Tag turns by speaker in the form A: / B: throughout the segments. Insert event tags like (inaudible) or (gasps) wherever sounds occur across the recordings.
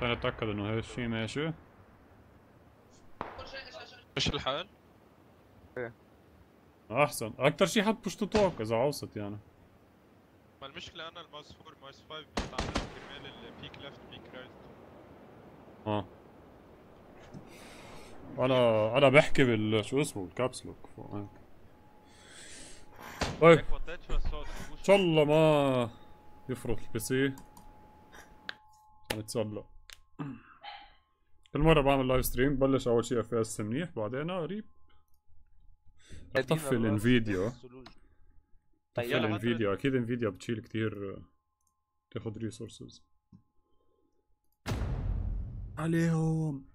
A: خلينا نتأكد إنه هالشي ماشي.
B: إيش الحال؟
A: أحسن. أكتر شي حط push to talk إذا عوصت يعني.
B: ما المشكلة أنا الماوس 4 ماوس 5 بستعمل كرمال ال peek left peek
A: right آه. أنا أنا بحكي بال شو اسمه ال caps lock فوق هيك طيب إن شاء الله ما يفرط ال PC نتسلى. كل مرة بعمل live stream ببلش أول شي FPS منيح بعدين قريب. رح طفي ال Nvidia طفي
B: ال
A: Nvidia أكيد Nvidia بتشيل كتير تاخد resources عليهم.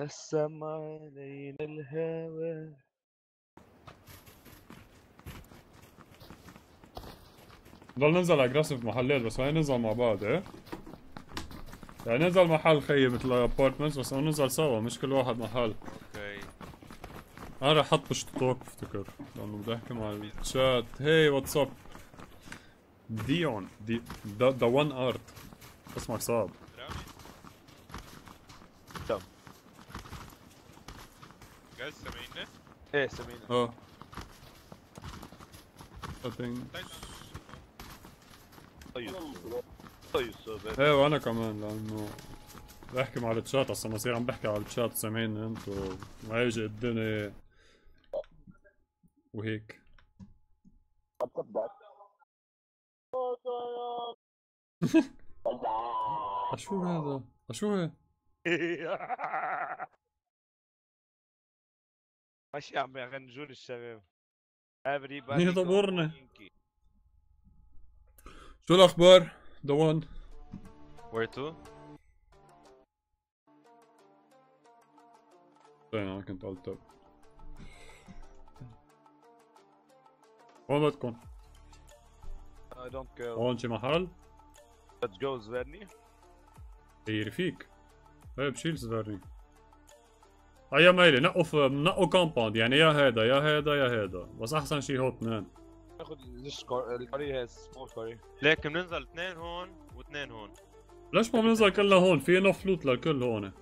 C: السما ليل الهوى.
A: نضل ننزل aggressive محلات بس ما ننزل مع بعض إيه؟ يعني ننزل محل خيي مثل apartments بس بدنا ننزل سوا مش كل واحد محل.
B: okay.
A: أنا رح أحط push talk بفتكر لأنه بدي أحكي مع ال chat hey what's up ديون دي the the one ارت اسمك صعب.
C: تم.
B: guys سامعيني؟
C: إيه سمينا
A: آه. I think.
C: طيب طيب
A: إيه وأنا كمان لأنه بحكي مع الشات أصلا بصير عم بحكي على الشات سامعين أنتو معيجة الدنيا وهيك (laughs) أشو هذا؟ أشو هي؟
C: ماشي عم يغنجون الشباب everybody
A: مين؟
C: Yankee.
A: شو الأخبار؟ دوان
B: وير تو؟
A: طيب أنا كنت قلت وين بدكم؟
C: I don't care
A: هون شي محل؟
C: let's go زبرني
A: هي رفيق طيب شيل زدارني هيا ميلي نقوا نقوا compound يعني يا هيدا يا هيدا يا هيدا بس أحسن شي هو اثنين
C: ناخذ ليش كار- ال quarry هي small quarry
B: like بننزل اثنين هون واثنين هون.
A: ليش ما بننزل كلنا هون؟ في enough loot للكل هون.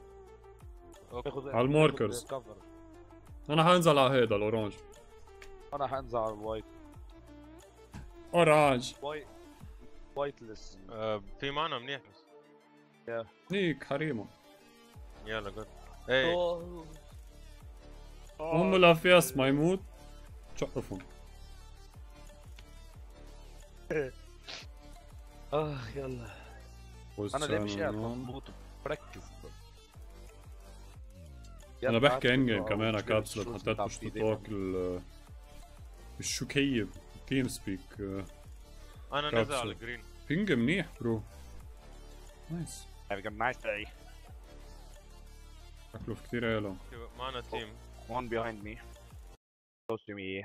C: ناخذ
A: على
C: ال markers.
A: أنا حنزل على هيدا ال
C: orange. أنا حنزل على ال
A: white.
C: orange. white وايتلس
B: آه في معنا منيح بس.
A: هيك حريمة.
B: يلا جود إيه
A: هم الأفياس ما يموت. شقفهم. (laughs)
C: آه يلا. أنا ليه مش قاعد مضبوط بركز.
A: أنا بحكي ان جيم كمان كابسول حطيت تو توك ال- الشوكية
B: TeamSpeak.
A: أنا.
B: نزل على ال
A: green. ping منيح bro. Nice.
C: Have a nice day.
A: شكله في كتير عيلة
B: معنا team
C: One behind me. Close to me.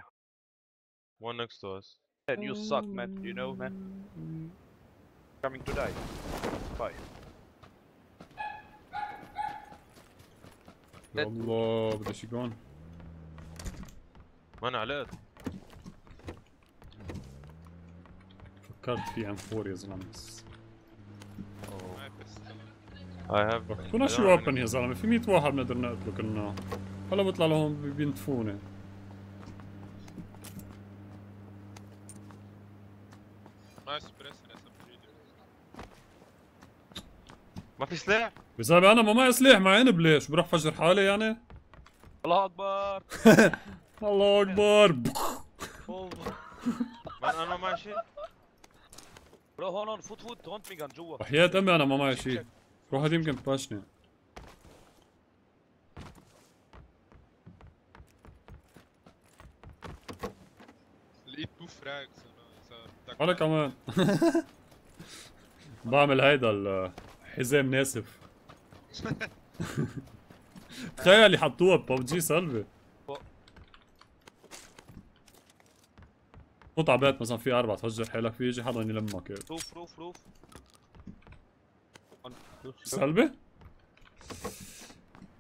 B: one next to us.
C: Man, you suck, man. You know, man. Coming to die. Bye.
A: يا الله بدي شي جون
B: معنا علقت
A: فكرت في ام 4 يا زلمة
B: I have
A: كنا شي وابن يا زلمة في 100 واحد بنقدر نقتله كنا هلا بطلع لهم بي-
B: ما في سلاح.
A: يا زلمة أنا ما معي سلاح معي بليش بروح فجر حالي يعني؟
C: الله أكبر. (laughs)
A: الله أكبر.
B: ما (laughs) أنا ما شيء
C: bro هون هون فوت فوت. هون في gun جوا.
A: وحياة أمي أنا ما معي شي روح هدي يمكن تباشني.
B: لقيت two frags
A: أنا كمان. (laughs) بعمل هيدا الحزام ناسف. تخيل يحطوها ببجي سلبي فوت على بيت مثلا في أربعة تفجر حالك في يجي حدا يلمك.
C: roof roof roof.
A: سلبي؟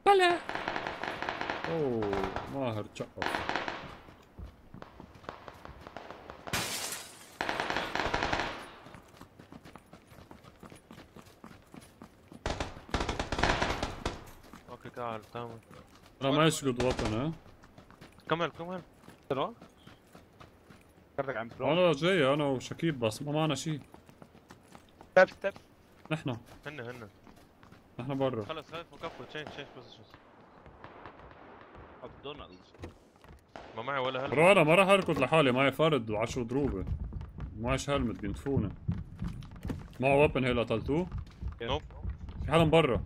A: بلا. أوه ماهر تشقف
D: تعال
A: أنا معيش جود وطن ها
D: كمل كمل
C: شنو؟ فكرتك عم تروح
A: أنا جاي أنا وشكيب بس ما معنا شيء
C: ستيب ستيب
A: نحن
D: هن هن
A: نحن برا
D: خلص هاي وكفوا تشينج تشينج بوزيشنز
C: ماكدونالدز
D: ما معي ولا هل
A: برو أنا ما راح اركض لحالي معي فرد وعشر ضروبه معيش هلمت بينتفوني معه وابن هي قتلتوه
D: نوب
A: في حدا برا.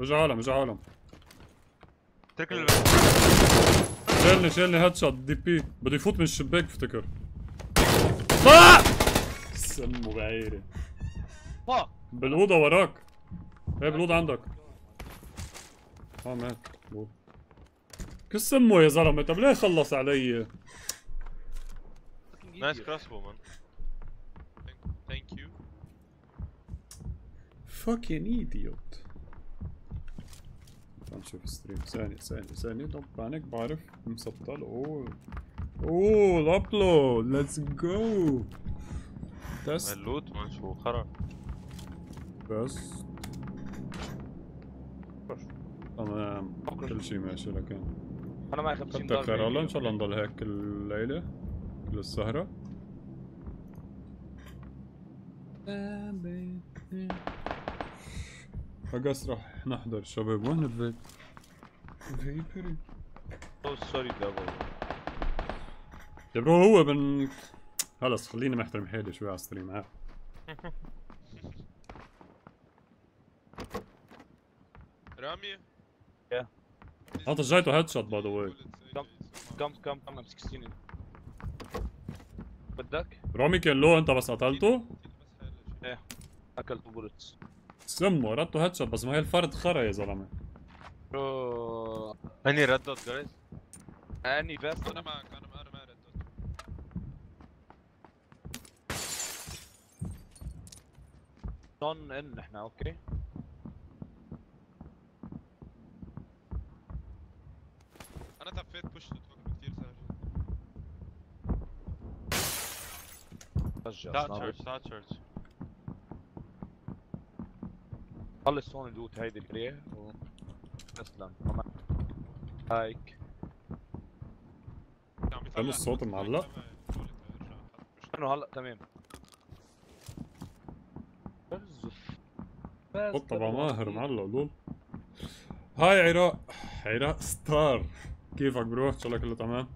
A: رجع عالم رجع عالم.
D: ترك ال
A: شيلني شيلني هيد شوت دي بي بده يفوت من الشباك بفتكر آه! سمو بعيري.
C: فاك
A: بالأوضة وراك. إيه بالأوضة عندك. آه مات. كس سمو يا زلمة؟ طب ليه خلص علي؟
D: nice crossbow man
E: thank you
A: fucking idiot. تعال نشوف stream ثانية ثانية ثانية. don't panic بعرف مسطل. أوه. أوه ال upload. Let's go
D: test ال loot شو خرا
A: بس تمام كل شيء ماشي لكن
C: أنا معي 50
A: كتر خير الله إن شاء الله نضل هيك الليلة كل السهرة. فقس راح نحضر شباب. وين الفيب؟ فيبري
C: أو sorry double
A: يا bro هو من خلص خليني محترم. حالي شوي على ال stream. ها. (laughs)
E: رامي؟
C: Yeah.
A: انت جايته headshot by the way
C: كم كم كم كم M16 بدك؟
A: رامي كان لو انت بس قتلته؟
C: اكلت bullets
A: سمه ردته headshot بس ما هي الفرد خرا يا زلمة.
C: bro.
D: any red dot guys
C: any بس.
E: أنا معك أنا أنا معي red dot
C: نون ان إحنا أوكي
E: أنا تفيت بوش تتوقع كثير سهل
C: رجع
D: تعال
C: صنابل.
D: تشيرش تعال تشيرش
C: خلص هون اللوت هيدي الكريه و تسلم. هايك.
A: حلو الصوت معلق.
C: انه هلا؟ تمام.
A: قطة ماهر. معلق لول. هاي عراق. عراق ستار. كيفك برو؟ إن شاء الله كله تمام.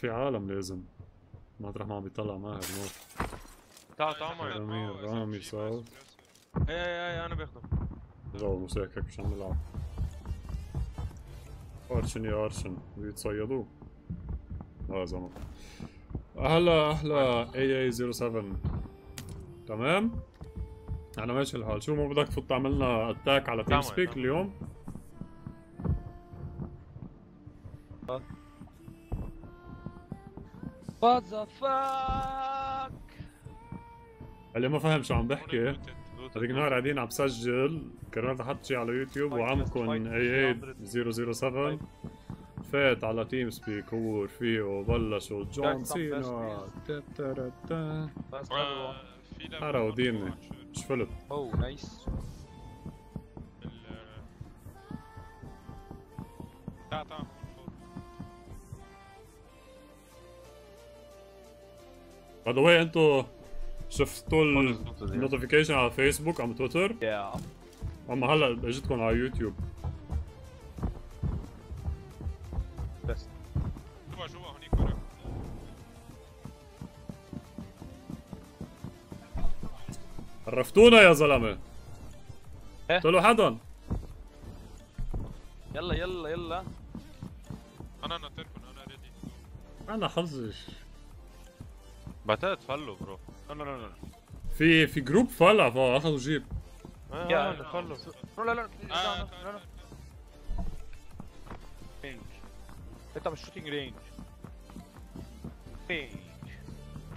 A: في عالم لازم. مطرح ما عم بيطلع ماهر نور
D: تعال تعال معي.
E: أحمد
A: رامي- صوت.
E: بس.
D: اي اي اي أنا باخده
A: جو موسيقى هيك مش عم نلعب أرشن يا أرشن. بيتصيدوه آه زلمه هلا أهلا اي اي 07 تمام؟ أنا ماشي الحال. شو ما بدك تفوت تعمل لنا اتاك على تيم سبيك. اليوم؟
C: What the fuck?
A: اللي ما فهم شو عم بحكي. هذيك النهار قاعدين عم بسجل قررت أحط شي على يوتيوب وعمكم اي اي 007 فات على TeamSpeak هو ورفيقه وبلشوا. جون سينا حرا وديني.
E: شو
A: شفلت
C: اوه nice
E: ال- تعال تعال.
A: by the way انتو شفتوا ال notification على فيسبوك على تويتر
C: يا
A: اما هلا اجتكم على يوتيوب
C: بس.
E: جوا جوا هونيك
A: عرفتونا يا زلمة.
C: إيه؟
A: قلت له حدا.
C: يلا يلا يلا.
E: أنا ناطركم أنا ريدي
A: أنا حظش
D: بعتقد فلو برو
C: نو نو نو نو
A: في في جروب فلع فاخذوا جيب.
D: آه
C: يا-
D: آه، فلو
C: لا لا لا لا لا لا رينج إنت مش شوتينج رينج رينج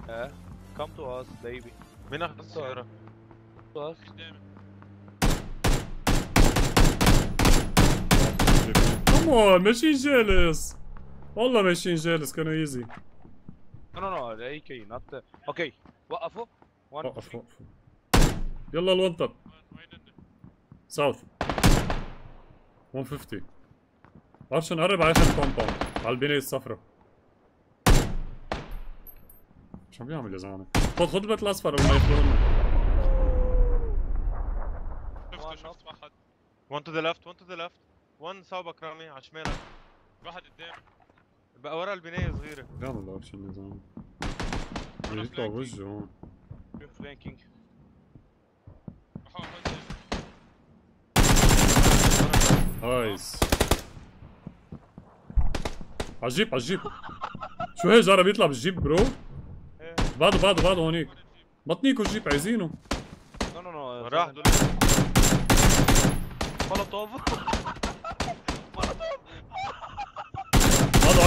C: آه. Come to us baby.
D: مين أخذ السيارة؟
C: to us.
E: قدامي.
A: come on ماشي جالس والله ماشيين جالس كانوا easy
C: No, no, no, the AK, not the... Okay, وقفوا. One,
A: وقف وقف يلا
E: إنه؟
A: south 150 بعرفش نقرب على آخر compound على البناية الصفراء شو عم بيعمل يا زلمة؟ خد خد البيت الأصفر قبل ما ياخذونا
E: شفته شفت واحد
D: One to the left, one to the left. One صوبك رامي على شمالك.
E: واحد قدام
D: بقى ورا البناية صغيرة.
A: بيعمل option
E: أنا
A: يطلع. وجهه هون
E: أنزل.
A: nice عالجيب عالجيب شو هي جرب يطلع بالجيب برو؟
D: إيه.
A: بعده بعده بعده هونيك
E: وين الجيب؟
A: عايزينه
C: No, no, no.
D: راح دول.
C: Molotov.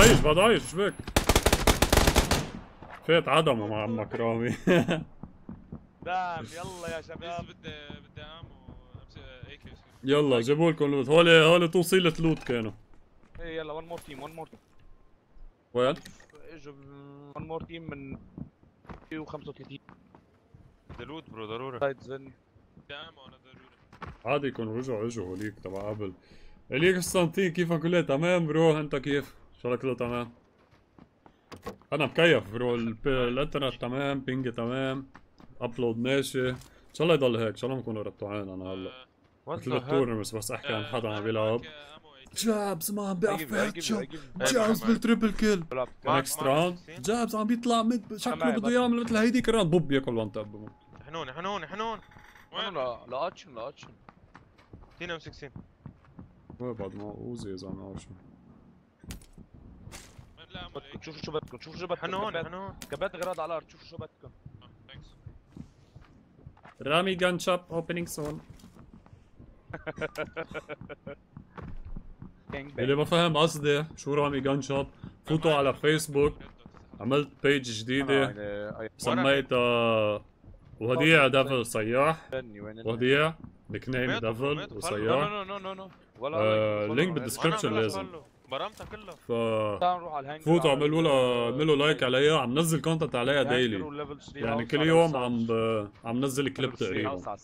A: بعده عايش بعده عايش شو بك؟ فات عدمه مع عمك رامي (laughs)
C: دام يلا يا شباب.
E: بدي بدي كي
A: يلا جابوا لكم لوت هول هول توصيلة لوت كانوا.
C: إيه يلا one more team one more team.
A: وين؟
C: إجوا one more team من 35
D: دلود برو ضروري.
C: سايد زن
A: عادي يكونوا رجعوا إجوا هوليك تبع قبل. إليك قسطنطين كيفك؟ كله تمام برو أنت كيف؟ شو كله تمام؟ أنا مكيف برو الانترنت تمام بينج تمام ابلود ماشي. إن شاء الله يضل هيك إن شاء الله ما نكون ربطوعين أنا
D: هلأ.
A: مثل? التورنمس بس أحكي عن حدا عم بيلعب. جابز ما عم بيعرف جابز بالتريبل كيل. نكست راوند جابز عم بيطلع مد شكله بده. يعمل مثل هيديك الراوند بوب بياكل وان تاب
D: حنون حنون حنون.
E: وين؟
C: لا لا اكشن لا اكشن
D: 62
A: وين بعد ما أوزي زلمه أو شو.
E: لا ام الاي
C: شوفوا شو بدكم شوفوا شو بدكم
D: حنون
C: كبات-
D: حنون.
C: كبات غراض على الأرض. شوفوا شو بدكم
A: رامي جان شوب اوبننج سون اللي ما فاهم قصدي شو رامي جان شوب فوتوا على فيسبوك عملت بيج جديدة. سميتها وديع ديفل صياح. وديع نيك نيم
D: ماتوا،
A: وصياح.
C: ولا
A: آه،
D: عملت
A: لازم.
D: برمتها كلها.
A: ف
C: تعالوا نروح على الهانج
A: فوتوا اعملوا لها اعملوا like عليها عم نزل content عليها daily يعني كل يوم عم ب... عم نزل كليب تقريبا.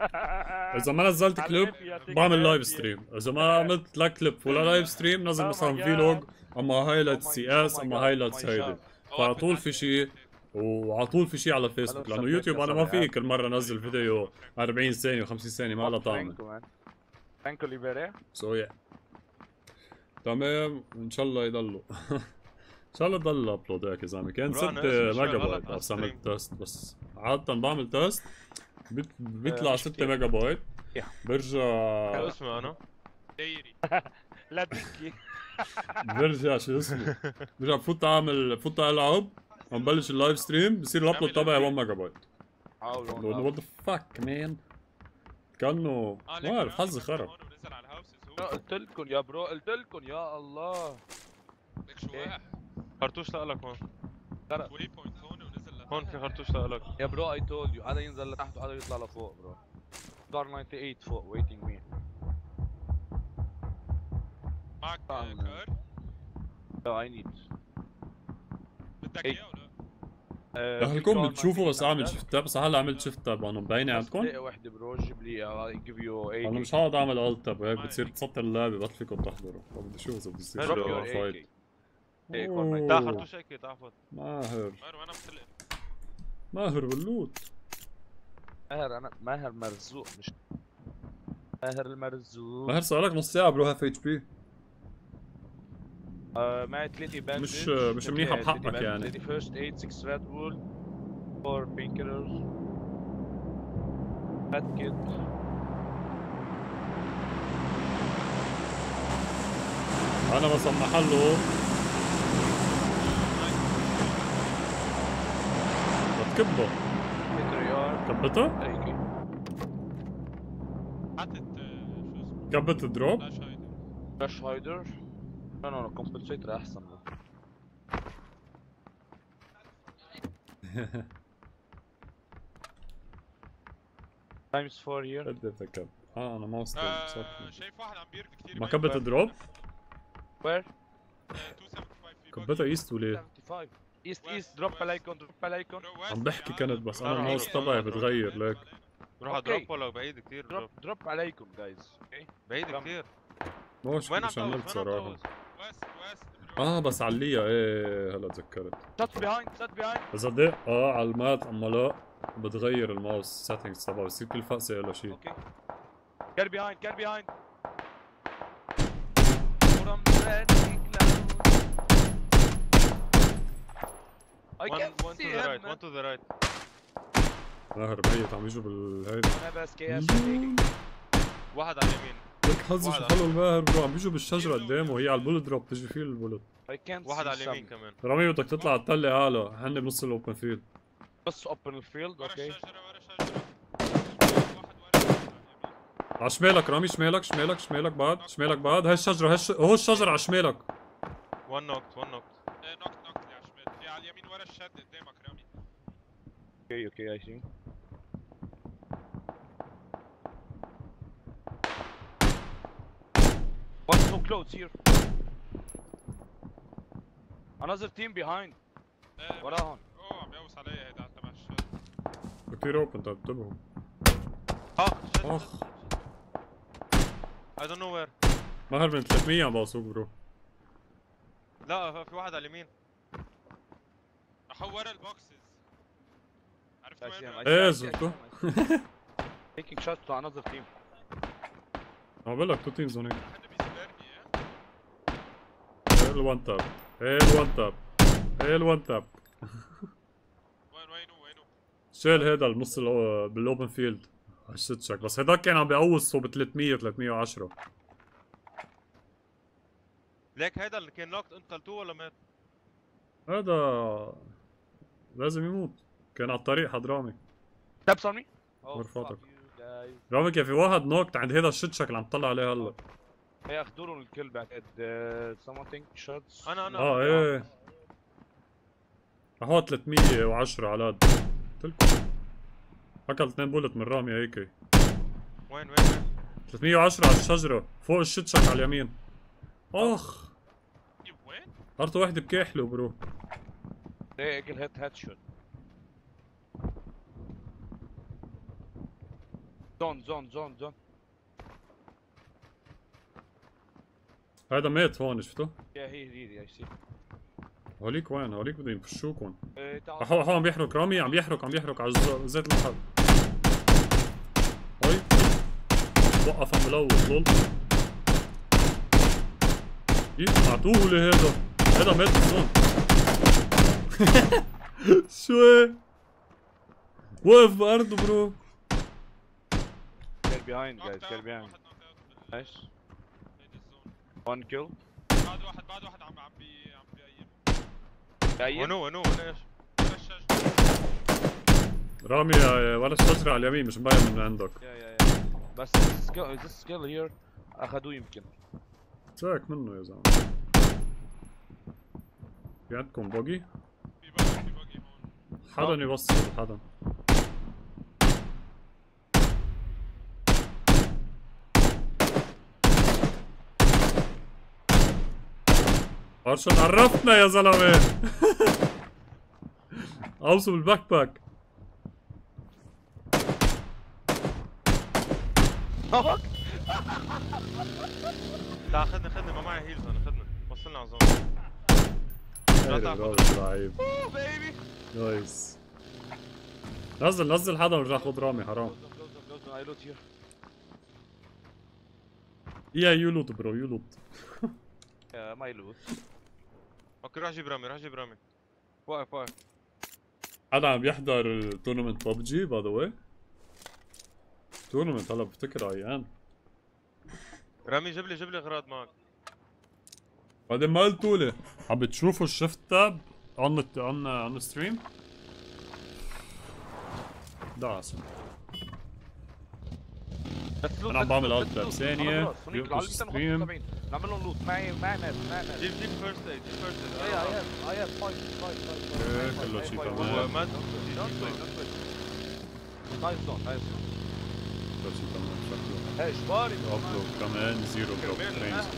A: (laughs) إذا ما نزلت كليب بعمل live stream إذا ما عملت لا كليب ولا live stream (laughs) نزل
C: Oh
A: مثلا. vlog أما highlight
C: Oh
A: CS
C: oh
A: أما
C: my
A: هيدي
C: God.
A: فعلى طول في شيء وعلى طول في شيء على الفيسبوك
C: لأنه
A: يوتيوب
C: أنا
A: ما
C: صاحبي.
A: في كل مره انزل فيديو 40 ثانية و50 ثانية ما لها طعمة.
C: فرانكو ليبيري
A: سو يا تمام إن شاء الله يضلوا. (laughs) إن شاء الله يضل ابلود هيك يا زلمه كان
D: برو،
A: 6
D: أنا اسمي شوي
A: ميجا بايت.
D: على
A: بس عملت. تيست بس عادة بعمل تيست بيت- بيطلع
C: آه، مش
A: 6
C: كتير.
A: ميجا بايت. برجع
D: شو اسمه أنا؟
E: دايري. (laughs)
C: لا تحكي (laughs)
A: برجع شو اسمه؟ برجع بفوت اعمل بفوت ألعب. عم بلش اللايف ستريم. بصير الابلود تبعي
E: upgrade.
A: 1 ميجا بايت.
C: حاولوا
A: وات ذا فاك مان كانه
E: آه
A: ما بعرف حظي خرب.
E: هو
C: قلت لكم يا برو قلت لكم يا الله
E: لك شو
C: إيه.
E: واحد
D: خرطوش لك هون.
E: وي بوينت هون ونزل لتحت.
D: هون في خرطوش لك.
C: يا برو اي تولد يو هذا ينزل لتحت وهذا يطلع لفوق برو ستار 98 فوق ويتنج مي
E: معك. كار
C: لا اي نيد
E: بدك. اياه ولا؟
A: اهلكم بتشوفوا بس أعمل شفت بس هلا عملت شفت تاب أنا مبينه عندكم؟
C: دقيقة واحدة برو جيب لي جيف يو
A: أنا
C: 80
A: مش هقعد أعمل الت تاب وهيك بتصير تسطر اللعبة بطل فيكم تحضروا. طب بدي أشوف اذا
D: your
A: فايت
D: خرطوش هيك تعفط.
A: ماهر.
E: ماهر وأنا
A: ماهر باللوت.
C: ماهر أنا ماهر مرزوق مش ماهر المرزوق.
A: ماهر صار لك نص ساعة بروح اف اتش بي
C: معي ثلاثة bandage
A: مش- مش منيحة بحقك يعني.
C: ثلاثة first aid 6 ريد بول 4 painkillers هات kit
A: أنا مثلا محله بتكبه.
E: حطت آه، شو اسمه؟
A: كبت الدروب؟
E: فلاش هايدر
C: فلاش هايدر لا لا لا كومبنسيتر احسن له تايمز 4 هير
A: بدي كب آه أنا ما وصلت
E: آه،
A: صح
E: شايف واحد عم بيرمي كثير
A: ما كبت الدروب؟
C: وير
E: 275
A: كبتها ايست وليه؟
C: 75 ايست ايست دروب عليكم دروب عليكم
A: عم بحكي كانت بس أنا
D: لا، لا،
A: الماوس
D: لا،
A: تبعي
D: لا،
A: بتغير ليك
D: روح
C: أوكي.
D: دروب ولا بعيد كتير
C: دروب
D: دروب
C: دروب عليكم جايز أوكي
D: بعيد
C: كم؟
D: كتير
A: مش
D: وين عم
A: مش
D: تطوز؟
A: عملت
D: وين عم
A: صراحة
D: تطوز؟
E: ويست ويست برو
A: آه بس عليا إيه هلا تذكرت.
C: شات بيهايند شات بيهايند
A: اذا دق آه على المات اما لا بتغير الماوس سيتنجز تبعه بصير كل فقسة له شيء.
C: أوكي get behind get behind. I
D: One,
C: can't
D: one to
C: see
D: the
C: him
D: right,
C: man.
D: one to the right.
A: ماهر ميت عم يجوا بالهيدي.
C: أنا بس كي اس
D: واحد على اليمين.
A: لك حظ شو حلو الماهر برو عم بيجوا بالشجرة قدامه وهي على البولت دروب بتجي فيه البولت
D: واحد على اليمين. كمان.
A: رامي بدك تطلع على التلة هلا هن بنص الاوبن فيلد
C: بس الفيلد
E: ورا أوكي
A: على شمالك رامي شمالك شمالك شمالك بعد شمالك بعد. هاي الشجرة هاي الش... هو الشجرة على شمالك.
D: One knocked one knocked.
E: إيه، knock knock اللي على الشمال في على اليمين ورا ال shed قدامك رامي.
C: okay okay I see One so close here. Another team behind. وراهم
E: oh عم يوصل علي هيدا تبع ال shed
A: كثير open طيب انتبهوا آه
D: أخ. I don't know where.
A: ماهر من 300 عم بوصوك bro
D: لا في واحد على اليمين.
E: احو ورا
C: ال boxes. عرفت
E: وين؟
A: إيه
C: him. (laughs) Taking shots to another team.
A: عم بقول لك two teams هونيك
E: حدا بيسبرني إيه
A: إيه ال one tap إيه ال one tap إيه ال one tap
E: وين وينو وينو
A: شيل هيدا النص الأو- بال open field هالشتشك بس هيداك كان عم بيقوصه ب 300 310
D: ليك هيدا اللي كان knocked انت قتلتوه ولا مات؟
A: هذا لازم يموت. كان على الطريق حد رامي.
C: Steps on me Oh
A: رامي كان في واحد knocked عند هيدا الشتشك اللي عم طلع عليه هلا.
C: هي اخذوا لهم الكل بعتقد someone take shots.
D: أنا أنا
A: آه إيه. اهو 310 على قد. قلت لكم. أكل اثنين بولت من رامي هيك.
D: وين وين وين؟
A: 310 على الشجرة. فوق الشتشك على اليمين. أخ.
E: طيب وين؟
A: ارتو وحدة بكحله برو.
C: They اكل هيت هيد شوت زون زون زون زون
A: هذا مات هون شفتوا؟
C: يا هي هي اي سي
A: هوليك وين؟ هوليك بدهم يفشوكم
C: تعال.
A: أحو أحو عم بيحرق رامي عم بيحرق عم بيحرق على زيت المحل. هاي وقف عم ب loot lol. إيه، اعطوه لهذا هذا مات بال zone (laughs) شو؟ وقف بأرضه bro.
C: Get behind guys.
E: knocked
C: get
E: out
C: 1 كيل
E: بعد واحد بعد واحد عم عم بي عم بيقيم
D: بيقيم ونو ونو
E: ليش؟ بشج
A: رامي آه، ولا شجرة على اليمين مش مبين من عندك.
C: يا يا يا. بس ذا سكيل هير أخذوه يمكن.
A: تاك منه يا زلمة. في عندكم بوجي؟
E: في بوجي في بوجي هون.
A: حدا يوصل حدا. ارشد عرفتنا يا زلمه اوصل بال backpack
D: لا خدني خدني ما معي heals أنا خدني وصلنا على
A: ال zone لعيب nice نزل نزل حدا ورجع خد رامي حرام
C: yeah you
A: loot bro you loot
C: yeah, my loot
D: okay روح جيب رامي روح جيب رامي.
C: واقف واقف.
A: حدا عم يحضر tournament ب PUBG by the way tournament هلا بفتكر أيام
D: رامي جيب لي جيب لي اغراض معك.
A: بعدين ما قلتوا لي. عم بتشوفوا ال shift tab on on on stream دعس
C: بس
A: أنا عم
C: بس
A: بعمل
C: بس سونيك
A: بيقفل
C: على
A: ستريم.
C: 275. نعمل لهم لوت معي معي مات معي مات
D: جيب جيب فيرست ايد جيب فيرست
C: I have five, five, five, five,
A: Okay,
C: five,
A: كله شي تمام.
C: wait, don't wait. Nice zone, nice zone. إيش باري
A: دروب كمان زيرو
C: آه.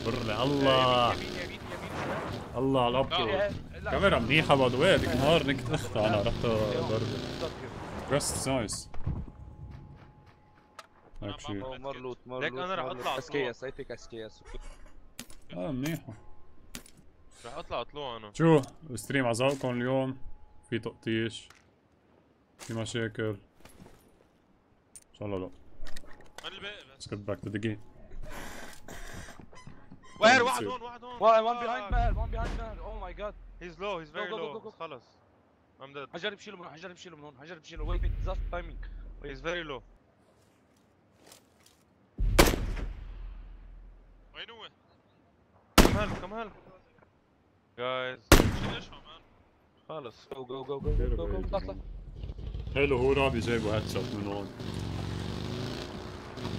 A: صبر لي الله. الله على
C: لا.
A: كاميرا منيحة بعد وين هذيك النهار نكت اختها أنا رحت
C: here.
A: بريست نايس هيك شيء
C: Oh, more loot, more
E: ليك
C: loot,
E: أنا رح
C: more
E: أطلع
C: loot. SKS, I take SKS.
A: آه منيحة
E: رح أطلع طلوع أنا.
A: شو؟ ال stream ذوقكم اليوم. في تقطيش. في مشاكل. إن شاء الله لا. let's get back to the game.
E: وين واحد هون واحد هون.
C: One, one behind man, one behind man. Oh my god.
E: He's low, he's very
C: go, go,
E: low.
C: go, go.
E: خلص. I'm dead.
C: حجرب شيله من هون حجرب شيله من هون حجرب شيله wait wait. Just timing.
E: He's very low. وين هو؟ Come help, come help. Guys. شو ليش man؟
C: خلص go go go go go go go اطلع اطلع
A: حلو هو رابي جايبه head shot من هون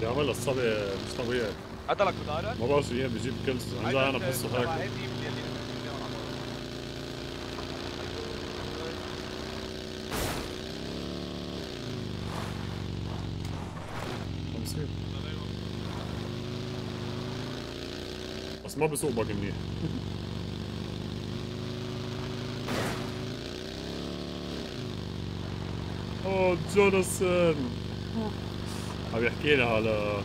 A: اعمل الصبي مش طبيعي
C: قتلك بدارك
A: ما بعرف شو اياه بجيب kills عن جد أنا بحسه هيك عم يصير بس ما بسوق باقي منيح. أوه جوناثان. عم يحكي لي على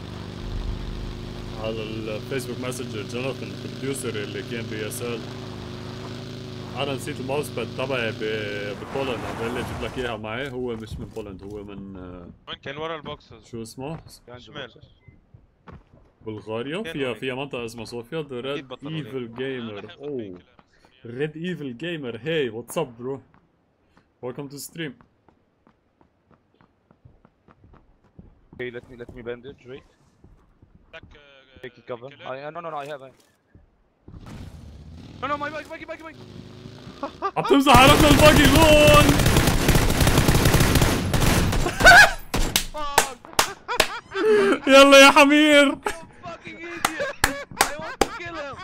A: على ال Facebook Messenger. جوناثان ال producer اللي كان PSL. أنا نسيت ال mouse pad تبعي ببولند. عم بيقول لي أجيب لك إياها معي. هو مش من بولند هو من آه،
E: وين كان؟ ورا ال boxes؟
A: شو اسمه؟
E: شمال.
A: بلغاريا فيها. فيها منطقة اسمها صوفيا
E: The
A: Red. Evil
E: Gamer
A: oh Red Evil Gamer hey what's up bro welcome to stream
C: Okay, let me let me bandage. Wait.
E: لك
C: Take it cover. I no no no I have. I... No no my bike bike bike bike.
A: عم (laughs) تمزح الباقي هون
C: Fuck! (laughs) (laughs)
A: يلا يا حمير
C: You fucking idiot! I want to kill him.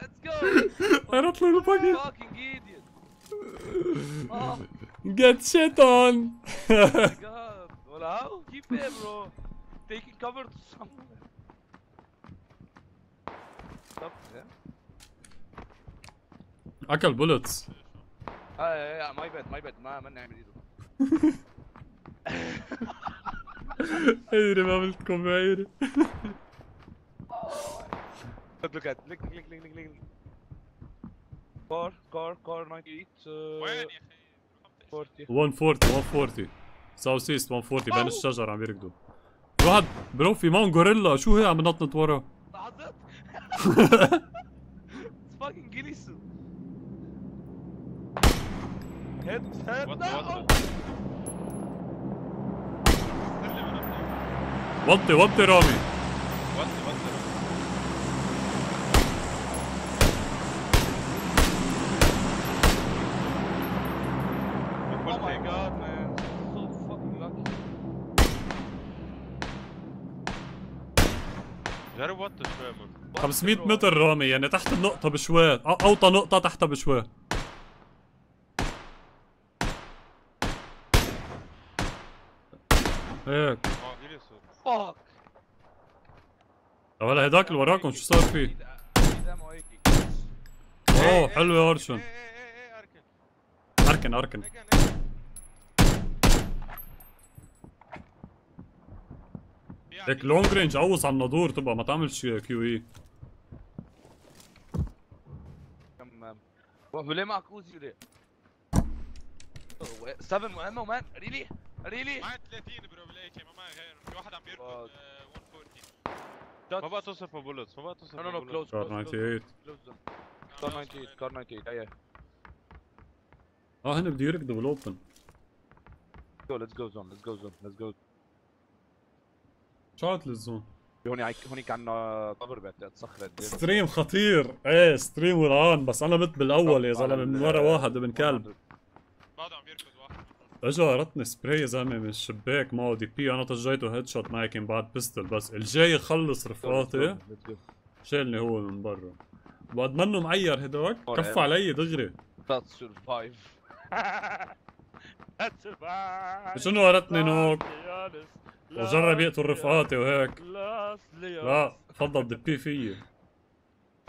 C: Let's go.
A: عرفت له الباقي
C: fucking idiot. Oh
A: get shit on
C: my god. Well how? Keep it bro. Taking cover to somewhere. Stop. Yeah.
A: اكل بولتس
C: Ah, yeah, my bad, my bad. ما ما نعمل ايده.
A: عيري ما عملتكم
C: Look, look at look, look, look, look, look. Car, car, car 98. Uh,
E: وين يا أخي؟
C: 40.
A: 140 140 south east 140 بين الشجر عم يركضوا واحد bro في معهم غوريلا شو هي عم تنطنط ورا
E: What-
C: down.
E: what استلم أنا
A: وطي وطي رامي
E: وطي وطي جرب وطي شوي من
A: 500 متر رامي يعني تحت النقطة بشوي أوطى نقطة تحتها بشوي هيك
E: آه جلسوا
C: Fuck.
A: ولا هداك اللي وراكم شو صار فيه؟ اوه حلو يا ارشن
E: إيه إيه إيه اركن
A: اركن هيك لونج رينج عوز على النادور تبقى ما تعملش كيو اي
C: كم وليه معك اوزي ليه؟ 7 مهمة ومان. ريلي ريلي.
E: معي 30 برو بالاي كي ما معي غير. في واحد عم بيركض
C: Fuck.
E: آه، 140 ما بقى توصف بولتس ما بقى
C: no
E: بbullets.
C: close
A: كار
C: close close
A: 98
C: close. Zone. Car 98 car 98 اي اي
A: آه هن بده يركضوا بالاوبن
C: go let's go zone let's go zone let's go.
A: شات للزون.
C: هوني. هونيك عنا كفر بعد صخرة
A: ستريم خطير. إيه ستريم ولعان بس أنا مت بالأول يا زلمة من ورا واحد ابن كلب.
E: بعده عم يركض واحد.
A: إجا رتني سبراي يا زلمة من الشباك معه دي بي. أنا طجيته هيد شوت معي كان بعد بيستل بس الجاي يخلص رفقاتي شالني هو من برا. بعد منه معير هداك كف. علي دغري
C: survive. (laughs) Survive.
A: شنو ورتني نوك؟ وجرب يقتل رفقاتي وهيك.
C: لا
A: لا فضل دبي فيي.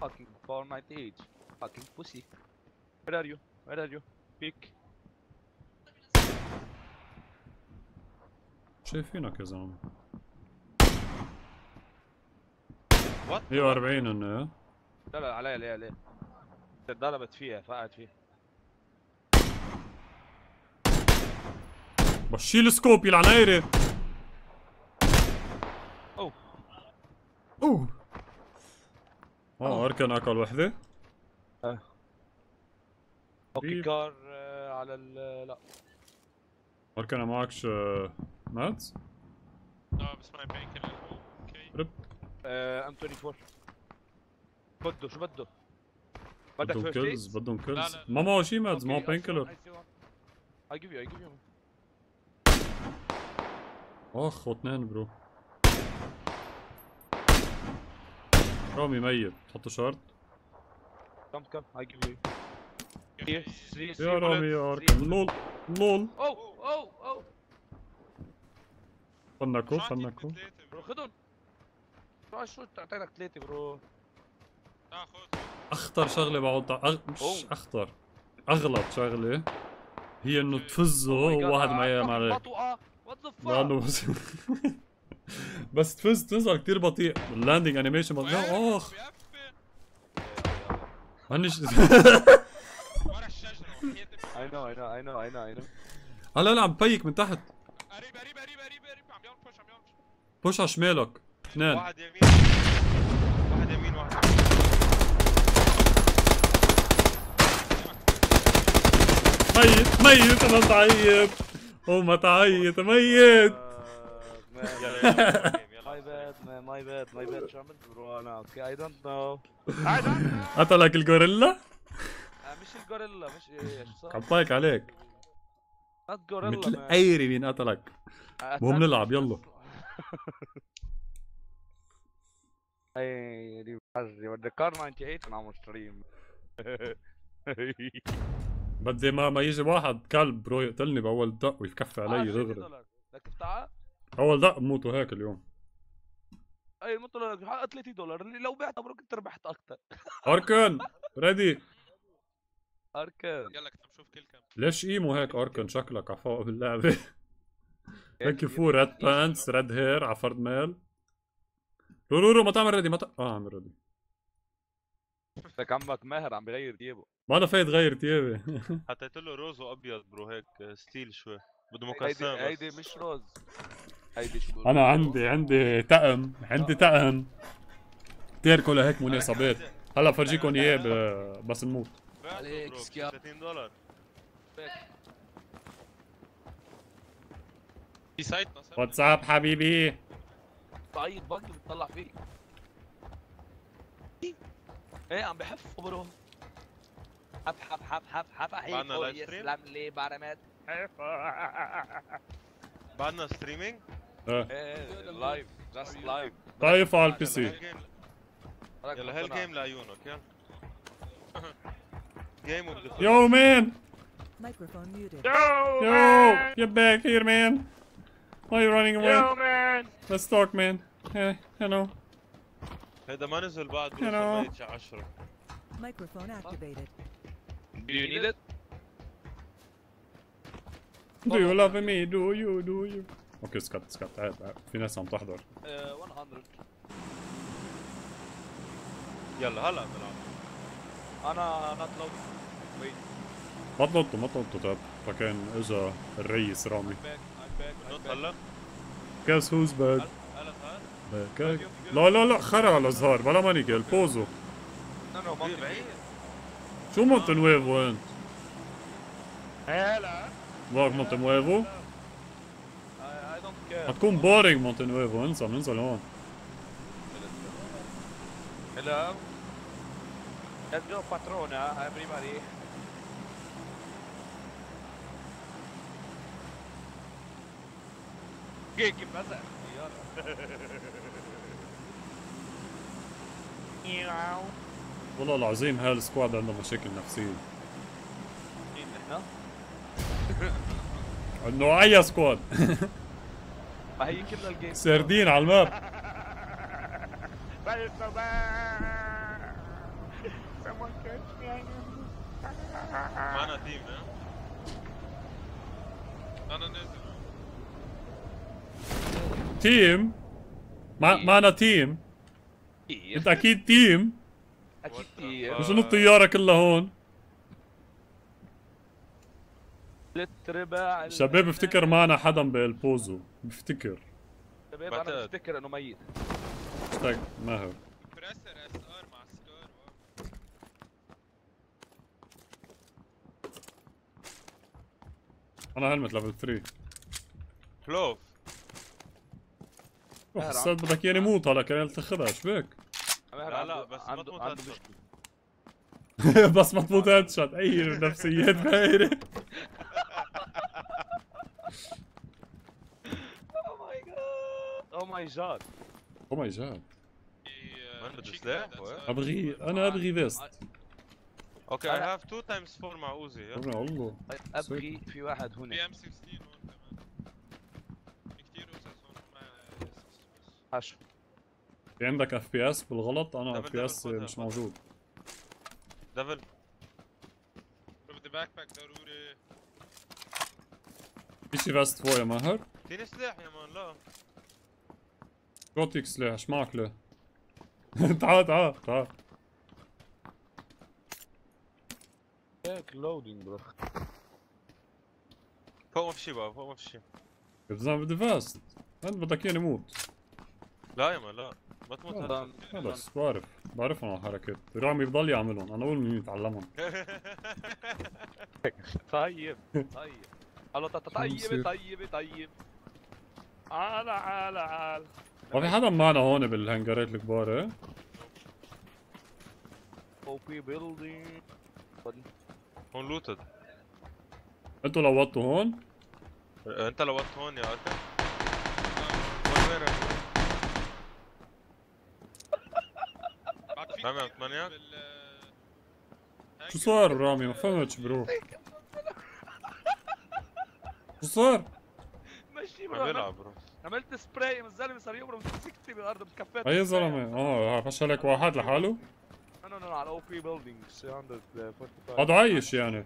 C: Fucking car 98 Fucking pussy. Where are you? Where are you? Peek.
A: شايفينك يا زلمة.
E: وات
A: 140 انه
C: لا لا علي علي علي. ضربت فيها فقعت فيها.
A: بس شيل سكوب يلعن عيري أوه. آه اركن اكل وحده
C: أوكي.
A: قريب.
C: كار آه، على ال لا.
A: اركن معكش ماتس
E: آه بس معي بين كل أوكي
C: ام 24 بده شو بده؟ بدك
A: بدهم كيلز بدهم كيلز
E: لا، لا.
A: ما معه شي ماتز معه بين كيلر
C: I give you I give you.
A: أخ واثنين برو. رامي ميت. تحطوا شارت؟
C: come come I give you. Here three three
A: يا رامي يا
C: three-
A: لول. لول.
C: اوه اوه اوه
A: فنكو فنكو
C: برو
E: برو
C: خدهم. شو شو أعطيتك ثلاثة برو.
E: خذ
A: أخطر شغلة بعود أغ... مش. أخطر. أغلط شغلة. هي إنه تفزه
C: Oh آه،
A: ما
C: وات ذا
A: لأنه بس تفز تنزل كثير بطيء. اللاندنج انيميشن بطيء. آخ. هنش
E: ورا وحياتي
C: I know I know I know I know I know.
A: هلا لا عم بيك من تحت.
E: قريب قريب قريب قريب قريب. عم يعمل بوش عم يعمل push.
A: بوش على شمالك. اثنين.
E: واحد يمين. واحد يمين واحد
A: ميت ميت أنا تعيط. وما تعيط ميت.
C: ماي باد ماي باد ماي باد شو عملت برو أنا أوكي اي دونت نو
A: قتلك الغوريلا
C: مش الجوريلا مش إيش صار
A: عم بايك عليك مثل. ايري مين قتلك المهم نلعب، يلا.
C: اي دي حجي بدي كار 98 أنا عم ستريم
A: بدي ما ما يجي واحد كلب برو يقتلني بأول دق ويكفي علي دغري
C: لك افتح
A: اول دق بموتوا هيك اليوم.
C: أي مثلا لك حق 30 دولار. اللي لو بعتها برو كنت ربحت أكثر (laughs)
A: أركن ريدي
C: اركان
E: يلا كنت عم شوف كل كم.
A: ليش إيمو هيك أركن؟ شكلك عفوا (laughs) باللعبة. هيك فو ريد بانتس ريد هير على فرد ميل. رو رو رو ما تعمل ريدي ما ت... آه عمل ريدي
C: لك عمك ماهر عم بغير ديابه.
A: ما أنا فايت غير تيابي (laughs)
B: حطيت له روز وابيض برو هيك ستيل شوي. بده
C: هيدي
B: مكسر
C: هيدي
B: بس
C: مش روز. هيدي شو بيقولوا؟
A: أنا عندي عندي طقم عندي طقم كثير كلها هيك مناسبات هلا فرجيكم إياه ب- بس نموت.
C: عليك
B: برو
C: سكياب.
B: 30 دولار.
E: في صار
A: واتساب حبيبي؟
C: بعيط بقى بتطلع فيك إيه عم بحف برو حف حف حف حف حف حيفو؟ يسلم لي بعرمت
B: بعدنا ستريمينج
A: اه
C: ايه لايف جاست لايف
A: طايف على البي سي
B: هالجيم يلا هالجيم لعيونك يلا جيم وبدخل
A: يو مان
F: Microphone muted.
A: Yo, get back here, man. Why are you running away?
B: Yo, man.
A: Let's talk, man. Hey, hello.
B: هيدا ما نزل بعد
A: Hello.
B: بروح ميت 10
F: Microphone activated.
C: Do you need it?
A: Do you love me? Do you? Do you? أوكي سكت سكت. عيب عيب. في ناس عم تحضر.
C: Uh, 100
B: يلا هلا بنلعب
C: أنا نوت لود ويت
A: ما تنطوا ما تنطوا تاب فكان إجا الرئيس رامي.
C: باك
B: هلا
A: back?
B: هلا. هلا
A: back. لا لا لا خرع على الزهر بلا
B: بعيد.
C: بعيد
A: شو مونت نويفو انت؟
C: هلا.
A: واقف مونت نويفو؟ حتكون بورينج مونت نويفو انسى بننزل هون
C: Hello. Let's go patrona everybody GG مسح يلا
A: والله العظيم هاي ال squad عندها مشاكل نفسية
C: مين نحن؟
A: انه اي squad
C: ما هي كلها ال game.
A: سردين على
C: ال map. me, I
B: team ها؟
E: أنا نازل.
A: team؟ ما معنا team؟
C: أنت
B: أكيد team؟
C: أكيد
B: team.
A: مش انه الطيارة كلها هون؟
C: ثلاث ارباع ال-
A: شباب بفتكر معنا حدا بالبوزو. بفتكر.
C: شباب
B: أنا.
C: بفتكر إنه ميت.
A: اشتاق ماهر
E: بريسر اس ار مع سكار
A: أنا هلمت ليفل 3
B: كلوف
A: أستاذ بدك اياني موت هلا كان تاخذها بك؟
B: لا، لا، بس ما تموت
C: عنده. مشكلة. (laughs)
A: بس ما تموت هيد شوت اي نفسيات بايره
C: أو ماي جاد
A: أو ماي جاد
B: بده سلاح، وين؟
A: ابغي أنا أبغي فيست
B: أوكي اي هاف 2 تايمز 4 مع اوزي
A: الله
C: ابغي في واحد هنا.
E: ام 16 هون كمان في كتير قصص هون
A: في عندك اف بي اس بالغلط؟
B: أنا
A: اف بي اس مش. موجود.
B: ديفل
E: بدي باك باك ضروري
A: في شي vest فوق يا ماهر
B: اديني سلاح يا man لا
A: شو سلاح إيش معك له تعال تعال تعال
C: هيك loading bro
B: فوق ما في شي بقى فوق ما في شي
A: يا زلمه بدي vest انت بدك اياني موت
B: لا يا man لا ما تموت headshot.
A: خلص بعرف بعرفهم الحركات رامي بضل يعملهم. أنا اول مين يتعلمهم (laughs)
C: طيب طيب. الله ط- ط-
A: بصير.
C: طيب طيب طيب. عال عال عال
A: ما في حدا معنا هون بالهنجرات الكبار إيه؟
C: اوبي بيلدينج
B: هون لوتد
A: أنتوا لوطوا هون؟
B: أنت لو وقت هون يا اركا وين وين
E: كتير
B: ثمانية.
A: شو صار رامي؟ ما فهمتش برو. شو صار؟
C: ماشي
B: عم
C: برو
B: بيلعب
C: عملت-
B: برو.
C: عملت سبراي من الزلمه صار يبرم سكتي بالأرض متكفيت
A: أي زلمه آه فشلك واحد لحاله؟
C: نو نو نو على أو بي بيلدينج 345
A: هذا عايش يعني.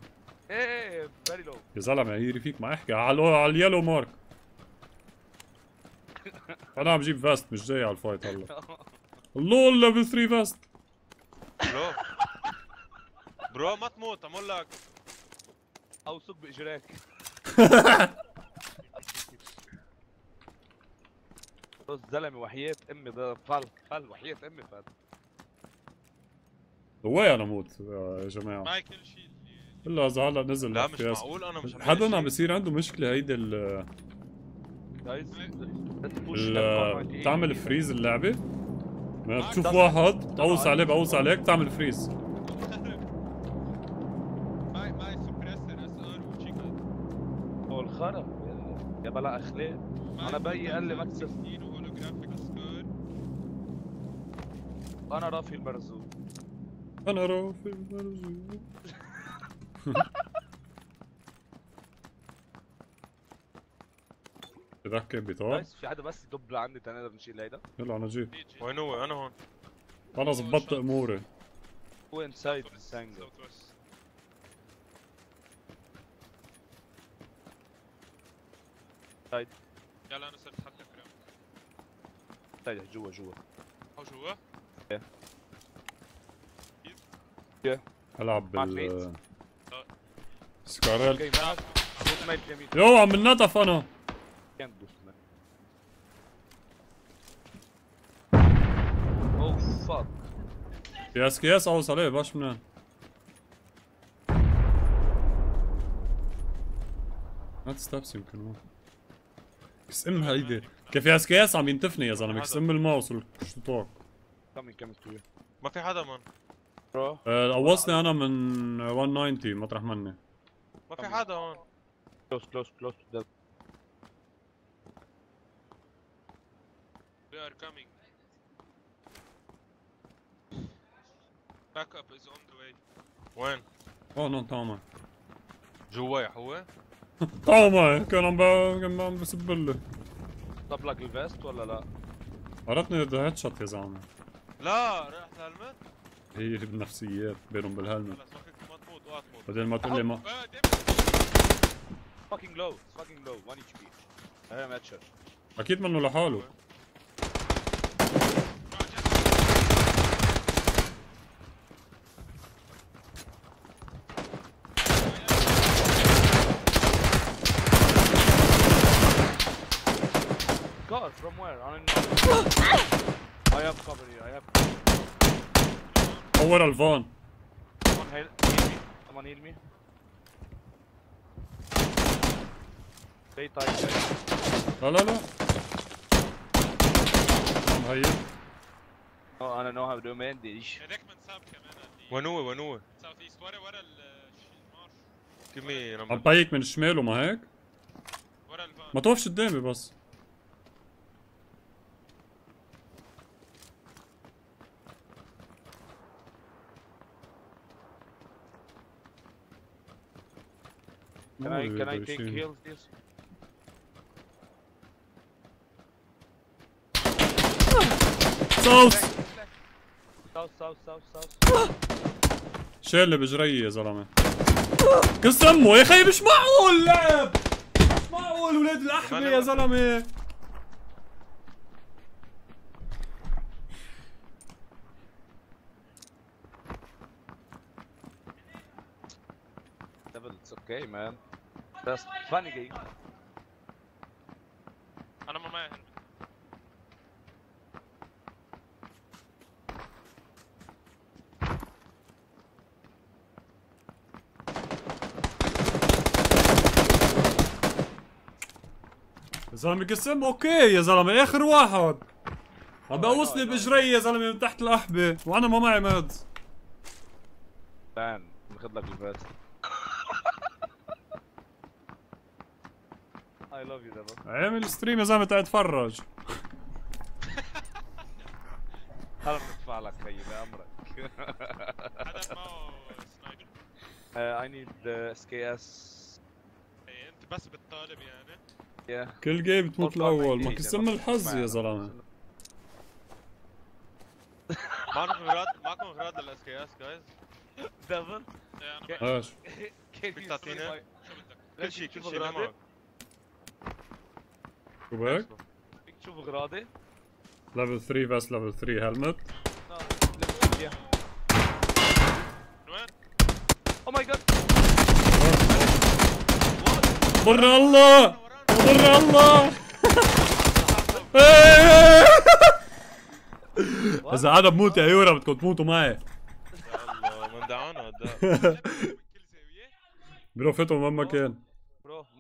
C: إيه فيري لو
A: يا زلمة هيري فيك ما أحكي. على على اليلو مارك. أنا عم جيب فاست مش جاي على الفايت هلا. (laughs) لول ليفل 3 فاست
B: برو. برو ما تموت عم أقول لك.
C: أو سوق باجراك بص زلمة وحياة أمي ده فل فل وحياة أمي فل
A: وين أنا موت يا جماعة.
E: معي كل شيء
A: إلا إذا هلا نزل
B: لا مش. معقول أنا مش
A: حدا عم
B: شي.
A: بصير عنده مشكلة هيدي ال بتعمل فريز اللعبة؟ بتشوف واحد بتقوص عليه بقوص عليك بتعمل فريز.
C: هو الخرا يا بلا اخلاق أنا بيي قال لي مكسب.
E: 16 وهولوجرافيك سكار
C: أنا رافي المرزوق
A: أنا رافي المرزوق (laughs) تذكر بطار
C: جايز في حدا بس يدب لعندي تاني نقدر نشيل هيدا
A: يلا أنا جيت.
B: وين هو؟ أنا هون.
A: أنا ظبطت أموري.
C: هو انسايد
E: ويست
C: سايد
E: يلا أنا صرت حتى كرام
C: سايد جوا جوا.
E: أو جوا؟
C: ألعب
A: بال؟ سكاريل.
C: جاي معك دوس ميت يمين
A: يو عم ننطف
C: أنا. دوس ميت اوه فاك
A: كياس كياس اوصل عليه باش منين؟ ما ستابس يمكن هو كس إم هيدي. كيف ياس كياس عم ينتفني يا زلمة كس إم الماوس والشطوط
C: كمين كمين تو
B: ما في حدا مان
C: bro
A: آه، قوصني أنا من 190 مطرح مني
B: ما في حدا هون
C: close close
E: close are coming. Backup is on the way.
B: وين؟
A: oh no تمام
B: جواي هو
A: تمام كان عم كان عم بسب لي
C: طب لك ال vest ولا لا؟
A: قرتني هيد شوت يا زلمة.
B: لا رحت للمت
A: هي اللي بالنفسيات بينهم بالهلمت.
B: خلص ما فيك ما تموت اوعى تموت
A: بعدين ما تقول لي ما
E: آه،
C: fucking low fucking low 1 HP I am headshot
A: أكيد منه لحاله.
C: Car from where I don't I have cover here I have
A: طور الفان
C: someone heal, heal me someone heal me stay tight guys
A: لا لا لا مهيب
C: oh I don't know how to manage
E: هذاك من ساب كمان اللي
B: وين هو وين هو؟
E: ساوث ايست ورا ورا المارش
B: Give me
A: عم
B: number.
A: طيك من الشمال وما هيك
E: ورا الفان
A: ما توقفش قدامي بس
C: can I can I take heals this
A: صوت
C: south south south south.
A: شيل بجري يا زلمة. قص أمه يا أخي مش معقول لعب! مش معقول ولاد الاحمى يا زلمة.
C: Devil, it's okay man. That's funny game
E: أنا ما معي هلمت
A: يا زلمة قسم؟ أوكي يا زلمة آخر واحد. عم بقوصني بجري يا زلمة من تحت الأحبة. وأنا ما معي ماد
C: man ناخذ لك الفات اي لاف
A: يو ستريم يا زلمة قاعد اتفرج (laughs)
C: بندفع لك خيي بأمرك.
E: حدا معه سنايبر
C: اي نيد اس كي
E: اس أنت بس بتطالب يعني.
A: كل game بتموت الأول. ما كسرنا الحظ يا زلمة.
B: معكم غراض معكم
E: غراض ال
C: SKS
E: guys
A: دافن
C: إيش؟
B: بدك؟ تعطينا كل شيء كل شيء
A: Go
C: فيك تشوف غراضي
A: level 3 بس level 3
C: هلمت أو
E: ماي جاد
C: Oh
A: برا الله برا الله اذا أنا بموت يا يورا بدكم تموتوا معي
B: يلا من دعونا هدا
A: فتوا وين ما كان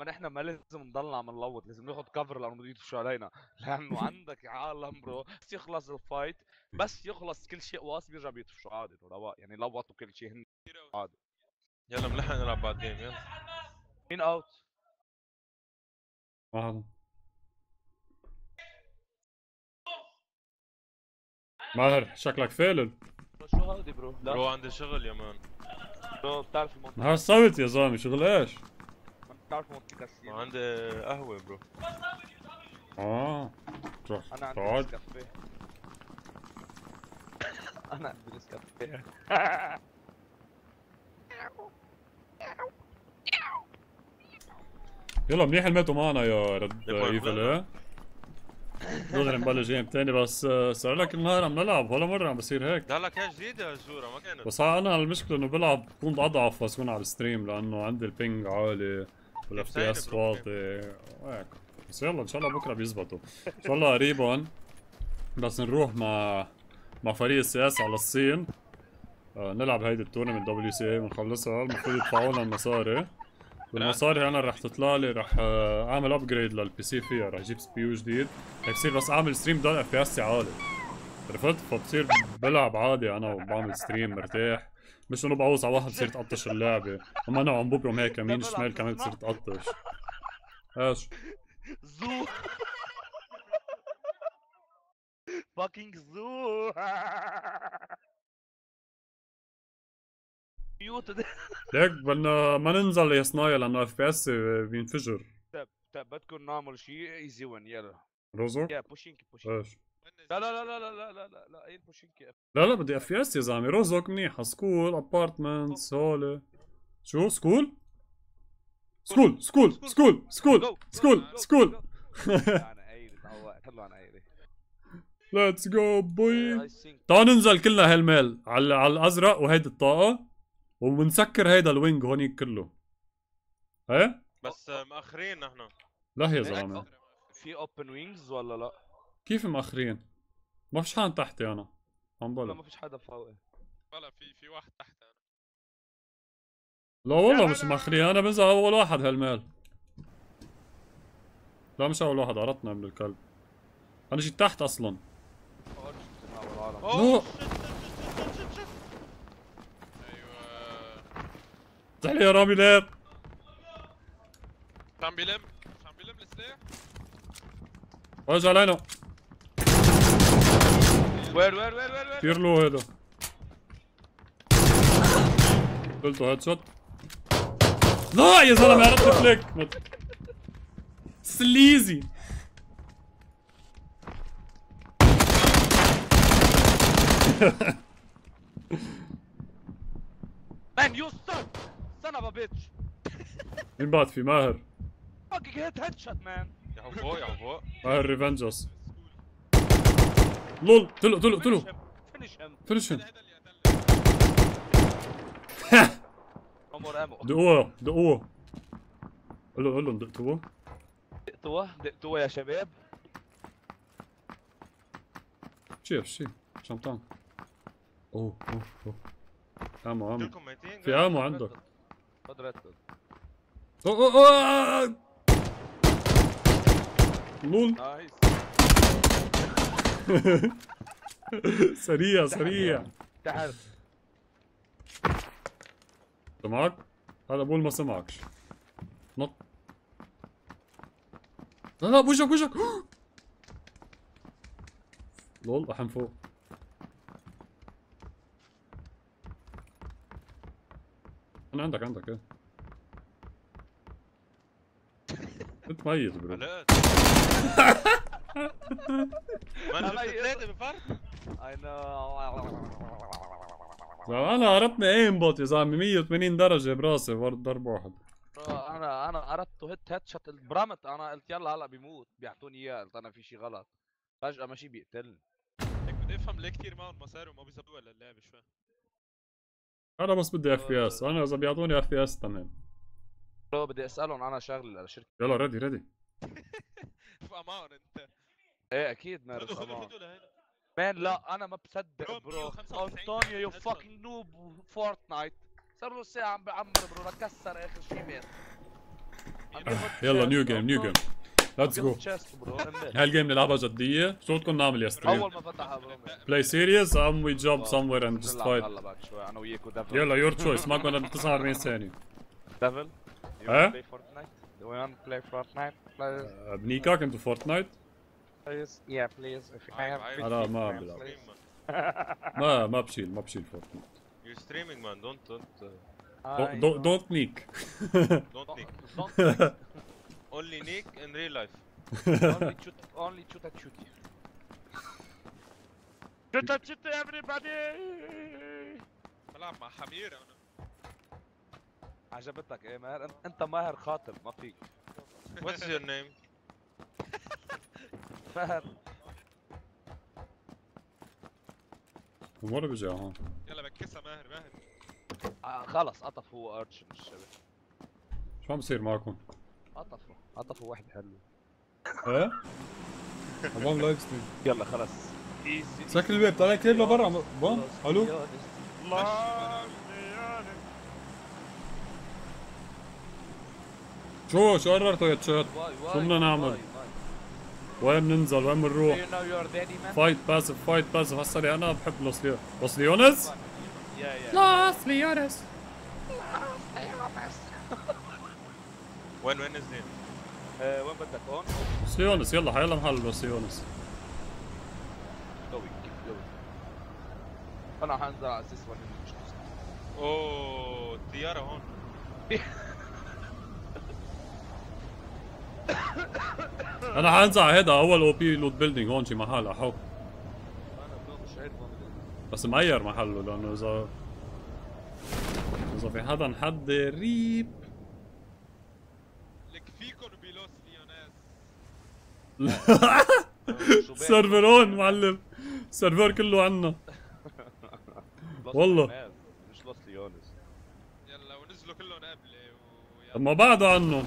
C: ما نحن ما لازم نضلنا عم نلوط لازم ناخذ كفر لأنه بده يدفشوا علينا. (laughs) لأنه عندك عالم برو بس يخلص الفايت بس يخلص كل شيء واصل بيرجع بيدفشوا عادي رواق يعني لوطوا كل شيء هن عادي.
B: يلا ملحق نلعب بعد جيم يلا.
C: مين اوت؟
A: ما حدا ماهر شكلك فالل
C: شو هودي برو؟
B: برو عندي شغل يا مان.
C: برو بتعرف المنطقة.
A: نهار صوت يا زلمة شغل إيش؟
C: بتعرف منطقة
B: ما
C: السين
B: عندي قهوة برو.
A: آه. تروح
C: أنا عندي
A: تقعد
C: نسكافيه. (coughs) أنا عندي نسكافيه. (laughs)
A: يلا منيح الماتوا معنا يا Red
B: Devil.
A: إيه دغري نبلش game تاني بس آه، صار لك النهار عم نلعب. ولا مرة عم بصير هيك.
B: ده لك يا جديدة يا زورة ما كانت.
A: بس أنا المشكلة إنه بلعب بكون أضعف بس كون على ال stream لأنه عندي ال ping
B: عالي. وال FPS؟
A: واطي وهيك بس يلا ان شاء الله بكره بيزبطوا ان شاء الله قريبا بس نروح مع مع فريق السياسة على الصين آه نلعب هيدي ال tournament WCA ونخلصها المفروض يدفعوا لنا المصاري والمصاري أنا رح تطلع لي رح اعمل upgrade لل PC فيها رح أجيب CPU جديد رح يصير بس اعمل stream ضل FPS عالي عرفت فبصير بلعب عادي أنا وبعمل stream مرتاح مش انه بعوز على واحد بصير تقطش (laughs) اللعبة. اما أنا عم ببرم هيك يمين شمال كمان بتصير تقطش إيش؟
C: زو. (laughs) Fucking زو. (laughs)
A: ليك بدنا ما ننزل يا صنايع لأنه FPS بينفجر.
C: طيب بدكم نعمل شيء easy win يلا.
A: Rozhok
C: يا Pochinki
A: إيش؟
C: لا لا لا لا لا لا لا لا لا أين بوشينك
A: لا لا بدي اف أس يا زلمة. رزق منيحه سكول ابارتمنتس هول شو؟ سكول سكول سكول سكول سكول سكول سكول
C: هلا أنا ايري
A: ليتس جو بوي
C: اي
A: تعال ننزل كلنا هالميل. على على الأزرق وهيدي الطاقة. وبنسكر هيدا الوينج هونيك كله. إيه؟
B: بس مأخرين نحن.
A: لا يا
C: إيه؟
A: زلمة.
C: في open wings ولا لا؟
A: كيف مأخرين؟ ما فيش حدا تحتي أنا. عم بلا.
C: ما فيش حدا فوقي
E: ولا في في واحد تحت أنا.
A: لا والله مش مأخرين. أنا بنزل أول واحد هالميل لا مش أول واحد عرضنا ابن الكلب. أنا جيت تحت أصلا.
C: بالعالم
A: لا.
E: أيوه.
A: تحلي يا رامي
E: مش عم بيلم عم بيلم السلاح
A: رجع علينا.
C: وين وين وين وين وين
A: كثير لو هيدا قلته هيد شوت لا يا زلمه عرفت فليك سليزي
C: مان يو ستوب son of a bitch.
A: مين بعد في ماهر
C: fucking hit headshot man.
B: يا فوق يا فوق
A: ماهر ريفنجس لول.
E: اللي قتلني
C: no more ammo
A: دقوه دقوه. قول له قول له دقتوه.
C: دقتوه دقتوه يا شباب.
A: شيف شي شو عم تعمل أوه أوه. اوه أمو امو في أمو عندك.
C: خد ريد
A: أوه أوه أوه. لول.
C: نايس. (laughs)
A: سريع سريع.
C: تحت
A: سمعك؟ هذا بقول ما سمعكش. نط. لا لا بوجهك بوجهك. (gasps) lol رحم فوق. أنا عندك عندك إيه. (laughs) أنت ميت
B: bro. (laughs) جبت ثلاثة بفرق.
C: I know.
A: لا، أنا عرفني aimbot يا زلمة 180 درجة براسي ورد ضرب واحد.
C: أنا أنا اردت هيت هيد شوت برمت أنا قلت يلا هلا بيموت بيعطوني إياه قلت أنا في شيء غلط. فجأة ماشي بيقتلني.
E: هيك بدي أفهم ليه كثير معهم مصاري وما بيزبطوا ولا اللعبه شوي.
A: أنا بس بدي اف بي اس أنا إذا بيعطوني اف بي اس تمام.
C: بدي أسألهم أنا شغله للشركه
A: يلا ريدي ريدي
E: في أمان أنت.
C: إيه أكيد مارس
E: أمان
C: مان لا أنا ما بصدق
E: برو،
C: برو
E: 195
C: أنطونيو يو. فاكينج نوب فورتنايت صار له ساعة عم بعمر برو لكسر آخر شيء مات ياخد
A: يلا. نيو جيم نيو جيم ليتس جو
C: ياخد chest برو. امبارح.
A: هاي الجيم نلعبها جدية؟ شو بدكم نعمل يا ستريم
C: أول ما فتحها
A: بلاي سيريس ام وي
C: هلا بعد شوي. أنا وياك وديفل.
A: يلا يور تشويس معكم أنا ب 49 ثانية
C: ديفل
A: ها؟
C: play Fortnite? Do you want to play Fortnite?
A: بنيكاك انتو فورتنايت
C: please. Yeah, please. If you
E: عيب،
C: have. 50
A: أنا ما بلعب. ما ما بشيل ما بشيل فورتنايت
B: You're streaming man don't don't uh,
C: I
A: دونت نيك
B: don't nick
C: Don't text.
B: only nick in real life
C: only shoot, only shoot at shooty. Shoot at shooty, everybody!
E: بلعب مع حمير أنا
C: عجبتك إيه ماهر؟ انت ماهر خاطب ما فيك.
B: what's your name
C: ماهر
A: مرة بيجي هون
E: يلا بكسها ماهر ماهر
C: آه، خلص قطف هو ارشن الشباب.
A: شو عم بصير معكم؟
C: قطفوا قطفوا واحد حلو.
A: إيه؟ عم بعمل لايف ستريم
C: يلا خلص. ايزي
A: سكر الباب طلع كتير لبرا بون ألو شو شو قررتوا يا تشات؟ شو بدنا نعمل؟ وين بننزل وين بنروح؟ fight passive fight passive هسا اللي أنا بحب Los Leones
C: Los Leones؟
A: Los Leones
B: وين وين نازلين
C: آه، وين بدك هون؟
A: Los Leones يلا حيلا محل Los Leones
C: Going, keep going. أنا حنزل على أساس.
B: أوه الطيارة هون (laughs)
A: أنا على هيدا أول أو بي لوت بيلدينج هون شي محل
C: أحو.
A: بس مغير محله لأنه اذا إذا في حدا محضر ريب
E: لك فيكن بيلوس ليوناس؟ (laughs)
A: سيرفر هون معلم سيرفر كله عنا والله.
C: مش لوس ليونس
E: يلا ونزلوا كلهم قبلي ويلا
A: اما بعده عنهم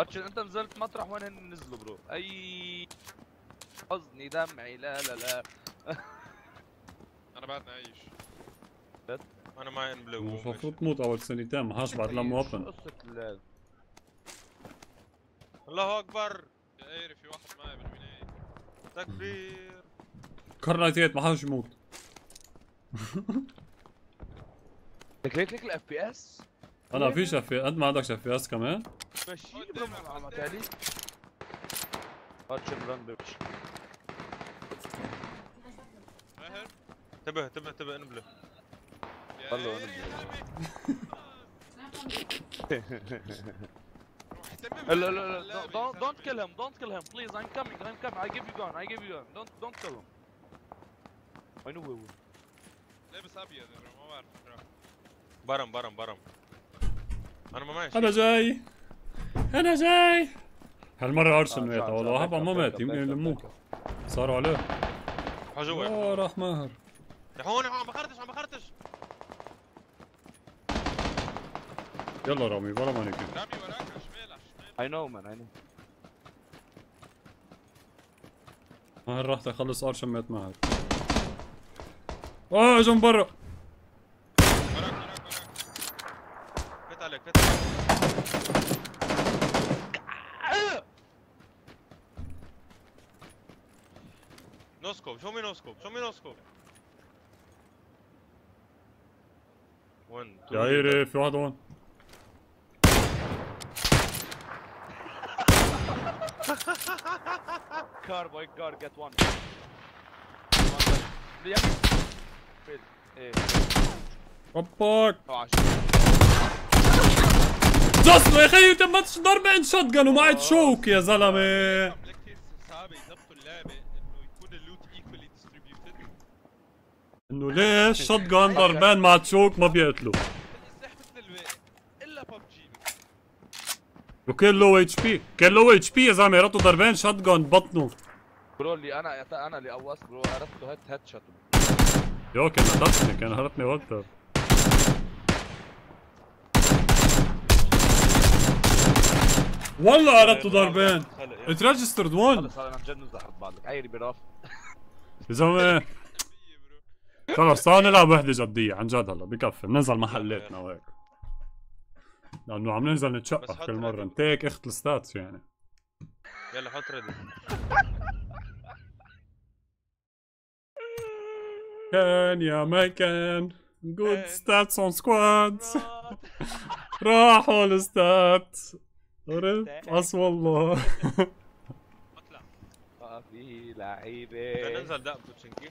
C: ارشن انت نزلت مطرح وين هن نزلوا برو. أي حزني دمعي لا لا لا. (laughs)
E: أنا بعدني عايش.
B: أنا معي ان بلو
A: المفروض تموت أول سنتين ما حاش بعد لما وطن
C: قصة ال-
B: الله أكبر.
E: يا ايري في واحد معي بالبناية.
B: تكبير.
A: كرنايتيت ما حاش يموت.
C: لك (laughs) ليك ليك الاف بي اس
A: أنا في شفي قد ما عندك شفي اس كمان
C: ماشي رن بيتش
B: انتبه انتبه انتبه ان بلو
E: يا
C: والله
E: زلمة
C: لا لا لا don't don't kill him don't kill him please I'm coming I'm coming I give you gun I give you gun don't don't kill him. I know
E: لابس ابيض ما بعرف.
B: برم برم برم أنا ما معي أنا
A: جاي. أنا جاي. هالمرة أرسل
C: آه،
A: مات والله. هبا ما مات يمكن يلموه. صاروا عليه.
B: حجوة.
A: آه راح ماهر.
B: يا هون يا هون عم بخرطش عم بخرطش
A: يلا رامي ولا ماني كده
E: رامي وراك على الشمال على الشمال.
C: I know man I know.
A: ماهر راح تخلص أرشم مات ماهر. آه اجوا من برا
E: وراك وراك وراك
B: فت عليك فت عليك no scope show me no scope show me no scope 1
A: يا ايري في واحد هون
C: car boy car get one. يا فين إيه
A: ربك. جسمه يا خيي انت ما ضرب عند shotgun ومعي choke يا زلمه
E: لك كثير صعب يضبطوا اللعبة انه يكون ال loot equally
A: distributed إنه ليش شوت جن ضربان مع تشوك ما بيقتلوا؟ وكان لو اتش بي كان لو اتش بي يا زلمة رطوا ضربان شوت جن ببطنه
C: برو اللي أنا أنا اللي قوصت برو عرفته هيد هيد شوت
A: يو كان هرتني كان هرتني وقتها. والله رطوا ضربان. ات ريجسترد 1
C: خلص أنا عن جد نزحت بعضك عيري براف
A: يا زلمة. (laughs) خلص تعال نلعب وحده جدية عن جد هلا بكفي. بننزل محلاتنا وهيك. لأنه عم ننزل
B: حط
A: كل مرة. هيك اخت ال stats يعني.
B: يلا حط ready (laughs)
A: كان يا ما كان. good stats on squads راحوا ال stats عرفت؟ (laughs) اس والله (laughs)
C: أطلع. في لعيبة.
B: ننزل دق بوتشنكي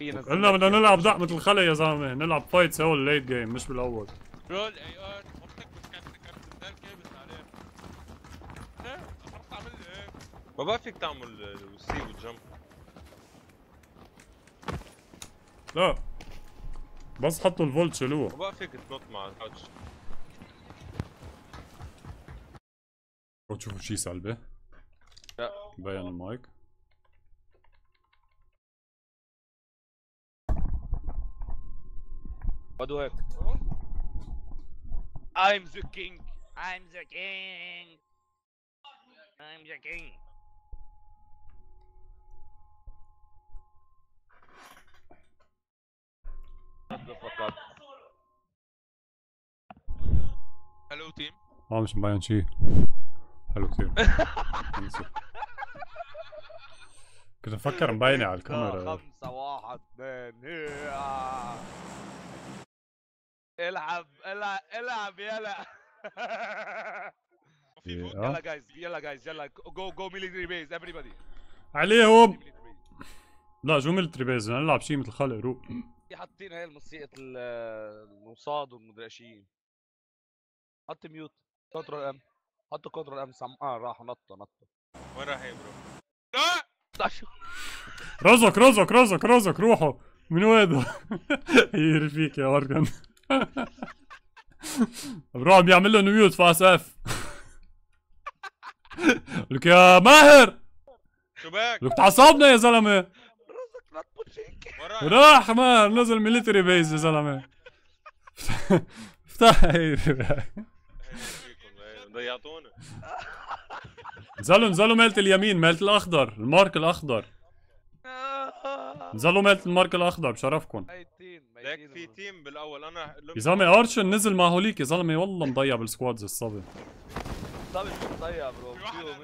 C: في ناس
A: قلنا بدنا نلعب دق مثل الخلق يا زلمة. نلعب فايت سوا الليت جيم مش بالأول.
E: رول اي ار بس كانت كانت تدار كابس عليه. أعمل إيه
B: ما بقى فيك تعمل السي والجمب
A: لا. بس حطوا الفولت شيلوه.
B: ما بقى فيك تنط مع الحج
A: تشوفوا شي سلبي
C: لا.
A: بين المايك.
C: بدو هيك I'm the king. I'm the king. I'm the king. Shut the fuck up.
E: hello team
A: آه مش مبين شي كثير نسيت. كنت أفكر مبينة على الكاميرا.
C: خمسة واحد اثنين هي. العب العب العب يلا. (laughs)
E: في.
C: يلا جايز يلا جايز يلا. جو جو military base everybody.
A: عليهم. لا جو ملتري بيز نلعب شي مثل خلق روق
C: في حاطين هاي الموسيقى ال- المصاد والمدري شي حط ميوت كنترول ام حط كنترول ام سم آه راحوا نطوا نطوا
B: وين رايحين برو؟
E: لا
A: رزق رزق رزق رزق روحوا من وين؟ (laughs) يهري فيك يا ورقن بروح عم بيعمل له ميوت فاس اف. لك يا ماهر.
B: شو بك؟
A: لك تعصبنا يا
B: زلمة.
A: راح ماهر نزل military base يا زلمة. افتح هي.
B: فيكم، ضيعتونا.
A: نزلوا نزلوا مالت اليمين مالت الأخضر ال mark الأخضر. نزلوا مالت ال mark الأخضر
C: بشرفكم.
B: ليك في team بالأول. أنا
A: يا زلمة ارشن نزل مع هوليك. يا زلمة والله مضيع بال squads الصبي.
C: طب شو مضيع
E: bro
C: مشكلة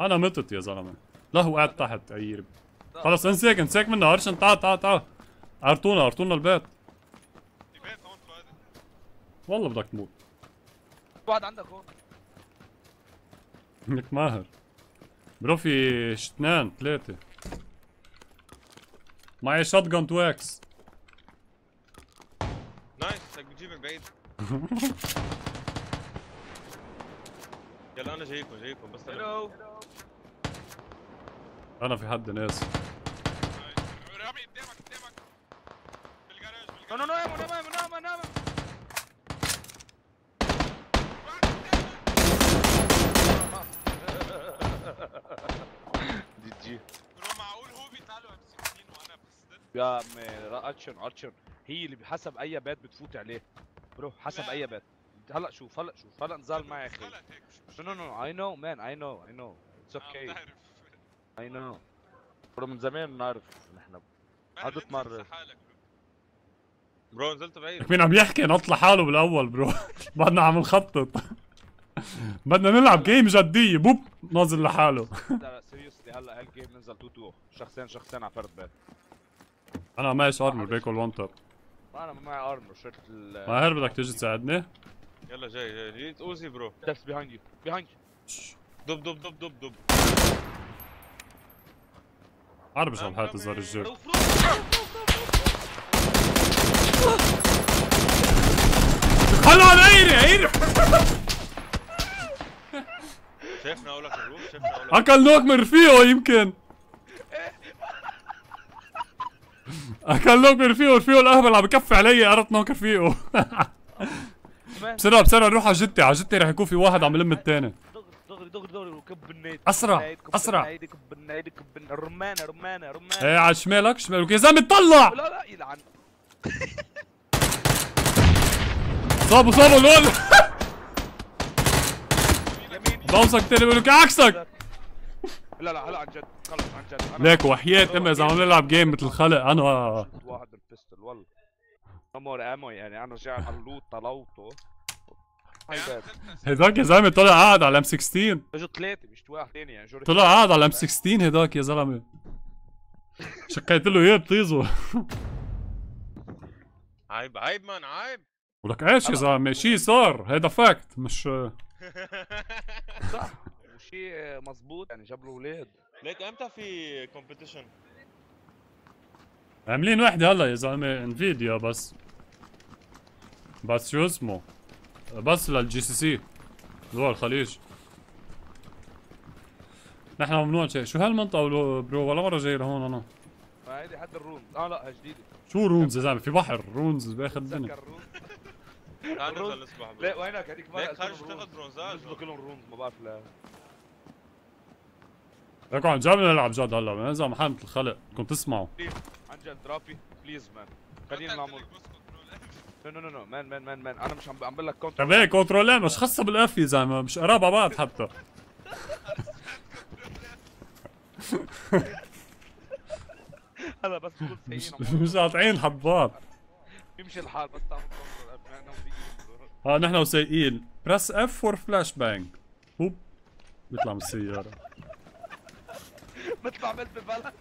A: أنا متت يا زلمة. لا هو قاعد تحت ايرب خلص انساك انساك منه. ارشن تعال تعال تعال. ارطونا ارطونا البيت. والله بدك تموت.
C: واحد عندك هون. (laughs)
A: انك ماهر. bro في اثنين ثلاثة. معي shotgun two
B: x. nice بتجيب من بعيد يلا أنا جايكم جايكم بس أنا-
C: هلو
A: أنا في حد ناس.
E: رامي قدامك قدامك بالجراج
C: نو نو
E: بالجراج
C: نو نو نو نو نو دي جي
E: برو معقول هو 60 وأنا بستد
C: يا عمي ارشن ارشن هي اللي بحسب أي بيت بتفوت عليه. bro حسب
E: لا.
C: أي بيت هلأ شوف هلأ شوف هلأ نزال معي
E: أخي.
C: no no no I know man I know I know it's okay I know bro من زمان بنعرف نحن عدت مرة.
B: bro. نزلت بعيد.
A: مين عم يحكي؟ نط لحاله بالأول bro. (laughs) بعدنا عم نخطط. (laughs) بدنا نلعب game جدية. بوب نازل لحاله.
C: لا لا seriously هلأ هال game نزل 2 2 شخصين شخصين على فرد بيت.
A: أنا معيش armor بيكل وان توب
C: أنا ما معي armor شلت ال
A: ماهر بدك تيجي تساعدني؟
B: يلا جاي جاي. جيت اوزي bro
C: Steps behind you. Behind you.
B: دب دب دب دب دب.
A: عارف شو حياة الزر الجير على عيني عيني.
B: شايفنا أقول لك شايفنا أقول لك
A: أكل knock من رفيقه يمكن. (laughs) اكل نوك من رفيقه رفيقه الأهبل عم بكفي علي قرط نوك رفيقه
C: مان
A: بسرعة بسرعة نروح على جتي على جتي رح يكون في واحد عم يلم الثاني
C: دغري دغري دغري وكب النايد
A: أسرع،
C: كب النايد، كب
A: أسرع.
C: النايد، كب. الرمانه رمانه رمانه
A: إيه على شمالك شمالك. يا زلمة طلع!
C: لا لا يلعن. (laughs)
A: صابوا صابوا لول (laughs) بوصك تاني بقول لك عكسك.
C: لا لا هلا عن جد. خلص عن جد. أنا-
A: ليك وحياة امي إذا عم نلعب game مثل الخلق أنا
C: شفت واحد بال pistol والله. no more ammo يعني. أنا جاي على ال loot طلوته.
A: هداك يا زلمة طلع قاعد على M 16
C: أجوا ثلاثة مش واحد ثاني يعني.
A: طلع قاعد على M 16 هداك يا زلمة. شقيت له إياه بطيزه.
B: عيب عيب man عيب.
A: ولك إيش يا زلمة؟ شي صار هيدا fact مش
C: صح. وشيء مزبوط يعني جاب له أولاد
B: ليك إمتى في competition
A: عاملين وحدة هلا يا زلمة Nvidia بس. بس شو اسمه؟ بس لل GCC دول الخليج. نحن ممنوع شيء. شو هالمنطقة ولو- bro؟ ولا مرة جاي لهون أنا.
C: هيدي حد ال Ruins آه لا هي جديدة.
A: شو Ruins يا زلمة؟ في بحر. Ruins باخر الدنيا
C: لا وينك؟ هذيك
B: ليك خرج تاخذ برونزاج
C: كلهم رونز ما بعرف لا
A: لكم عم جابنا نلعب جد هلا بننزل محل مثل الخلق كنت تسمعوا
C: عن جد درافي بليز مان خلينا نعمل نو نو نو مان مان مان مان أنا مش عم عم بقول لك كونت
A: طيب هيك كنترولين مش خاصة بالاف يا زلمة مش قراب على بعض حتى. (laughs)
C: هلا بس
A: مش
C: سيئين
A: مش قاطعين حبات
C: يمشي الحال بس تعمل كونترول أنا ودي
A: ها نحن وسايقين بريس اف فور فلاش بانج هوب بيطلع من السيارة.
C: مثل ما عملت ببلد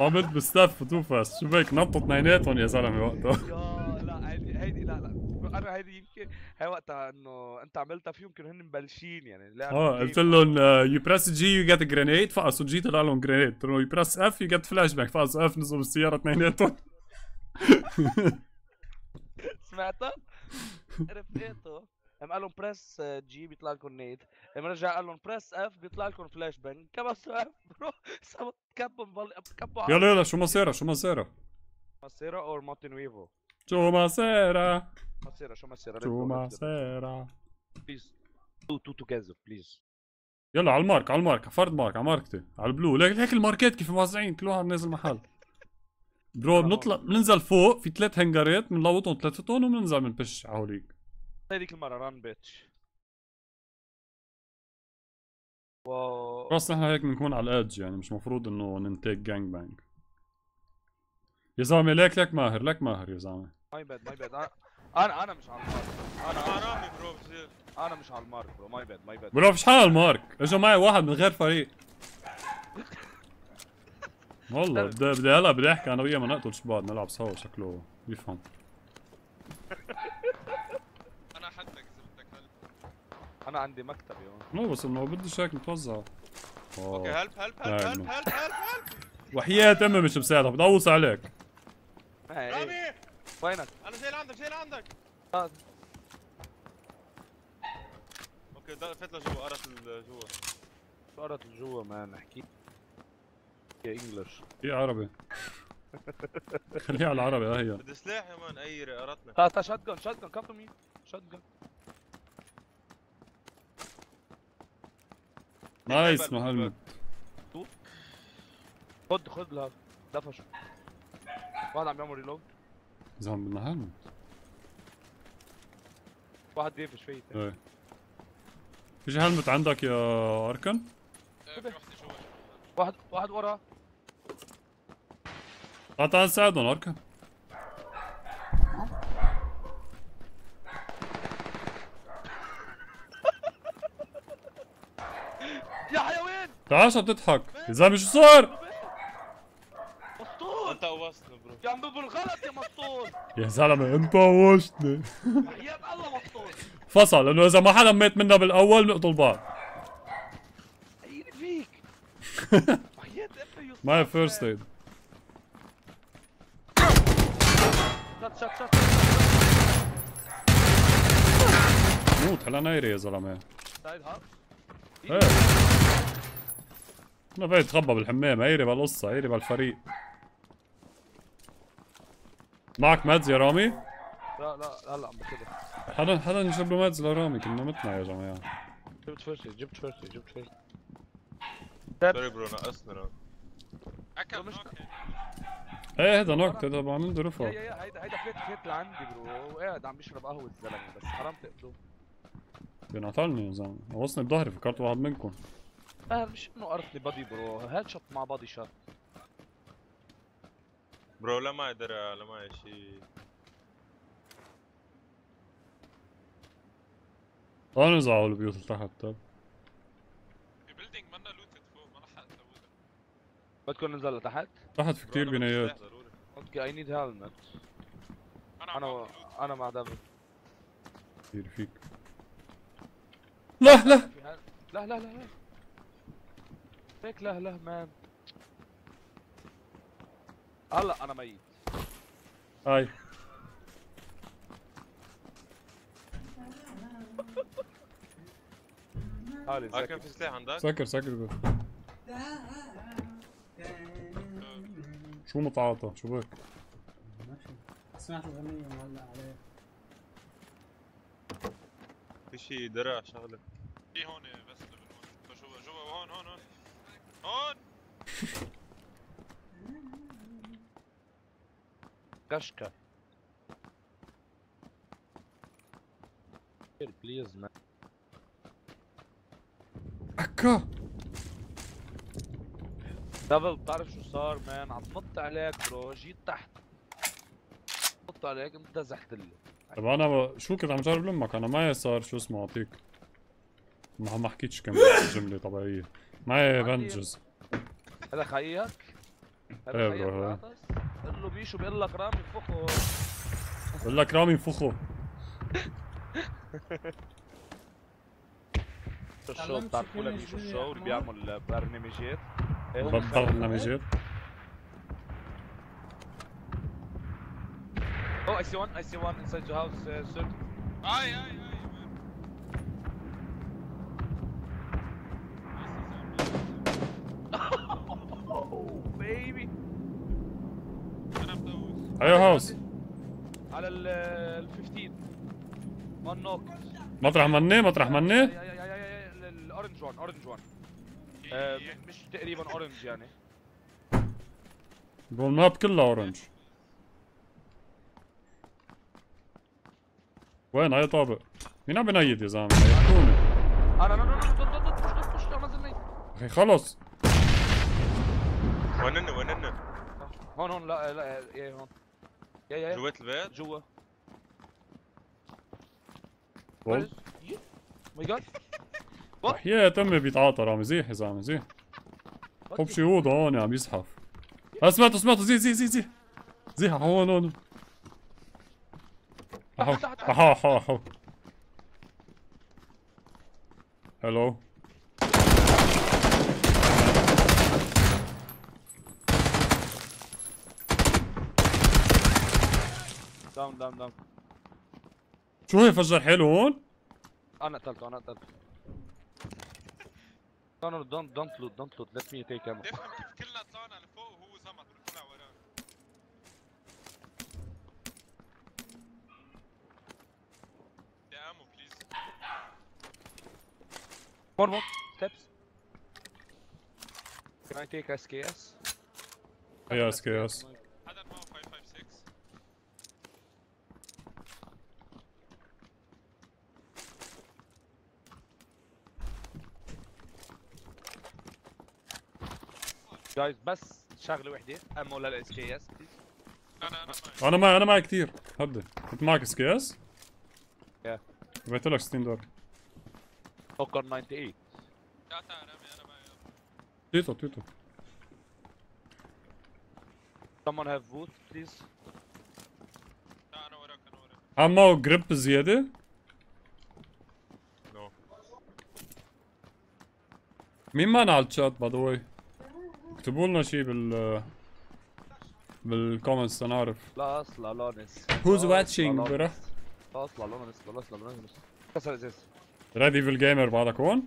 A: عملت بستاف تو فاست شو بيك نطوا اثنيناتهم يا زلمة وقتها. (laughs)
C: يا لا هيدي هيدي لا لا. أنا هيدي يمكن هي وقتها إنه أنت عملتها فيهم كانوا هن مبلشين يعني آه.
A: قلت لهم يو بريس جي يو جيت جرينيد فقصوا جي طلع لهم جرينيد قلت لهم يو بريس اف يو جيت فلاش بانج فقصوا اف نزلوا بالسيارة اثنيناتهم (laughs)
C: سمعتها؟ رفقاته قام قال لهم بريس جي بيطلع لكم نيد قام رجع قال لهم بريس اف بيطلع لكم فلاش بانج كبسوا اف برو سوا كبوا كبوا
A: يلا يلا شو مصيرها شو مصيرها
C: ماسيرا اور مارتن ويفو
A: شو ما سيرة
C: ماسيرا شو ماسيرا
A: شو ما سيرة
C: بليز تو تو توجذر بليز
A: يلا على المارك على المارك فرد مارك على ماركتي على البلو ليك هيك الماركات كيف موزعين كل واحد نازل محل bro بنطلع بننزل فوق في ثلاث هنجرات بنلوطهم ثلاثتهم وبننزل بنبش على هوليك
C: هذيك المرة run bitch wow.
A: بس نحن هيك بنكون على ال edge يعني مش مفروض إنه ننتيك gang bang يا زلمه ليك ليك ماهر ليك ماهر يا زلمه
C: my bad my bad أنا أنا مش على ال
B: mark.
C: أنا
B: أنا bro بصير
C: أنا مش على ال mark bro my bad my
A: bad bro فيش حال ال mark. اجى معي واحد من غير فريق. (laughs) والله بدي بدي هلا بدي أحكي أنا وياه ما نقتل شباب نلعب سوا شكله. بيفهم (laughs)
E: أنا حدك اذا بدك هل
C: أنا عندي مكتب يا
A: مو بس إنه بديش هيك نتوزع أوكي.
B: هلب هلب
A: لا،
B: هلب هلب. هلب هلب.
A: وحياة امي مش مساعدة بدي اوصى عليك.
C: إيه.
B: رامي!
C: وينك؟
B: أنا زي اللي عندك زي اللي عندك.
C: آه.
B: أوكي فات لجوا قرت لجوا
C: صارت لجوا مان؟ نحكي يا إنجلش.
A: في عربي. خليها على العربي هي.
B: بدي سلاح يا مان أي قرتنا.
C: تعال شات جن شات جن كم تو مي شات جن
A: نايس هلمت
C: خد خد الهاب دفش واحد عم يعمل ريلود
A: بدنا هلمت
C: واحد بيقفش فيي.
A: إيه. فيش هلمت عندك يا
E: أركن؟ في
C: واحد واحد ورا.
A: تعال تعال نساعدهم أركن
C: يا حيوان
A: تعال شو بتضحك يا زلمة شو صار؟
C: مسطول
B: انت قوصنا برو
C: يا عم بالغلط يا مسطول
A: يا زلمة انت وشتني
C: حياة الله مسطول
A: فصل انه اذا ما حدا مات منا بالاول بنقتل بعض
C: عيني فيك يا صاحبي.
A: فيرست ايد موت هلا نايري يا زلمة
C: سايد
A: أنا بقيت اتخبى بالحمام هيري بالقصة هيري بالفريق معك مادز يا رامي؟
C: لا لا هلا عم بكده
A: حدا حدا نجيب له مادز لرامي كنا متنا يا جماعة.
C: جبت فيرستي جبت فيرستي جبت فيرستي
B: سوري برو نقصنا رامي.
C: أكل
E: نوك
A: إيه هذا نوكت هذا عم عنده
C: يا
A: رفع
C: هيدا هيدا فات فات لعندي برو وقاعد عم بيشرب قهوة الزلمة بس حرام تقتلوه.
A: بينعطلني يا زلمة. غصني بظهري فكرت واحد منكم.
C: آه مش انه قرفني بادي برو؟ هيد شوت مع بادي شوت
B: bro لا معي درع لا معي شيء
A: تعالوا نزعوا البيوت اللي تحت طيب
E: في building منا looted فوق ما لحقت looted
C: بدكم ننزل لتحت؟
A: تحت في كتير بنايات.
E: okay I
C: need
E: helmet أنا
C: أنا مع دافيد
A: كتير فيك. لا لا.
C: لا لا لا لا. هيك لا لا مان هلا أنا ميت.
A: هاي.
C: هالي
B: آه كان في سلاح عندك؟
A: سكر سكر بس. شو متعاطى؟ شو بك؟
G: سمعت الأغنية معلق عليها
B: في شي درع شغلة؟
E: في هون هون
C: كشكة بليز مان
A: اكا
C: دبل بتعرف شو صار مان عم نط عليك برو جيت تحت. نط عليك انت زحت لي
A: طب أنا. شو كنت عم جرب لمك؟ أنا معي صار شو اسمه أعطيك. ما ما حكيتش كم جملة طبيعية. معي بنجز
C: هذا خيك هذا
A: إيه
C: خيك قل له بيشو بيقول لك رامي فخو
A: بقول لك رامي انفخه (laughs)
C: شو الشو بتعرفوا لبيشو الشو؟ اللي. بيعمل برنامجات إيه
A: برنامجات
C: Oh, I see one. I see one inside the house, uh, sir.
E: آي آي آي. man.
C: Oh, baby.
E: أنا مدوس
A: a house
C: على ال ال 15 one knock
A: مطرح مني مطرح مني
C: ال orange one orange one آه، مش تقريبا orange يعني
A: ال map كلها orange وين اي طابق مين عم بنيد يا زلمه يحكوني
C: أنا لا لا لا ضد ضد مش ضد مش نزلني
A: أخي خلص
B: وينن وينن
C: هون هون لا لا هون يا يا
B: جوات البيت
C: جوا. my god (laughs)
A: يا تمي بيتعاطى رامي زيح يا زلمه زيح حب شهود هون عم يزحف. سمعته سمعته زي زي زي زي. زيح هون هون. احو احو احو احو هلو
C: down down down
A: شو هي فجر حلو هون؟
C: أنا قتلته أنا قتلته No, no, don't, don't loot, don't loot. Let me take ammo.
E: تفهم كيف كلنا طلعنا لفوق وهو زمط طلع ورانا يا ammo please
C: More, more steps. Can I take SKS?
A: هي SKS
E: حدا معه 556
C: Guys, بس شغلة وحدة ammo لل SKS please.
E: أنا أنا معي
A: أنا معي أنا معي كثير هدي أنت معك SKS؟
C: Yeah.
A: بعت لك 60 دولار
C: Hawker 98.
E: لا تعال رامي أنا معي
A: تيتو تيتو
C: Someone have wood please.
E: لا أنا وراك أنا وراك
A: عمو grip زيادة؟
B: no
A: مين معنا على الشات باي ذا واي؟ اكتبوا لنا شي بال بالكومنتس تنعرف
C: لا أصلا لونس.
A: Who's watching, bro?
C: لا أصلا لونس لا أصلا لونس. كسر ازاز.
A: ريدي في الجيمر بعدك هون؟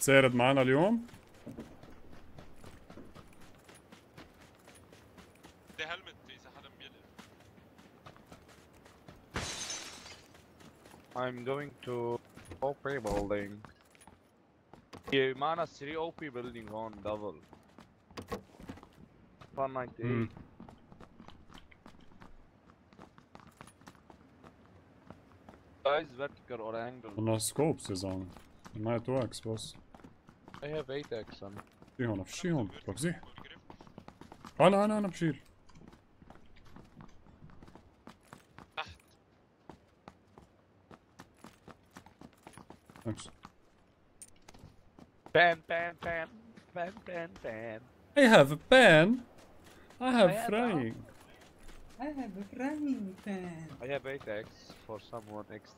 A: سارد معنا اليوم؟
C: I'm going to OP building. Yeah, معنا 3 OP building هون double. 198.
A: مم.
C: Guys, vertical or angle.
A: قلنا scopes يا زلمة معي تو إكس بس
C: I have 8x on.
A: في هون في شي هون لك زيح أنا أنا أنا بشيل
E: تحت
A: Thanks.
C: Pan, pan, pan. Pan, pan, pan.
A: I have a pen. I have
C: have
A: frying.
G: I have a frying pan.
C: I have 8x for someone X.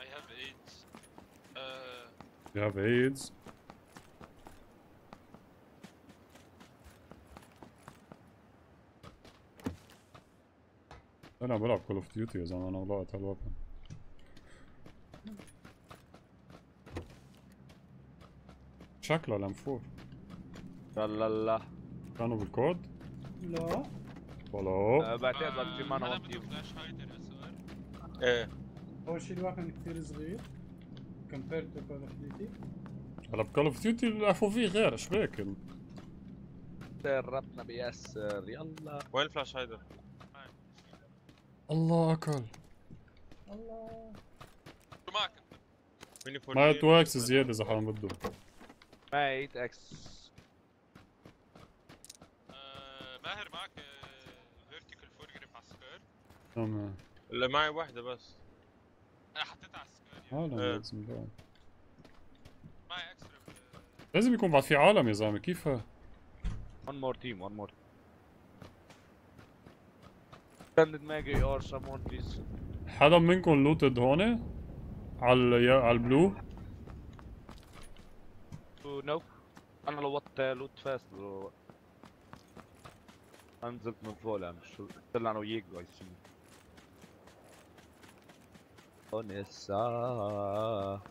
E: I have 8 uh,
A: You have AIDS. انا بلعب كول اوف ديوتي يا زلمه انا ولقيت هالوطن شكله 4
C: لا لا لا.
A: كانوا بالكود؟
G: لا.
A: ولا
C: أه، بعتقد بدك في معنا
E: حدا
C: 1
E: بده
C: تيم.
E: فلاش هايدر يا سؤال.
B: إيه.
G: أول شيء الوكن كثير صغير. Compared to Call of Duty.
A: هلا بكول اوف ديوتي الاف أو في غير. إيش بك
C: ربنا بيسر يلا.
B: وين ال flash hider؟
A: الله اكل
G: الله.
E: شو معك أنت؟
B: ميني
A: ما
B: 14
A: two x زيادة إذا حدا بده
C: معي 8x.
E: آه، ماهر معك vertical foregrip على ال SCAR
A: تمام
B: اللي معي واحدة بس
E: أنا حطيتها على ال SCAR
A: يعني.
B: إيه.
A: لازم بعد.
E: معي اكسترا
A: لازم يكون بعد في عالم يا زلمة كيف
C: One more team, one more. Send it Maggie or someone please.
A: حدا منكم لوتد هون على على البلو
C: to know أنا لوطت وطت لوت فاست لو أنا نزلت من فوق مش طلع أنا وياك جايز اون الساعة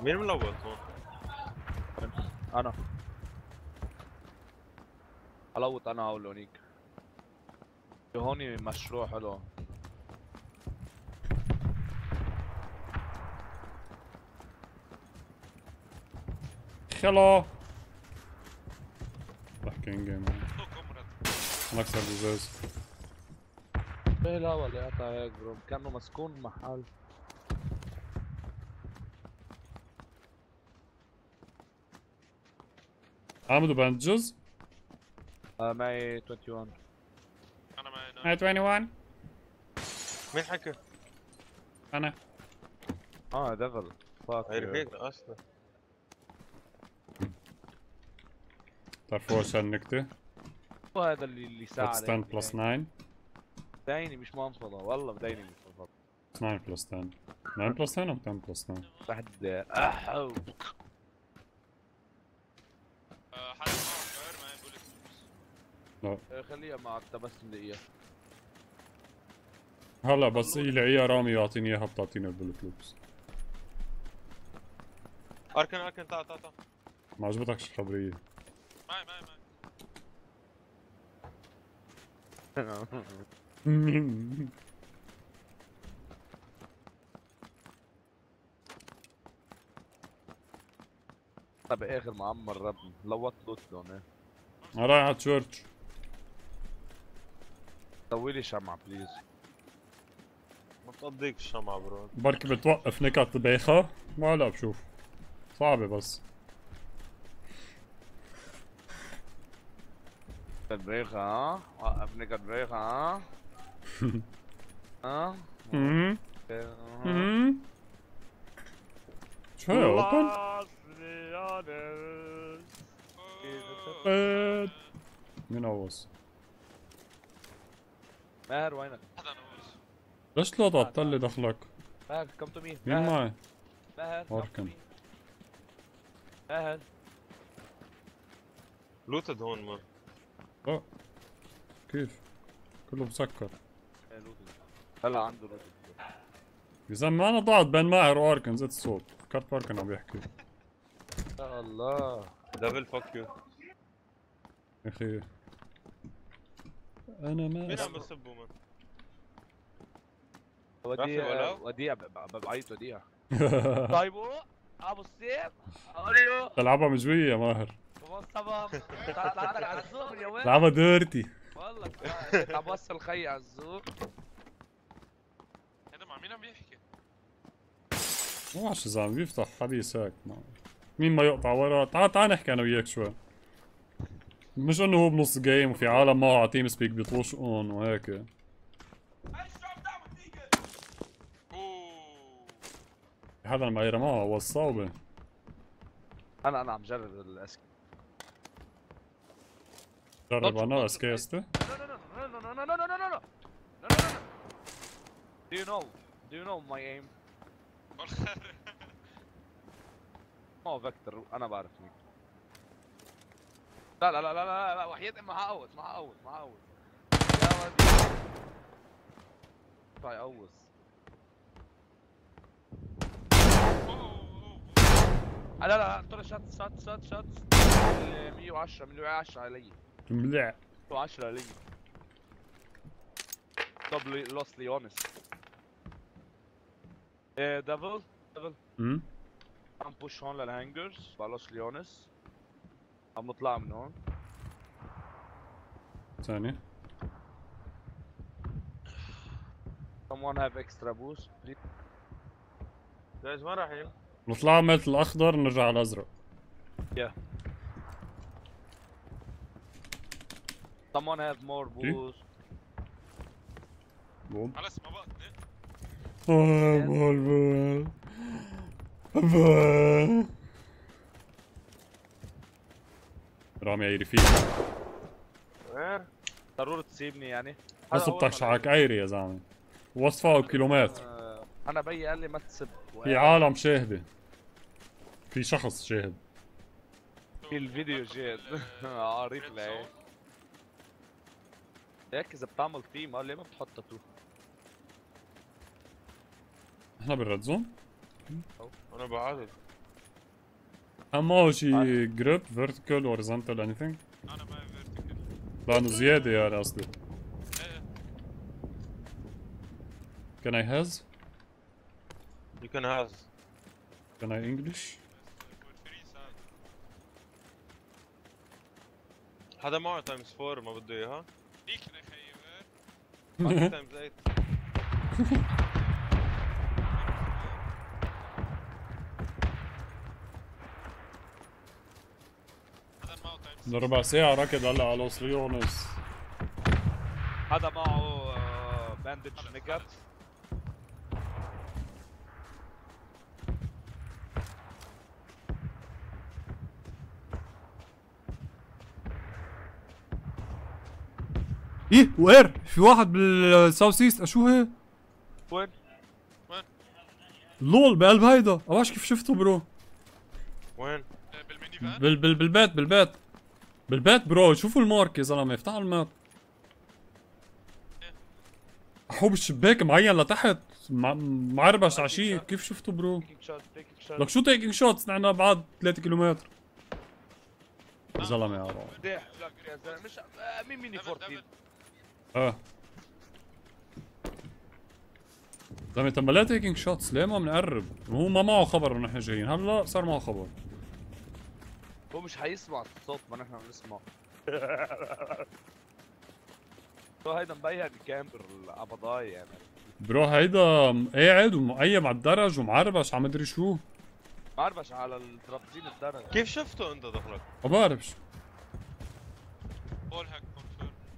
B: مين من الأول؟ هون؟
C: أنا. الوط أنا هولونيك هوني مشروع حلو.
E: يلا. راح
A: كينج هنكسر الازاز
C: إيه لا والله قطع هيك bro كأنه مسكون محل.
A: عمدو بانجوز
C: آه معي 21
E: أنا معي
A: 21
B: مين حكى؟
C: أنا. آه Devil
B: fuck أصلا.
A: بتعرفوا إيش هالنكتة؟
C: هذا اللي اللي ساعد
A: That's 10 بلس 9
C: بدايني مش منفضة والله بدايني مش منفضة
A: 9 بلس 10 9 بلس 10 أو 10 بلس 9
C: بحد احو
E: حدا معه بوليت
C: آه، خليها معك تبسم دقيقة
A: هلا بس يلاقيها رامي يعطيني إياها بتعطيني البولت لوبس.
B: أركن أركن تعال تعال تعال.
A: ما عجبتكش الخبرية.
E: معي معي معي
C: طب اخر معمر ربني loot loot لون إيه؟
A: أنا رايح على church
C: سوي لي شمعة please
B: ما بتقضيك الشمعة bro
A: بركي بتوقف نكت بايخة وهلا بشوف صعبة بس.
C: تدريخة ها وقفني تدريخة ها ها
A: شو هي
E: open؟
A: مين اوص؟
C: ماهر وينك؟
A: ليش لا تعطل دخلك؟
C: ماهر come to me
A: مين معي؟
C: ماهر اركن ماهر
B: looted هون مر
A: لا كيف؟ كله مسكر.
C: هلا عنده looted
A: يا زلمة أنا ضاعت بين ماهر واركن زدت الصوت فكرت أركن عم يحكي.
C: يا الله.
B: Devil fuck you
A: يا أخي. أنا ما
B: مين عم بسبوا من؟
C: وديع؟ وديع ب- ب- بعيط وديع. (laughs) (laughs) طيبو أبو السيف. اوريو
A: تلعبها مجوية يا ماهر.
C: صباح تعال على الزور يا وين (laughs)
A: تلعبها ديرتي.
C: والله تعال وصل خي على الزور
E: هذا مع مين عم يحكي؟
A: مو عش زلمة بيفتح حديث هيك ما. مين ما يقطع ورا؟ تعال تعال نحكي أنا وياك شوي. مش إنه هو بنص game وفي عالم معه على TeamSpeak بيطوشقن وهيك.
E: أوه.
A: في حدا معي رماها هو الصعوبة
C: أنا أنا عم جرب
A: ال SKS أنا SKS
C: No, no, no, no, no, no, no, no, no, no, no, no, no, no. Do you know? Do you know my aim? (laughs) ما فيكتور أنا بعرف مين لا لا لا لا لا لا وحياة ما هقوص ما هقوص ما هقوص يا ودي طيب قوص لا لا لا شات شات شات شات 110 110 علي
A: ملع
C: 110 علي طب لوس ليونس إيه Devil Devil
A: امم
C: عم push هون لل hangars بلش ليونس عم نطلع من هون
A: ثاني
C: someone have extra boost please.
B: جايز وين رايحين؟
A: نطلع مثل الأخضر نرجع على الأزرق.
C: Someone have more boost
E: بقى
A: بول بول رامي عيري فيك
B: وين؟
C: ضروري تسيبني يعني
A: تكشعك
C: مرة.
A: عيري يا زلمة. وصفه كيلومتر
C: أنا بيي قال لي ما تسب.
A: في عالم شاهده في شخص شاهد
C: في الفيديو جيد آه replay هيك اذا بتعمل team kill ليه ما بتحط تاتو
A: إحنا بال red
B: zone؟ أنا بعادل.
A: اما شي grip vertical horizontal anything
E: أنا معي vertical
A: لأنه زيادة يعني قصدي
B: إيه
A: Can I has?
B: You can have
A: Can I English?
B: حدا معه times 4 ما بده إياها؟
E: ليك يا خيي؟
B: times 8
E: هذا معه times
A: من ربع ساعة ركض هلا على لوس ليونس
C: هذا معه bandage نكت
A: إيه وقر في واحد بال south east شو هي؟
C: وين؟
A: lol بقلب هيدا. اواش كيف شفته bro.
B: وين؟
E: آه، بال minivan
A: بال بال بالبيت بالبيت. بالبيت bro. شوفوا ال mark يا زلمة. افتحوا ال map. حو بالشباك معين لتحت. مع- معربش عشية. كيف شفته
C: bro؟
A: لك شو taking shots نحن بعد 3 كيلومتر. يا زلمة يا رب.
C: مش آه، مين mini
E: Devil
C: 14
E: Devil
A: آه. زلمه طب ما لا taking shots ليه ما بنقرب؟ هو ما معه خبر إنه نحن جايين. هلا صار معه خبر.
C: هو مش حيسمع الصوت ما نحن بنسمع هو (laughs) هيدا مبين camper القبضاي يعني.
A: bro هيدا قاعد ومقيم على الدرج ومعربش على مدري شو.
C: ما بعرفش على الترابزين الدرج.
B: كيف شفته أنت دخلك؟
A: ما بعرفش.
E: بول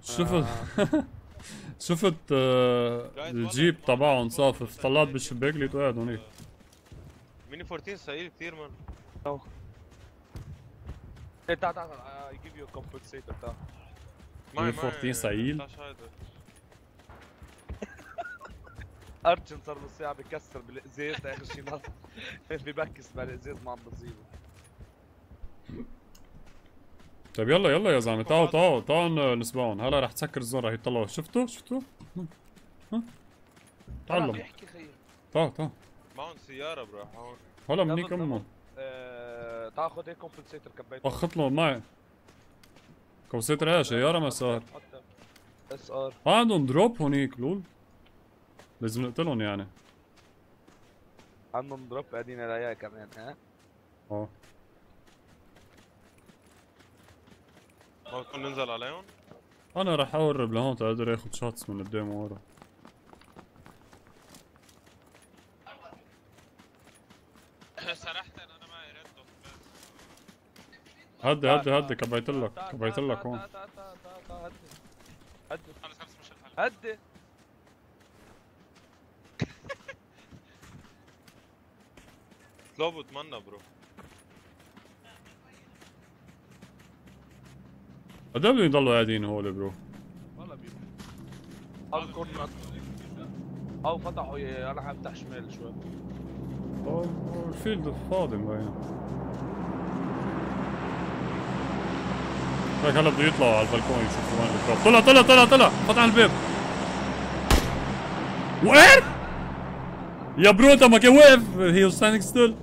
A: شفت؟ (laughs) شفت آه، الجيب تبعهم صافف طلعت بالشباك لقيته قاعد هونيك
B: ميني 14 ثقيل كثير من
C: إيه تعال تعال تعال. يجيب يو compensator تعال.
A: ميني 14
B: معي
A: ثقيل؟
B: 16 هيدا.
C: ارجن صار له ساعة بكسر بالازاز آخر شيء (laughs) ببكس بالازاز ما عم بصيبه
A: طيب يلا يلا يا زلمة. تعالوا تعالوا تعالوا نسبقهم هلا رح تسكر ال zone رح يطلعوا شفتوا؟ شفتوا؟ ها تعلم تعال تعال.
B: معهم سيارة bro هون.
A: هلا منيك. امهم
C: آه، تعال خذ هيك كومبنسيتور كبيت.
A: اخط له معي. كوسيتر إيش سيارة مسار
C: إس آر.
A: ما عندهم دروب هونيك لول. لازم نقتلهم يعني.
C: عندهم دروب قاعدين عليها كمان ها؟
B: آه. بدكم ننزل عليهم؟
A: أنا رح اقرب لهون تقدر أخذ شوتس من قدام ورا.
E: سرحت أنا معي ريد دوت بس
A: هدي هدي هدي كبيت لك كبيت لك هون.
C: هدي. هدي.
E: خلص خلص مش الحل.
C: هدي.
B: اطلبوا اتمنى برو
A: بدهم يضلوا قاعدين هول برو.
C: والله بيبي أو بكون أو فتحوا أنا حفتح شمال شوي.
A: ال field فاضي مبين. هيك هلا بده يطلعوا على البلكون يشوفوا وين ال drop طلع طلع طلع طلع. فتح الباب. وقف يا bro أنت ما كان واقف هي standing still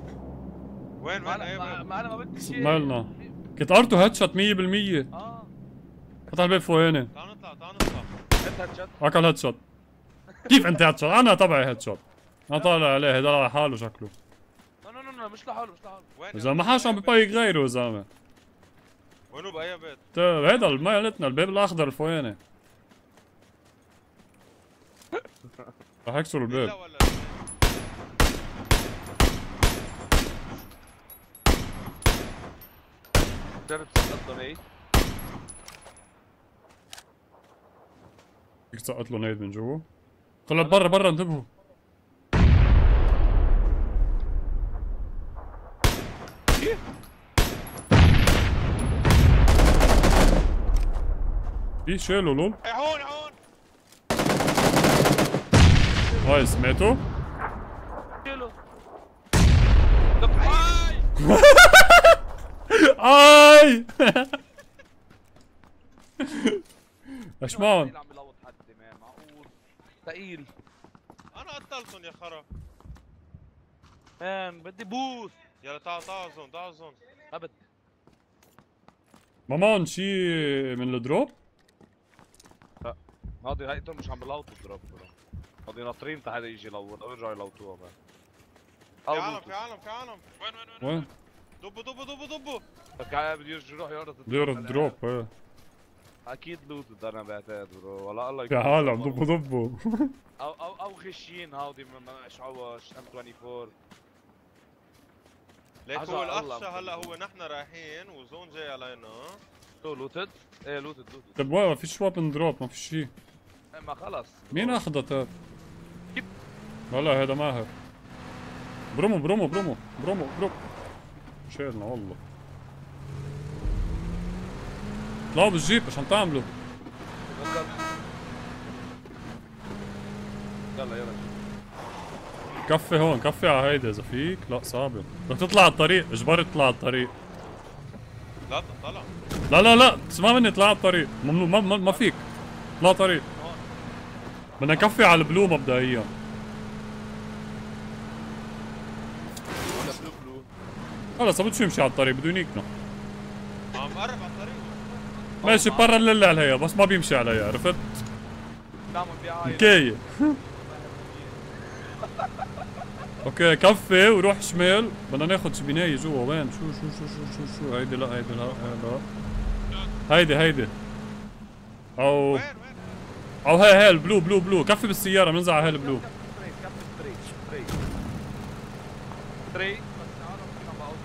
B: وين
C: ما
B: وين؟
C: ما-
B: أنا
C: ما بدي شيء.
A: مالنا؟ كنت قرته headshot 100%
C: آه.
A: فتح الباب فوقاني
B: تعال نطلع تعال نطلع
C: انت هتشت
A: اكل هيد شوت كيف انت هيد شوت أنا تبعي هيد شوت أنا طالع عليه هيدا على حاله شكله
C: لا لا لا مش لحاله مش لحاله
B: وين
A: اذا ما حاش عم ببايق غيره يا زلمه
B: وينو باي بيت؟
A: ت- هيدا مالتنا الباب الاخضر الفوقاني رح يكسروا الباب
C: جرب تسقط
A: له نايد من جوا. طلع برا برا انتبهوا. في شالوا لول
B: إيه هون هون.
A: نايس ماتوا.
C: شيله
A: اي (laughs) (laughs) إيش معهم؟
C: عم بلوط حد ما معقول ثقيل
B: أنا قتلتهم يا خرا.
C: مان بدي بوث.
B: يلا تعال تعال زون تعال زون.
C: ما بدي
A: ما معهم شي من الدروب؟
C: هادي هاي مش عم بلاوتوا دروب برو. هادي ناطرين حدا يجي يلوط أو يرجعوا يلوطوها بقى
B: في عالم في عالم في عالم.
E: وين؟ وين وين
A: وين؟
B: دبوا دبوا. دبوا دبوا
C: بده يرجع يروح يورط
A: بده يرد دروب إيه.
C: أكيد لوتد أنا بعتقد برو ولا الله يكون
A: عالم
C: بالله.
A: ضبوا ضبوا
C: أو أو أو غشين هاودي من شعوش ام 24
B: ليك هو الاخشى. هلا هو نحن رايحين وزون جاي علينا.
C: شو لوتد؟ إيه لوتد لوتد.
A: طب وين ما فيش وابن دروب ما في شيء
C: إيه ما خلص.
A: مين اخذها طيب؟ لا لا هذا ماهر. برومو برومو برومو برومو برومو شيلنا والله. طلعوا بالجيب عم تعملوا؟
C: يلا يلا
A: كفي هون كفي على هيدا إذا فيك. لا صعبة. بدك تطلع على الطريق. اجبرت تطلع على الطريق.
B: لا طلع
A: لا لا لا اسمع مني اطلع على الطريق. ممنوع ما, ما, ما فيك. اطلع طريق بدنا نكفي على
C: ال blue مبدئيا.
A: خلص ما بدش يمشي على الطريق؟ بده ينيكنا
B: عم قرب. على
A: ماشي برا الليل عليها بس ما بيمشي عليها عرفت؟ مكيف okay كفي وروح شمال بدنا ناخذ بناية جوا وين شو شو شو شو شو شو هيدي لا هيدي لا لا هيدي هيدي
B: أو
A: أو هي هي البلو بلو بلو كفي بالسيارة بننزل على هي البلو
C: ستري بس تعالوا فينا بعوض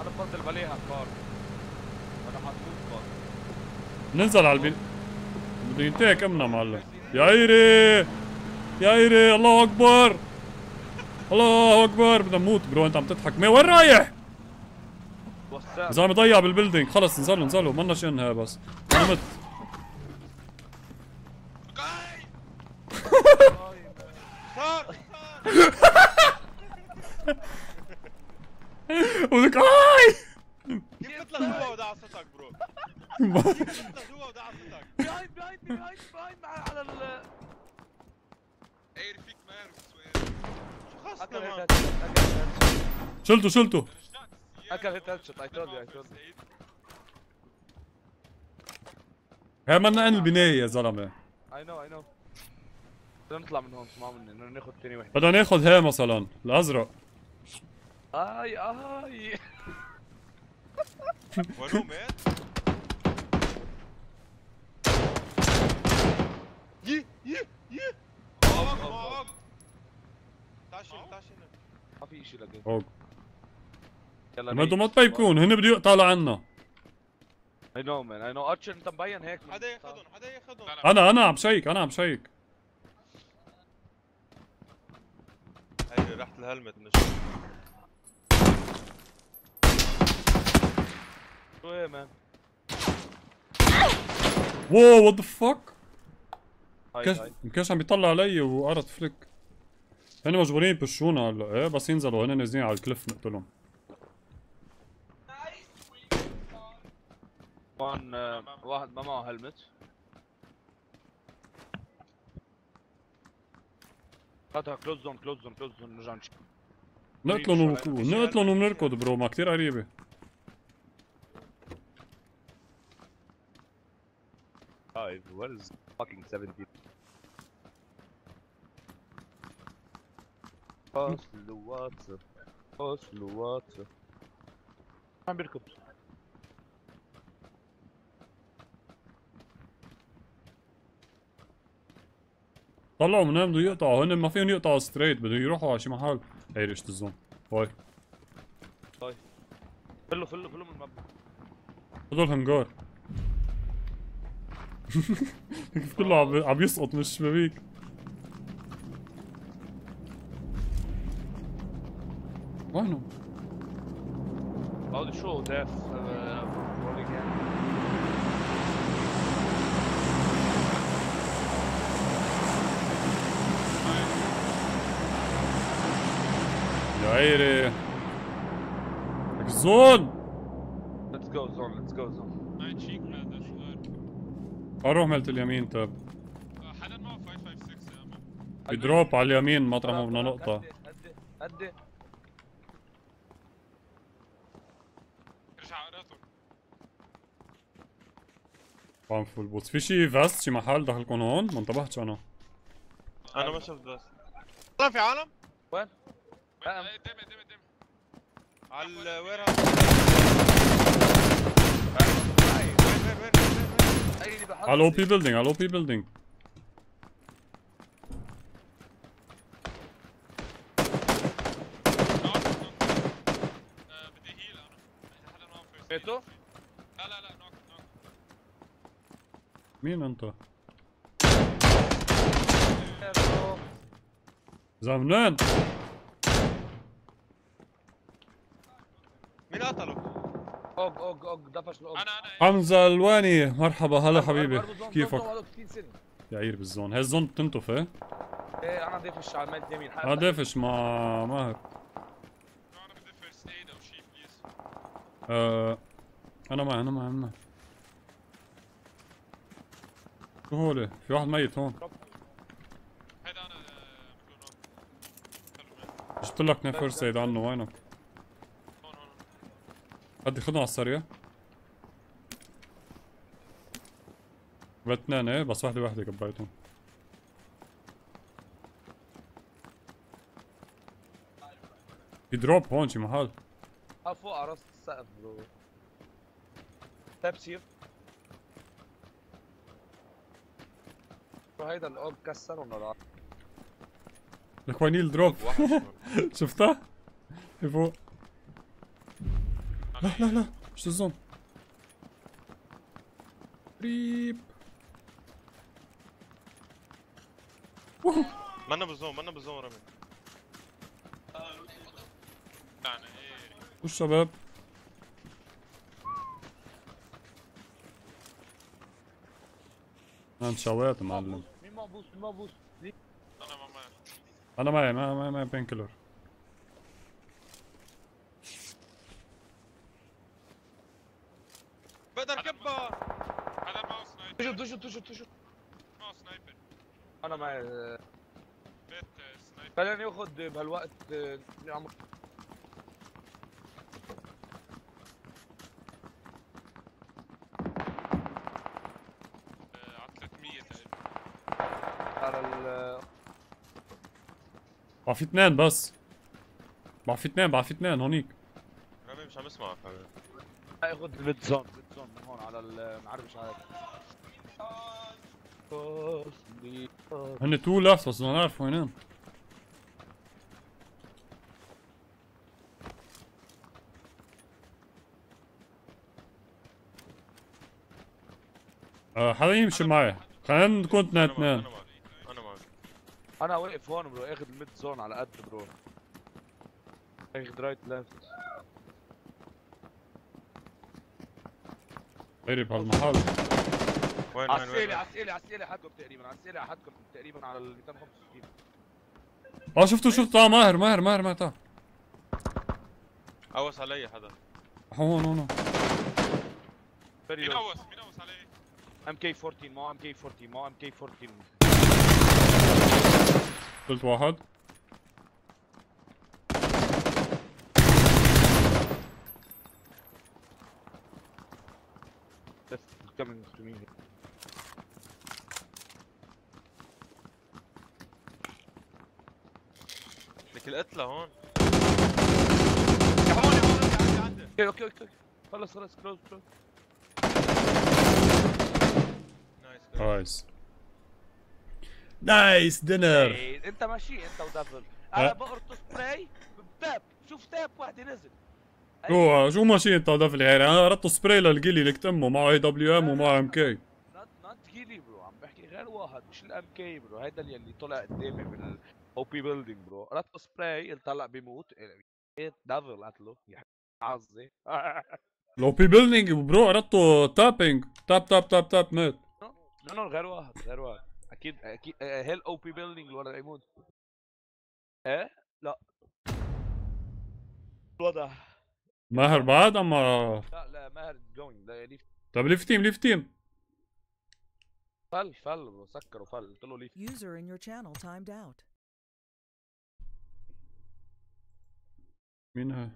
C: أنا بفضل بلاها كار
A: ننزل على البن بده ينتهك امنا معلم يا ايري يا ايري الله أكبر! الله أكبر! بدنا نموت. bro أنت عم تضحك. مي وين رايح؟ زلمه ضيع بال building خلص انزلوا انزلوا. منا شي إنها بس. أنا مت
B: صار
A: ولك آي!
B: كيف تطلع جوا ودع صوتك bro كيف تطلع جوا ودع صوتك
C: behind behind على ال
E: فيك ما يعرف
A: شلته شلته
C: اكل هيت هيدشوت اي تولد يو اي تولد
A: هي منا أن البناية يا زلمة.
C: اي نو اي نو بدنا نطلع من هون مني بدنا ناخذ ثاني وحده
A: بدنا ناخذ هي مثلا الأزرق.
C: آي آي.
B: وين تعال شيل تعال شيل
C: ما في شيء لقيت
A: اوه
C: يلا
A: ما ما تبيكون هن بده يقطعوا عنا
C: اي نو مان اي نو ارشر انت مبين هيك. من-
B: حدا ياخذهم حدا ياخذهم
A: أنا أنا عم شيك أنا عم شيك.
B: هي ريحة الهلمت من الشغل.
C: شو هي مان
A: واو وات ذا فك كاش عم بيطلع علي وقرط فليك؟ هن مجبورين يبشونا هلا. إيه بس ينزلوا هن نازلين على ال cliff نقتلهم.
C: هون آه، واحد ما معه helmet. هاتها close zone close zone close zone نرجع نشوف
A: نقتلهم نقتلهم وبنركض bro ما كتير قريبة.
C: Five. What is fucking 17? فصل واتساب فصل واتساب عم بيركض
A: طلعوا من هون بده يقطعوا هن ما فيهم يقطعوا straight بدهم يروحوا على شي محل هي ريشة ال zone bye
C: فلوا فلوا فلوا من المبنى
A: هدول هنجار كيف كله عم عم يسقط من الشبابيك
C: شو داف رولينج
A: يا عيري لك
C: ال zone let's
E: go zone let's go zone
A: أروح مالت اليمين طيب
E: حدا معه 556 يا man
A: في drop على اليمين مطرح ما بدنا
C: قدي
A: طبعا full boots في شي vest شي محل دخلكم هون ما انتبهتش أنا؟
B: أنا ما شفت بس طلع في عالم؟
C: وين؟
E: وين؟ إيه، قدامي قدامي قدامي
B: على الوير
C: اللي بحط
A: على الاو بي بيلدينج على الاو بي بيلدينج
E: بدي هيل أنا إذا حدا معه first aid.
C: بيتو؟
E: لا لا لا نوك نوك
A: مين انت؟ منين؟
B: مين قتله؟
C: اوج اوج اوج دفش الاوج
E: أنا أنا
A: حمزة الواني مرحبا هلا حبيبي كيفك؟
C: زون هذا 60 سنة.
A: يعير بالزون هي الزون بتنتف إيه؟
C: إيه أنا دافش على الميل يمين
A: آه دافش مع ماهر
E: أنا بدي أو بليز
A: آه أنا معي أنا معي أنا معي شو هولي؟ في واحد ميت هون
E: هيدا أنا
A: جبت لك نفر سيد عنه وينك؟
E: هون هون
A: بدي خدهم على السريع جبت اثنين إيه بس وحده وحده كبيتهم في drop هون شي محل
C: ها فوق على راس السقف bro تبسير شو هيدا ال AUG كسر ولا لا؟
A: لك وين ال drop
B: واحد (laughs)
A: شفتها؟ هي فوق لا لا لا. مش ال zone. RIP.
B: منا بالزون منا بالزون رمي
E: يعني إيه
A: وش شباب؟ أنا شويت معلم.
C: ما بوس ما بوس؟
E: أنا ما ما
A: أنا معي معي معي, معي بين كيلر
B: بقدر كبة.
E: هذا معه سنايبر.
C: تجوا تجوا
E: معه sniper.
C: أنا معي.
E: بيت sniper.
C: خليني اخذ بهالوقت آه، عم
E: آه، على 300 تقريبا
C: على ال
A: بقى في اثنين بس بقى في اثنين بقى في اثنين هونيك
B: رمي مش عم اسمعك حبيبي
C: اخذ ال mid zone mid zone من هون على المعرفش هذا
A: هن two left بس بدنا نعرف وينين آه حدا يمشي معي. خلينا نكون اثنين. اثنين
B: أنا معك أنا معك
C: أنا واقف هون bro اخذ ال mid zone على قد bro. اخذ right left
A: غيري بهالمحل
B: وين وين
C: عسيلي
B: وين؟
C: عسيلي عسيلي حدكم تقريبا عسيلي حدكم تقريبا على ال 265
A: آه شفتوا شفتوا. آه ماهر ماهر ماهر ماهر تعال.
B: قوس علي حدا.
A: هون هون
E: مين قوس مين قوس عليه
C: ام كي 14 ما MK 14 ما MK 14
A: قلت واحد.
C: to me.
B: لك القتلة هون.
E: هون عندي عندي
C: okay okay okay. خلص خلص close
B: close
A: nice nice dinner.
C: إيه، انت ماشي انت ودبل أنا بقرط spray ب tap شوف tap واحد نزل.
A: شو شو ماشي انت دفل يعني أنا قرطت سبراي للقلي لك تمه معه AWM ومعه MK
C: not not جيلي bro عم بحكي غير واحد مش ال MK bro هيدا اللي اللي طلع قدامي بال O B building bro قرطت سبراي قلت هلا بيموت. إيه، دبل قتله يا حظي
A: ل O B building bro قرطته tapping tap tap tap tap مات.
C: لا لا غير واحد غير واحد. أكيد أكيد هيل O B building ولا يموت إيه لا. الوضع.
A: ماهر بعد أما
C: لا لا ماهر جوينج لا ليف.
A: طب ليف تيم ليف تيم.
C: فل فل سكر وفل قلت له ليف.
F: User in your channel timed out.
A: مين هاي؟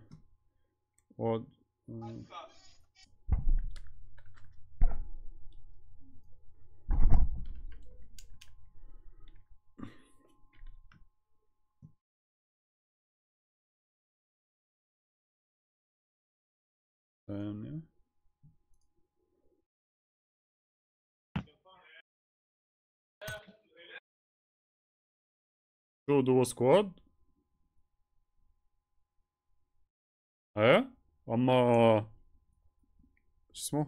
A: واد ثانية شو duo squad إيه أما شو اسمه؟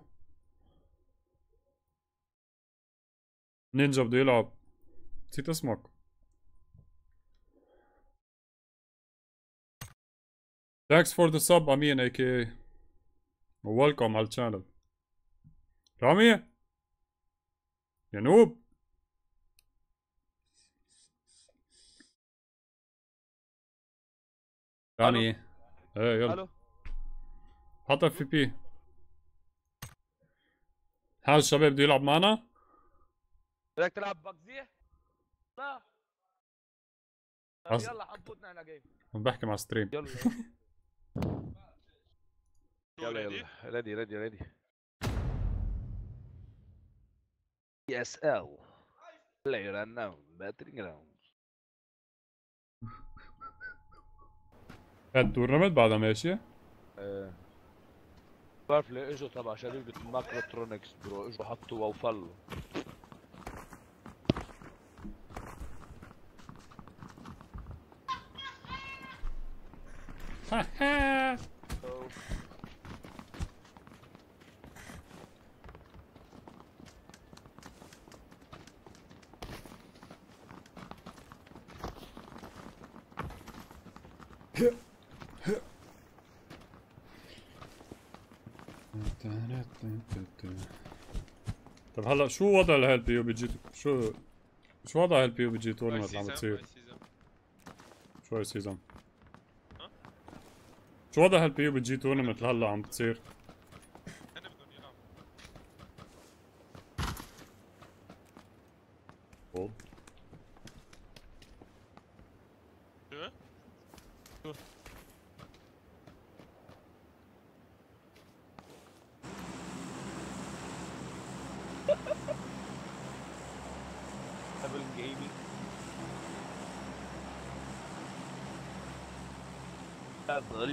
A: نينجا بده يلعب. نسيت اسمك. Thanks for the sub Amin aka Welcome على ال channel. رامي؟ يا noob رامي إيه يلا.
C: ألو؟
A: حط FP هذا الشباب بده يلعب معنا؟
C: بدك تلعب بقزيح؟ لا. طب
A: أص-
C: يلا حبوتنا إحنا جاي
A: عم بحكي مع stream.
C: يلا. (laughs) يلا يلا ready ready ready اس ال PlayerUnknown's Battlegrounds ال
A: tournament بعدها ماشية
C: إيه بعرف ليه إجوا تبع شركة Macrotronics bro. إجوا حطوا وفلوا. (laughs)
A: طب هلا شو وضع الهيل بي يو بي جي شو شو وضع الهيل بي يو بي جي تورنمنت عم
E: سيزون
A: شو هاي
E: season؟
A: شو وضع الهيل PUBG tournament هلا عم بتصير
E: هن بدهم يلعبوا
A: أوه.
E: شو؟
C: دبل جيمنج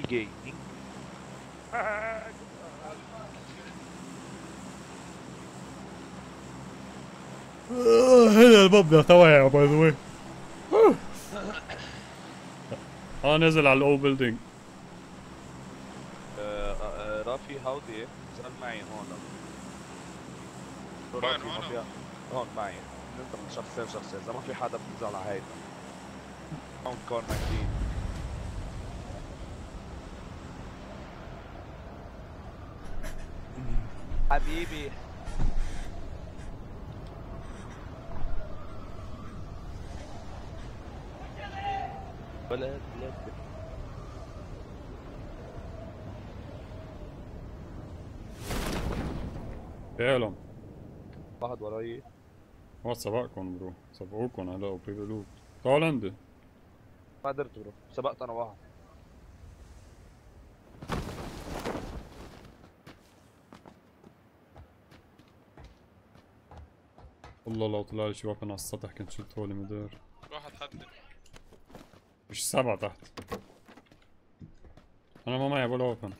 C: دبل جيمنج
A: هنا المبنى تبعي باي ذا واي آه نزل على الاو بيلدينج
C: رافي هاودي اسال معي هون.
E: وين هون؟
C: معي. ننزل شخصين شخصين. إذا ما في حدا بننزل على هيدا. هون كورنا جديد حبيبي. بلد بلد
A: فعلا
C: واحد وراي
A: ما سبقكم برو. سبقوكم هلا وبيبلوك تعال عندي.
C: ما قدرت برو. سبقت أنا واحد.
A: والله لو طلع لي شي وقت على السطح كنت شلته لي مدير
E: واحد حد
A: مش سبعة تحت. أنا ما معي ولا وطن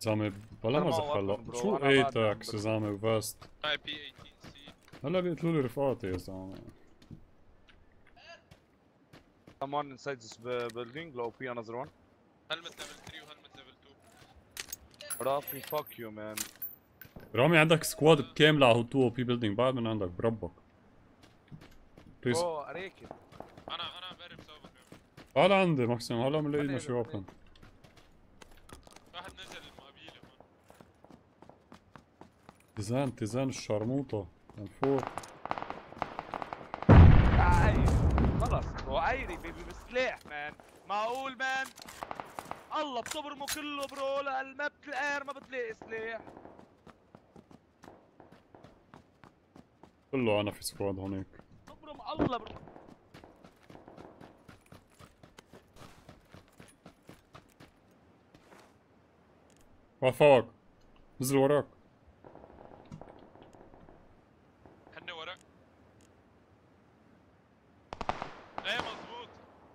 A: زلمة بلا
C: ما
A: مزح هلا شو
C: أنا
A: اي
C: بعد
A: تاكس
C: برو.
A: يا زلمة وفاست
E: هاي بي 18 سي.
A: هلا بيقتلوا لي رفقاتي يا زلمة
C: someone inside this bu- building low P another one.
E: هلمت ليفل 3 وهلمت ليفل 2
C: رافي fuck you man.
A: رامي عندك سكواد كاملة على هو بي بيلدينج بعد من عندك؟ بربك. بليز
C: برو اريكب
E: أنا أنا بعرف سببك
A: تعال عندي ماكسيم هلا بنلاقي لنا شي
C: أنا-
A: وطن
E: واحد نزل المقابيله
A: تيزان تيزان الشرموطة. من فوق.
C: خلص. هو بيبي بسلاح مان معقول مان الله بتبرمه كله برو للماب الاير ما بتلاقي سلاح.
A: كله أنا في squad هونيك.
C: تبرم الله bro
A: واحد فوق. نزل وراك.
E: هن وراك. إيه مزبوط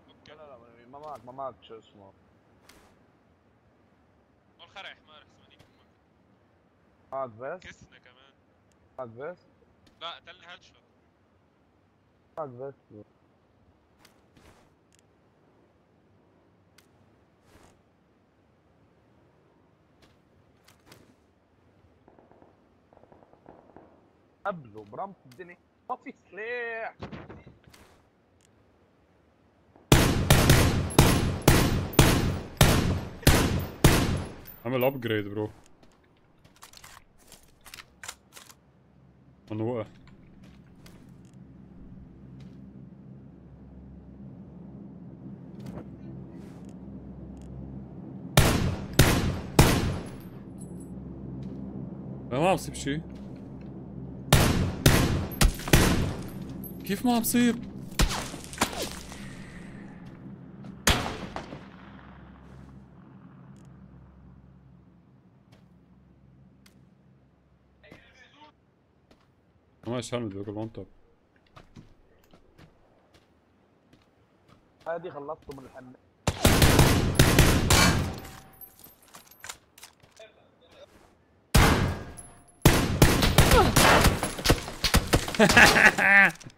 E: okay
C: لا لا ما ما شو اسمه. معك vest
E: كسنا كمان.
C: معك vest
E: لا قتلني headshot
C: معك vest قبله برمت الدنيا. ما في سلاح
A: عمل ابجريد برو انه وقع لا ما عم بصيب شي كيف هعمل بيقول وان توب
C: هادي خلصته من الحمام. (laughs)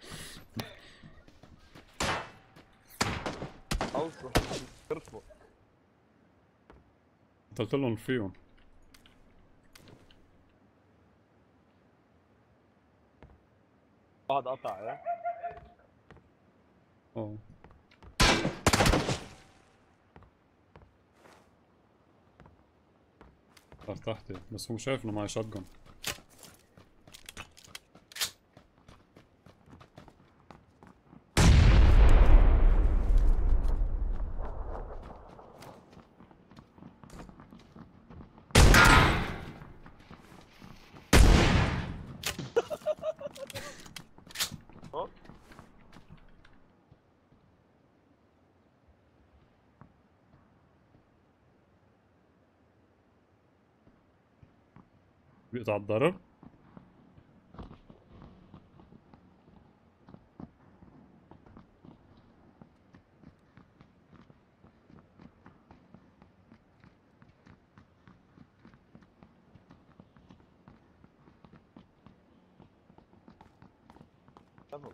C: أوصل. ارفض
A: قتلت لهم فيهم
C: هذا قطع
A: إيه آه تحتي بس هو شايف إنه معي شotgun
C: هوب
A: بيقطع الضرب
C: تمام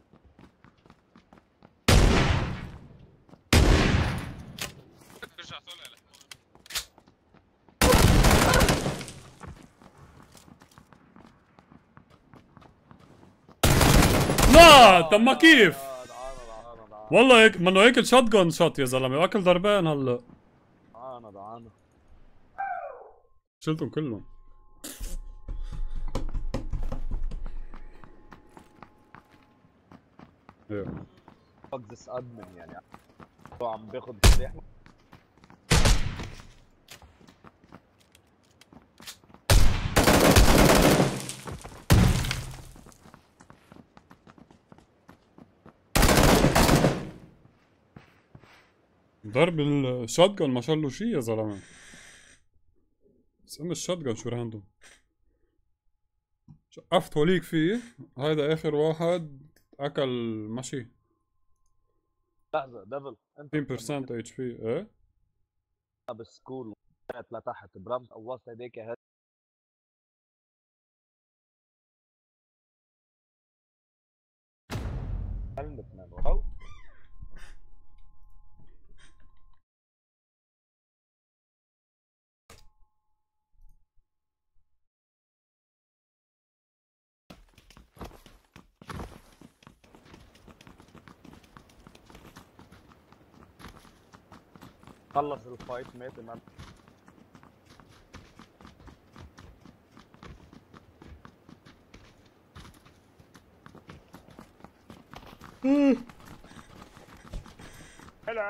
E: ارجع طلع
A: لا طب ما كيف؟ والله هيك منه هيك ال shotgun shot يا زلمة واكل ضربين هلا.
C: عاند عاند
A: شلتهم كلهم إيه
C: fuck this admin يعني. هو عم بياخذ سلاح
A: ضرب الشوت ما شاء له شي يا زلمة. بس ام الشوت شو راندوم شقفت وليك فيه. هيدا آخر واحد أكل ماشي.
C: لحظة دبل أنت
A: 15% اتش بي إيه؟
C: بالسكول طلعت لتحت برمت قوصت هديك هاد هلمت مان واو خلص الفايت مات مان هلا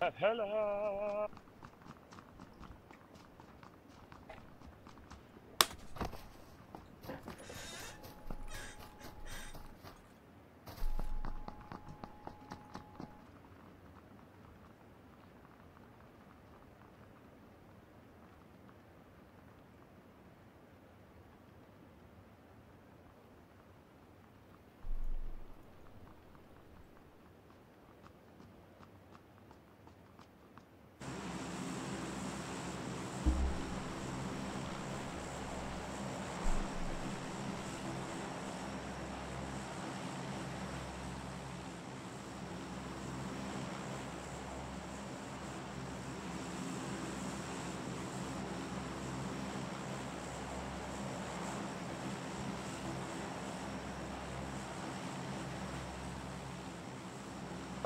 C: هلا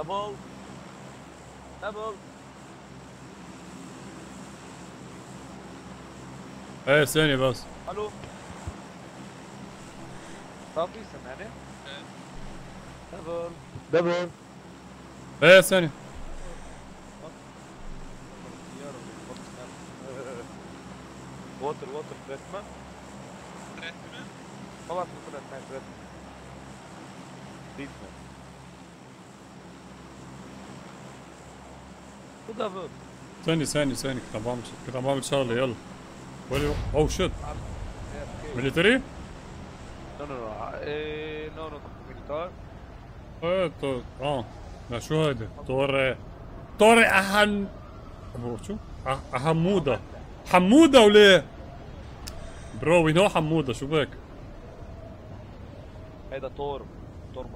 C: Double Double
A: إيه ثانية بس.
C: ألو. صافي سمعني Double Double
A: إيه ثانية.
C: water water treatment
E: treatment
C: خلاص طلعت معي تريتمنت
A: ثانية ثانية ثانية كنت عم بعمل كنت عم بعمل شغلة يلا ويلي اوه شيت ميليتري؟
C: No, no. Eh, no, no, militar.
A: إيه تو آه لا شو هيدا؟ طور طور اهن هو شو؟ أه- حمودة حمودة وليه؟ برو وي نو حمودة شو بك؟
C: هيدا طور طور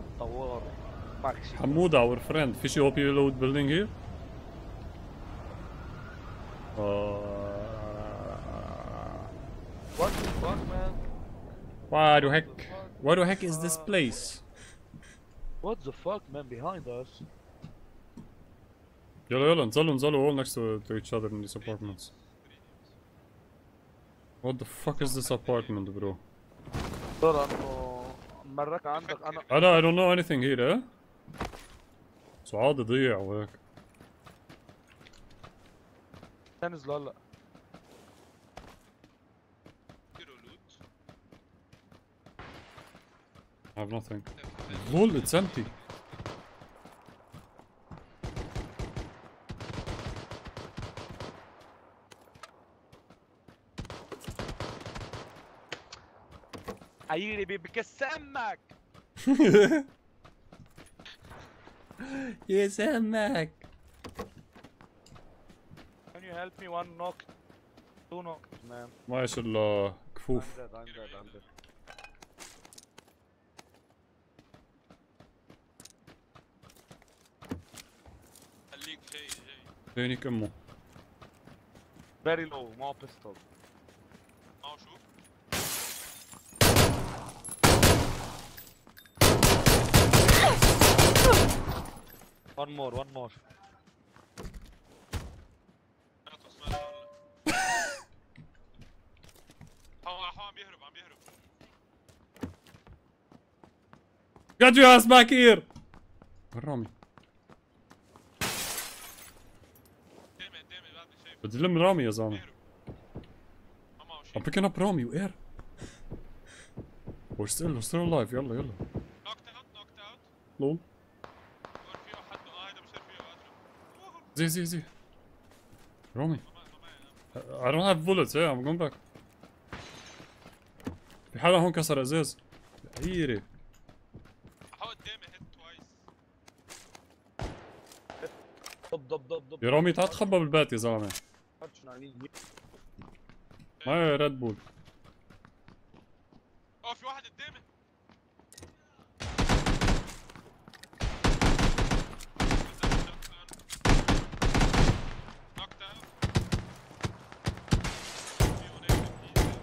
C: معك شيء
A: حمودة اور فريند في شي أو بي لود بيلدينج هير؟ Why the heck is this place?
C: What the fuck man behind us
A: يلا يلا انزلوا انزلوا all next to, to each other in these apartments. What the fuck is this apartment bro?
C: ترى انه مرك عندك انا
A: انا I don't know anything here eh? صعاد ضيع وهيك
C: تنزل هلا
E: كيلو
A: have nothing. Lol, it's empty.
C: عيري بكسمك
A: يسمك
C: Can you help me one knock two knock man
A: ما ايش الكفوف
C: I'm dead I'm dead I'm dead
E: جاي
A: فيني كمه
C: very low معه pistol
E: معه شو؟
C: one more one more
E: اعطوا اسمها هلا هو هو عم يهرب عم يهرب
A: Got your ass back here! وين رامي؟
E: قدامي قدامي بعدني شايف
A: بدي لم رامي يا
E: زلمة.
A: I'm picking up رامي we're We're still we're still alive. يلا يلا.
E: knocked out knocked out lol
A: زي زي زي
E: ما
A: I don't have bullets yeah I'm going back. في حدا هون كسر
E: إزاز. twice
C: ضب ضب ضب ضب
A: يا رامي تعال تخبى بالبيت يا زلمة.
C: حرشنا عليه
A: معي ريد بول
E: اه في واحد قدامي Knocked out. في هناك في-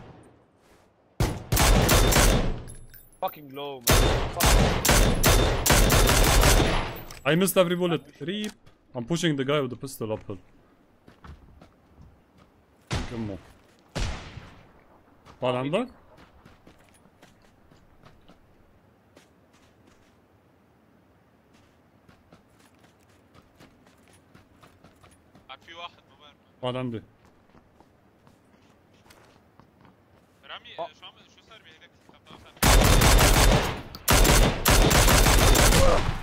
C: fucking low man
A: I missed every bullet ريب I'm pushing the guy with the pistol uphill كمه طال عندك؟
E: عاد في واحد ما بعرف
A: طال عندي
E: رامي
C: آه.
E: شو عم شو صار بهيداك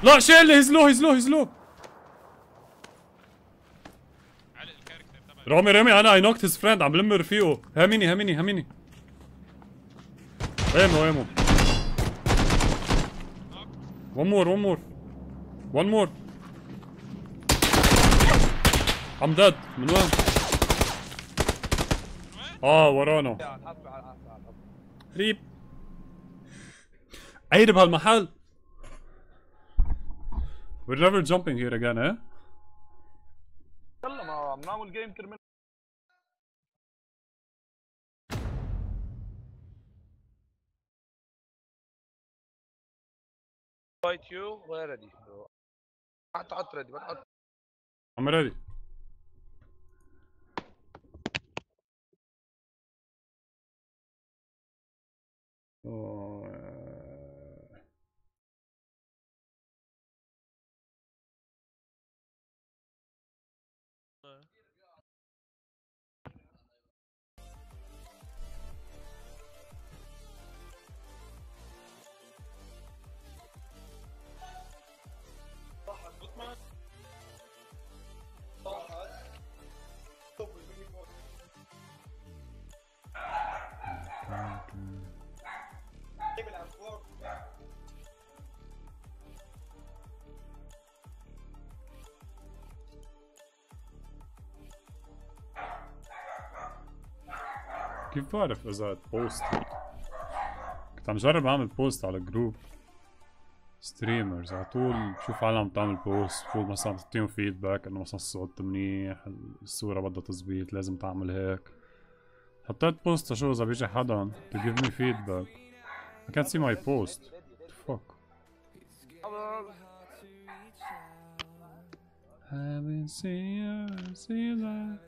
A: لا شيل he's low he's
E: low he's low
A: رامي رامي أنا I knocked his friend عم بلم رفيقه. how many how many how
E: many ammo ammo
A: one more one more. One more. I'm dead. من وين؟ آه ورانا. ريب. عيد بهالمحل. We're never jumping here again eh?
C: عم نعمل جيم
A: كرمال فايت يو وير كيف بعرف اذا post كنت عم جرب اعمل post على group streamers على طول بشوف عالم تعمل بوست بقول مثلا تعطيهم feedback انه مثلا الصوت منيح الصورة بدها تزبيط لازم تعمل هيك حطيت post أشوف اذا بيجي حدا to give me feedback. I can't see my post. Fuck? Haven't seen you, see that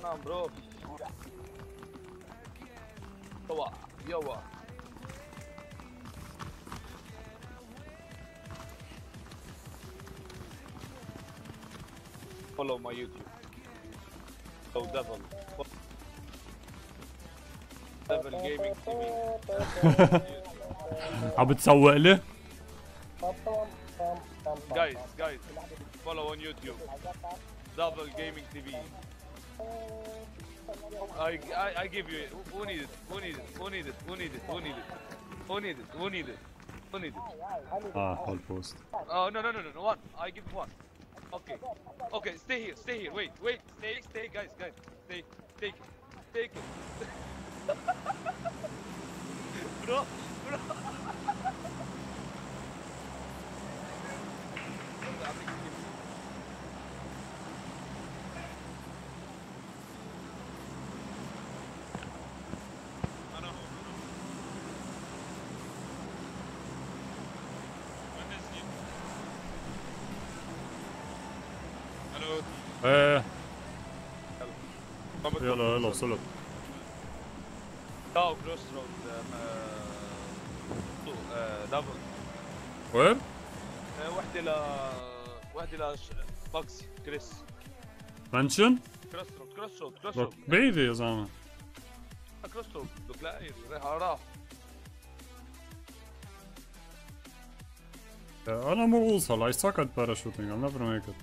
C: برو انا برو يوا يوا follow my YouTube. Oh, Devil. Devil Gaming TV. (laughs)
A: عم بتسوق لي؟
C: guys, guys, follow on YouTube. Devil Gaming TV. I, I, I give you it. Who need it? Who need it? Who need it? Who need it? Who need it? Who need it? Who need it? Who need it?
A: Ah, hold post.
C: Oh, no, no, no, no, no. One. I give one. Okay. Okay, stay here. Stay here. Wait, wait. Stay, stay, guys, guys. Stay. Take it. Take it. (laughs) bro, bro. (laughs)
A: يلا يلا وصلت.
C: No, crossroad. Um, uh, دبل.
A: وين؟
C: وحدة ل وحدة ل باكسي كريس.
A: منشن؟
C: كروس رود كروس رود كروس رود
A: بعيدة يا زلمة.
C: كروس رود بدك لا راح راح
A: أنا مو اوصل I suck at parachuting I'll never make it.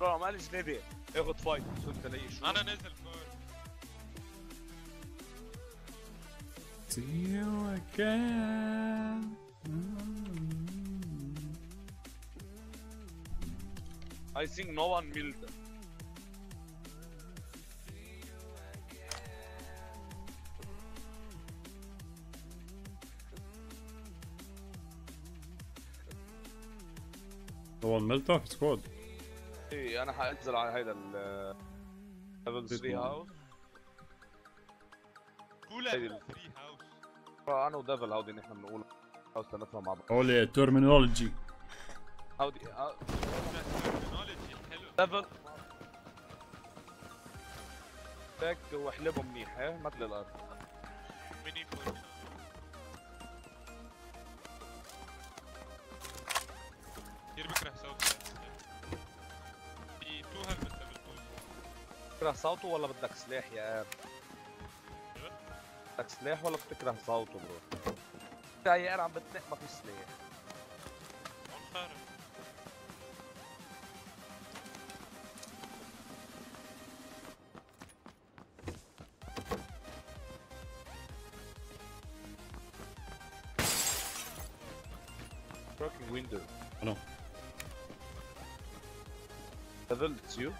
C: برو معلش نادي اخد فايت سوت الاقي شو
E: انا نزل فايت
A: See you again.
C: I think no one milled.
A: No one milled them?
C: It's good. إيه أنا حأنزل على هيدا ال ليفل 3 هاوس
E: كولا
C: هيدي
E: فري هاوس
C: برو أنا وديفل هودي نحن بنقول هاوس لنفهم مع بعض.
A: هولي ترمينولوجي.
C: هودي ها-
E: تكنولوجي حلو.
C: ديفل باك واحلبه منيح إيه؟ مثل الأرض.
E: ميني فور كثير بكره صوت
C: بتكره صوته ولا بدك سلاح يا آم بدك سلاح ولا بتكره صوته برو؟ انت يا ام عم بتنق ما في سلاح
D: Broken window. Devil, it's you?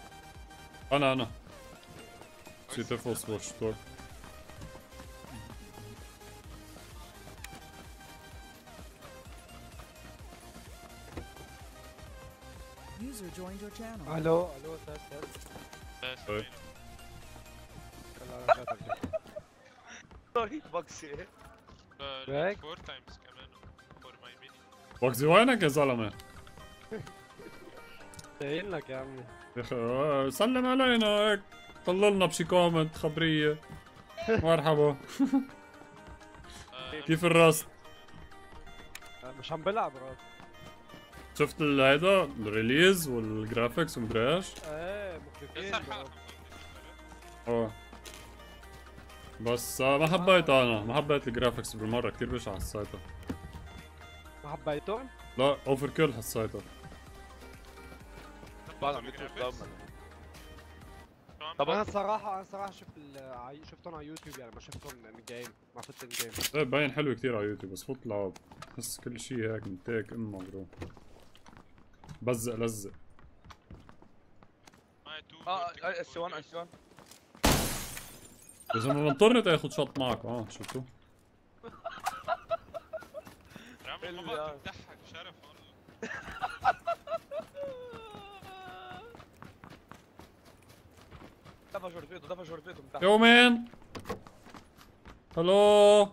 A: Oh no, no. أنا نسيت تفوز واتش دور
F: User joined your channel.
H: ألو ألو تاس تاس
E: بس
A: طيب.
H: يلا أنا جاتك
C: طريق بكسي
H: back.
E: four times كمان for my Mini
A: وقتي وينك يا زلمه؟
H: جايين لك يا عمي
A: يا أخي آه، سلم علينا هيك طللنا بشي comment خبرية. مرحبا. (laughs) كيف الراس؟
H: مش عم بلعب راس
A: شفت هيدا ال release وال graphics ومدري إيش؟
H: إيه مكلفين
A: آه بس ما حبيت أنا ما حبيت ال graphics بالمرة كثير بشع حسيتها
H: ما حبيتهم؟
A: لا overkill حسيتها
D: بعد عم يطلع قدامنا
H: أنا
D: طبعا
H: الصراحة أنا الصراحة شفت ال- شفتهم على يوتيوب يعني ما شفتهم من game ما فت game
A: إيه باين حلو كثير على يوتيوب بس فوت لعب. بحس كل شيء هيك متاك امه bro بزق لزق.
C: آه اس 1 اس 1
A: إذا ما بنطرني تأخذ شوط معك. آه شفتوا.
E: رامي ما بقدر تضحك شرف
C: دفع شرفيته دفع شرفيته من تحت
A: يو مان هلو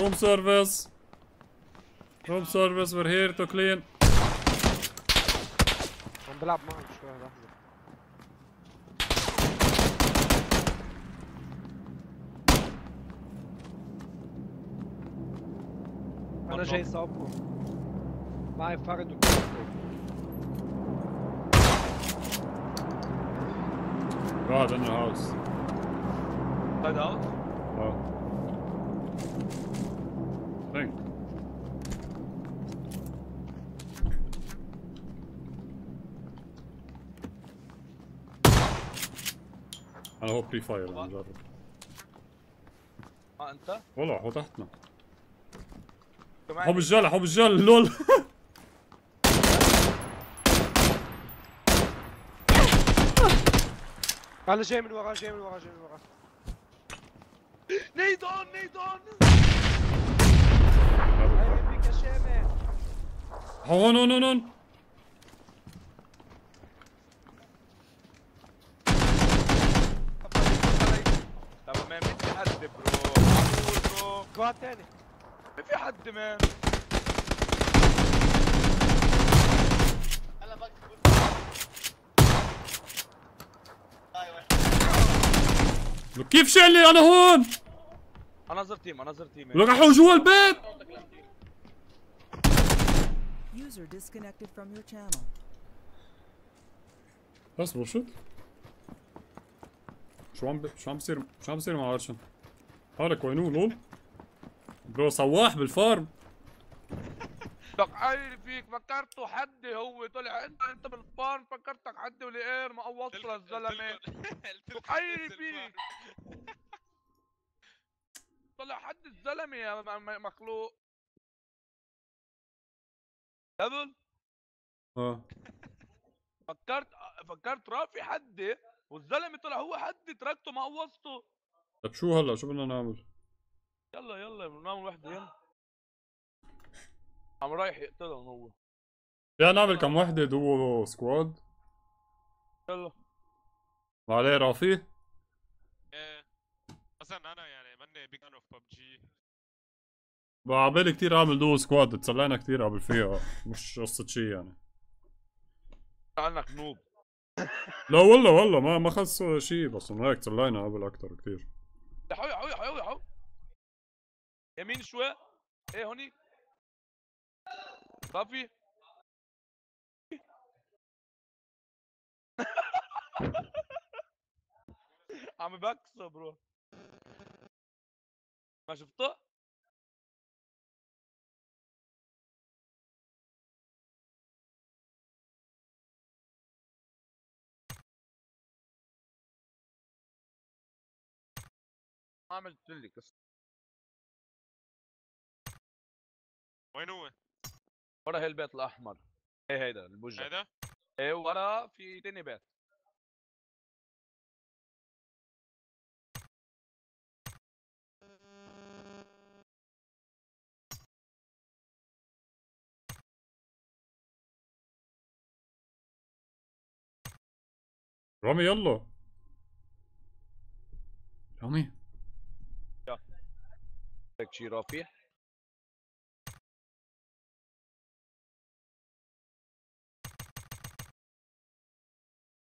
A: روم سيرفيس روم سيرفيس we're here to clean.
H: عم بلعب معهم شوي لحظة أنا جاي صابكم معي فرد وكيفكم
A: God in the house.
C: سايد اوت
A: آه Think. أنا هو بري فاير عم نجرب
C: آه أنت؟
A: والله هو تحتنا.
C: كمان
A: حب الجل حب الجل لول. (laughs)
H: أنا جاي من ورا جاي من ورا جاي من ورا
C: نيدون نيدون
H: هاي فيك يا شيمة
A: هون هون هون هون
C: طب ما مين في حد برو برو
H: سكواد تاني
C: ما في حد مان
A: لك كيف شعلي أنا هون؟
C: انظر تيم انظر تيم.
A: لك احو جوا البيت.
F: User disconnected from your channel.
A: بس push شو؟ عم ب... شو عم بصير شو عم بصير مع أرشن؟ حالك وينو lol bro سواح بال farm.
C: لك عيني فيك فكرته حدي هو طلع انت انت بال farm فكرتك حدي والاير ما قوصت للزلمة. لك عيني (laughs) فيك. (laughs) طلع حد الزلمة يا مخلوق. double
A: آه. (laughs)
C: فكرت فكرت رافي حدي والزلمة طلع هو حدي تركته ما قوصته.
A: طيب شو هلا؟ شو بدنا نعمل؟
C: يلا يلا بنعمل وحدة يلا. عم رايح يقتلهم هو.
A: يا نعمل كم وحدة duo squad.
C: يلا.
A: وعليه رافي
E: إيه أصلا أنا يعني ماني big fan of ببجي
A: بعبالي كتير أعمل duo squad تسلينا كتير قبل فيها. مش قصة شي يعني.
C: عنك noob.
A: لا والله والله ما ما خص شي بس إنه هيك تسلينا قبل أكتر كتير.
C: يا حوي يا حوي يا حوي يا حوي. يمين شوي. إيه هوني. صافي (laughs) عم بكسب bro ما شفته؟ عملت لي قصة
E: وين هو؟
C: ورا هي البيت الأحمر. إيه هيدا البوجة.
E: هيدا؟
C: إيه ورا في تاني بيت.
A: رامي يلا. رامي.
C: هيك شي رافي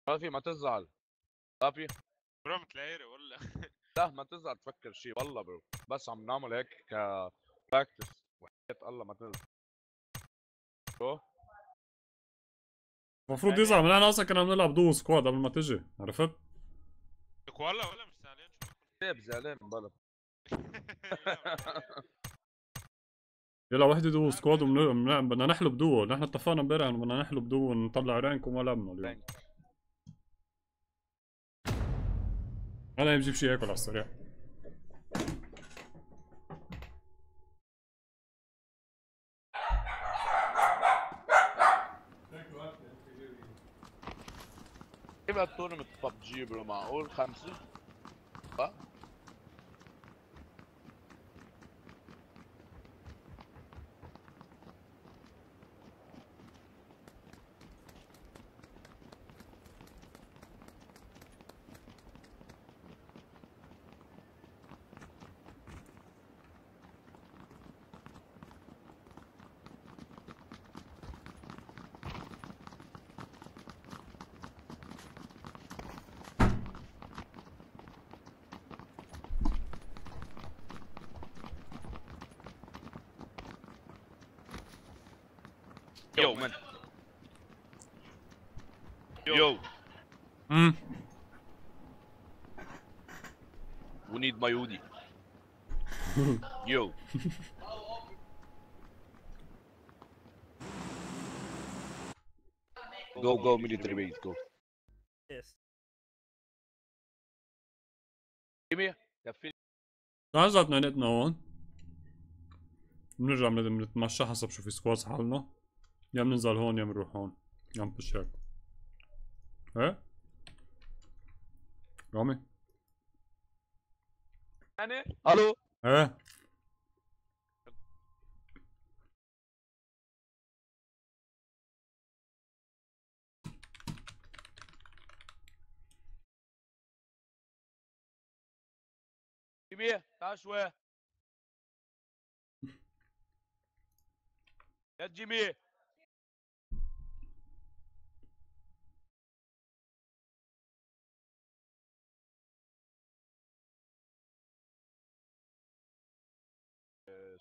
C: رافي ما تزعل. رافي
E: bro متلاقيري ولا
C: لا ما تزعل تفكر شي والله bro. بس عم نعمل هيك ك practice وحياة الله ما تزعل. bro
A: المفروض يزعل من إحنا أصلا كنا بنلعب duo squad قبل ما تجي. عرفت؟
E: ولا ولا مش زعلان؟ شو (laughs)
C: زعلان بلا.
A: يلا وحدة duo squad. بدنا نحلب دو نحن اتفقنا امبارح إنه بدنا نحلب دو ونطلع rank وما لعبنا اليوم
C: rank.
A: أنا بجيب شيء ياكل على السريع
C: كيف التورنمنت ببجي معقول خمسة؟ ها؟ Yo, man. Yo,
A: امم
C: we need my hoodie. Yo. Go, military base, go.
I: Yes.
C: Give me.
A: تعال اثنيناتنا هون بنرجع بن- بنتمشى حسب شو في سكواز حالنا يا بننزل هون يا بنروح هون يا بنبش هيك إيه رامي
C: يعني ألو
A: إيه
C: جيمي تعال شوي يا جيمي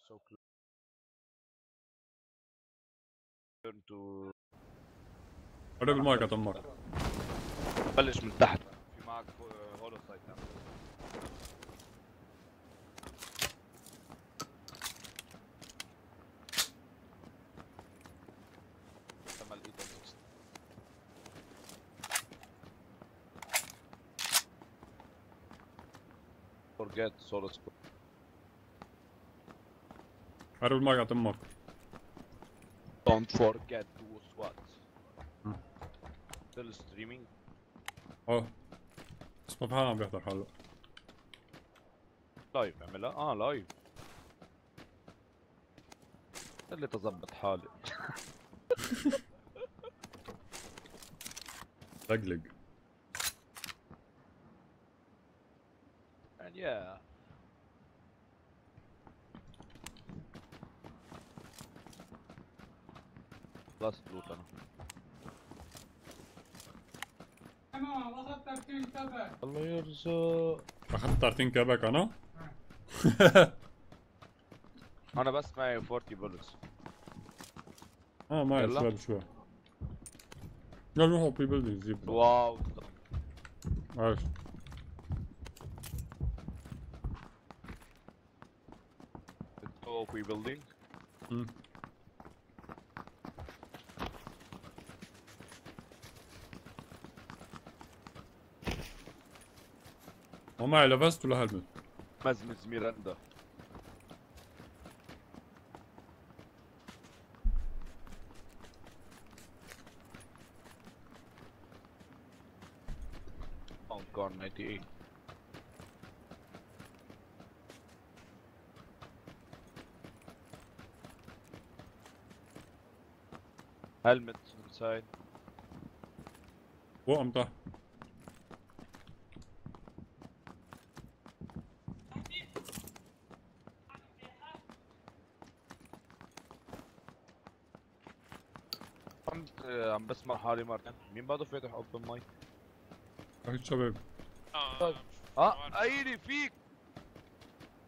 C: so close. Turn to
A: قرب المايك يا
C: بلش من تحت في معك هولو سايت لما لقيته next. Solo squad.
A: قرب المايك يا تمك
C: Don't forget duo squads.
A: Hmm.
C: Still streaming.
A: آه بس ما في حدا عم بيحضر هلا
C: live أعملها آه لايف اللي تظبط حالي (laughs)
A: لقلق
C: yeah. خلاص لوت أنا
G: تمام اخذت ترتيب تبع
C: الله يرزق
A: اخذت تارتين كابك أنا
C: أنا بس معي 40 بولتس
A: آه ما
C: يلا.
A: شوي بشوي يلا روحوا بي بيلدينج جيب
C: واو
A: عايش rebuilding. Hmm. هم على فاست ولا هلمت؟
C: مزمز ميراندا Oh god, 98. helmet inside
A: فوق ام تحت
C: عم عم بسمع حالي مرتين مين بعده فاتح open mic
A: أكيد شباب
E: آه.
C: ايلي فيك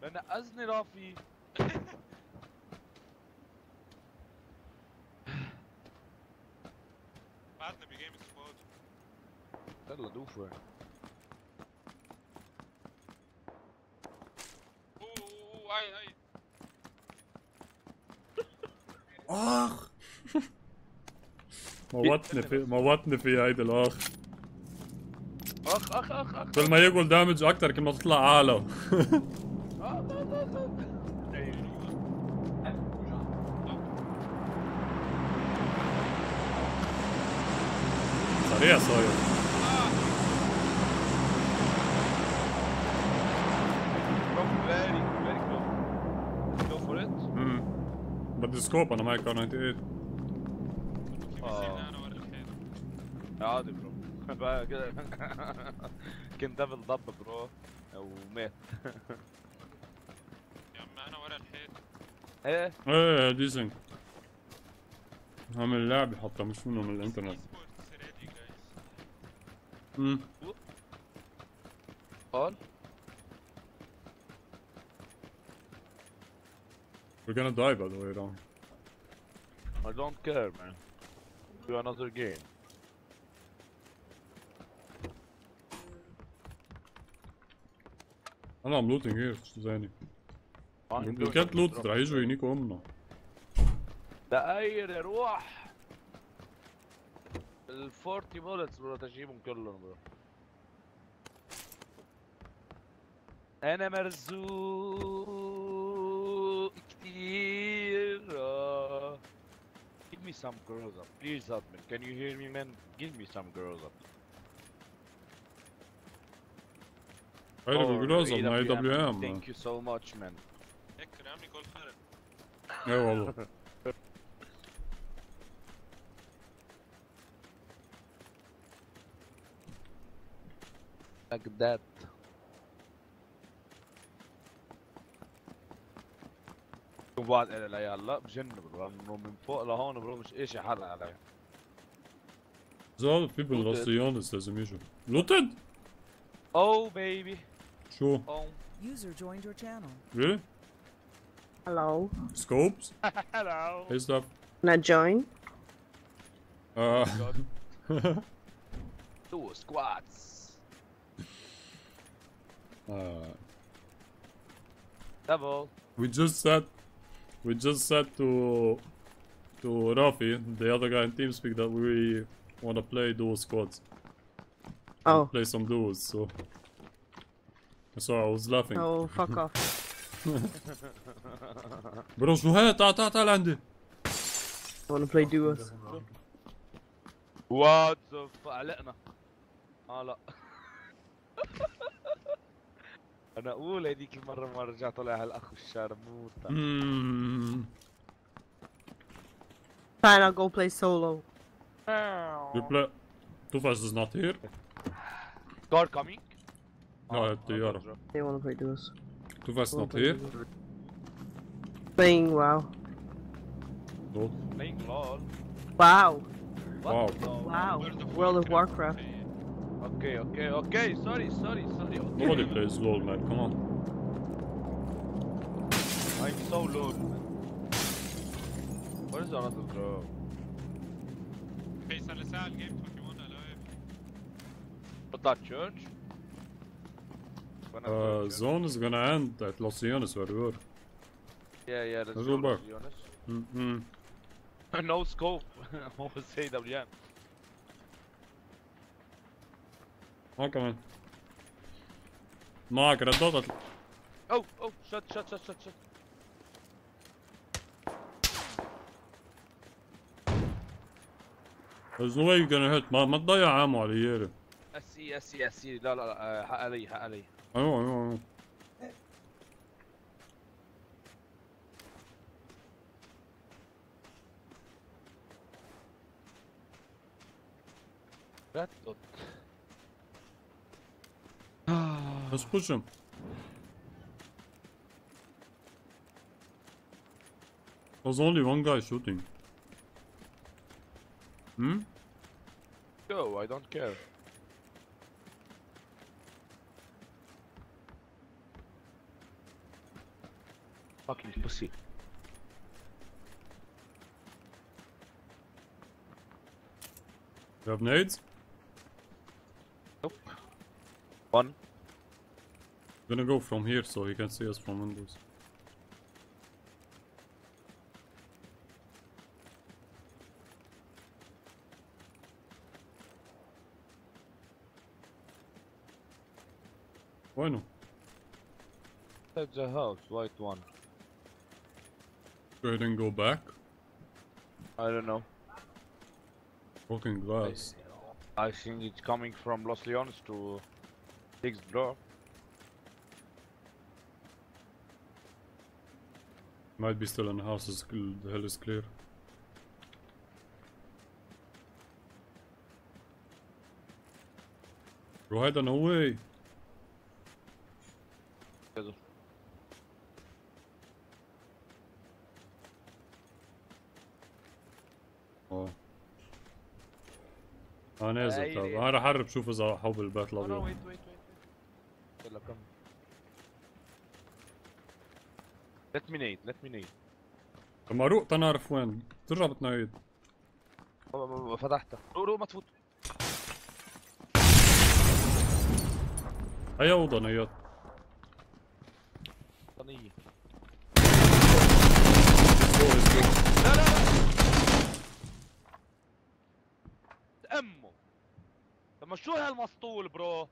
C: بنقزني رافي
E: بعدنا بجيم سكواد هاي
A: اخ موتني في موتني في هيدي الاخ
C: اخ اخ اخ اخ
A: كل ما يقول دامج أكثر كل ما تطلع اعلى
C: آه، آه، آه، آه.
A: سريع صاير
C: Bro, very, very close. Let's go for it.
A: امم بدي scope أنا معي Kar 98
E: في
C: آه.
E: بيسيلنا أنا ورا الحيط
C: عادي bro بقى كده كنت double ضب bro ومات
E: يا عم أنا ورا الحيط
C: إيه
A: إيه ديسنج عامل لعبة حتى مش منه من الانترنت امم
C: قال
A: We're gonna die by the way Ron.
C: I don't care man. Do another game.
A: أنا عم لوتنج شو زاني الكات
C: it.
A: لوت رح يجوا ينيكوا امنا
C: دقاير روح ال 40 bullets برو تجيبهم كلهم برو أنا مرزوق some girls up. Please, admin. Can you hear me, man? Give me some girls up.
A: Öyle bir biraz ama AWM.
C: Thank you so much, man.
E: Ekrem
A: golferim. Eyvallah.
C: like that. وبعد العيال لا بجن برو انه من فوق لهون برو مش إيش يحرق علي
A: So people
C: Looted.
A: رصيانس لازم يجوا لوتد
C: Oh baby.
A: شو
C: Oh.
F: User joined your channel.
A: really
I: Hello.
A: scopes
C: Hello.
A: hey stuff
I: Can I join?
A: uh
C: Two squats.
A: uh
C: Double.
A: we just said we just said to to Rafi the other guy in TeamSpeak that we want to play duo squads
I: Oh.
A: play some duos so so I was laughing
I: Oh, fuck (laughs) off.
A: برو شو هاد تعال تعال تعال عندي
I: I want to play duos.
C: What the fuck علقنا. اه لا. أنا أقول هذيك المره ما رجع طلع هالاخ الشرموطه.
A: Hmm.
I: Fine, I'll go play solo.
A: We play. Tufas is not here.
C: Car coming.
A: No,
C: آه،
A: الطيارة.
I: They want to play duos.
A: Tufas
I: Wanna
A: not here.
I: Playing WoW.
A: No.
C: Playing LOL.
I: Wow.
A: Wow.
I: Wow. World of Warcraft.
C: Okay, okay, okay. Sorry, sorry, sorry. Okay.
A: Nobody plays LOL, man. Come on.
C: I'm so low. What is another girl?
E: فيصل لساعة الجيم 21 الايف
C: But that church? When I
A: Uh,
C: church, yeah.
A: zone is gonna end at Los Llanos where we were.
C: Yeah, yeah, let's
A: Let's
C: go,
A: go back.
C: to be honest.
A: Mm-mm. (laughs)
C: no scope. Always say WM.
A: ها كمان. معك ردات
C: Oh, oh, shut, shut, shut, shut, shut.
A: There's no way you're gonna hit ما ما تضيع عامو على الياري.
C: اس اي اس اي اس اي لا لا لا آه، حق علي حق علي
A: أيوه أيوه أيوه
C: لا
A: Rozpoczem. There's only one guy shooting. Hmm?
C: Go, I don't care. Fucking pussy.
A: You have nades?
C: One.
A: gonna go from here so he can see us from windows. Bueno,
C: At the house, white one.
A: go ahead and go back.
C: I don't know.
A: Broken glass.
C: I think it's coming from Los Leones to sixth floor.
A: Might be still in the house, it's cl- the hell is clear. Bro, هيدا no way.
C: كده.
A: آه آه نازل
C: أي-
A: طب أنا راح احرب شوف اذا حوب البيت
C: Oh no,
A: الابيض
C: كمل. Let me nade, let me nade.
A: طب ما روق تنعرف وين ترجع بتنايد
C: ب- ب- ب- فتحتها. روق روق ما تفوت.
A: اي أوضة نيات
C: طنية.
A: لا
C: لا لا لا امه طب ما شو هالمسطول bro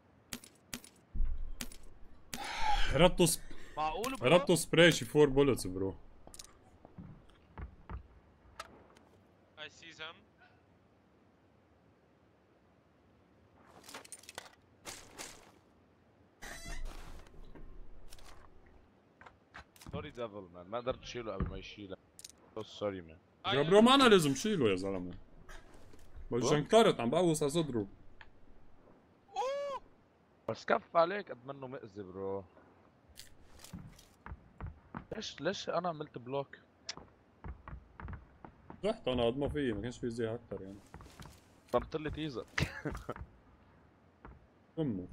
A: ربطوا سب...
C: معقول bro
A: ربطوا سبراي شي four bullets bro
E: I see them.
C: سوري ديفل مان ما قدرت اشيله قبل ما يشيله. سوري مان
A: يا برو ما أنا لازم شيله يا زلمة. بس شنكرت عم بقوص على صدره
C: بس كف عليك قد منه مأذي برو ليش ليش أنا عملت بلوك؟
A: رحت أنا قد ما في ما كانش في زي أكثر يعني.
C: صرت لي تيزر. (laughs)
A: أمه.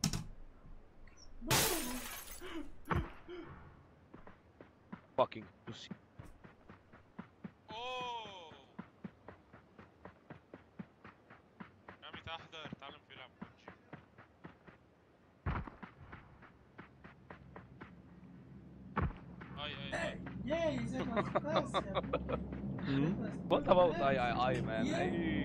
C: Fucking I I I man
G: Yeah.
C: أي.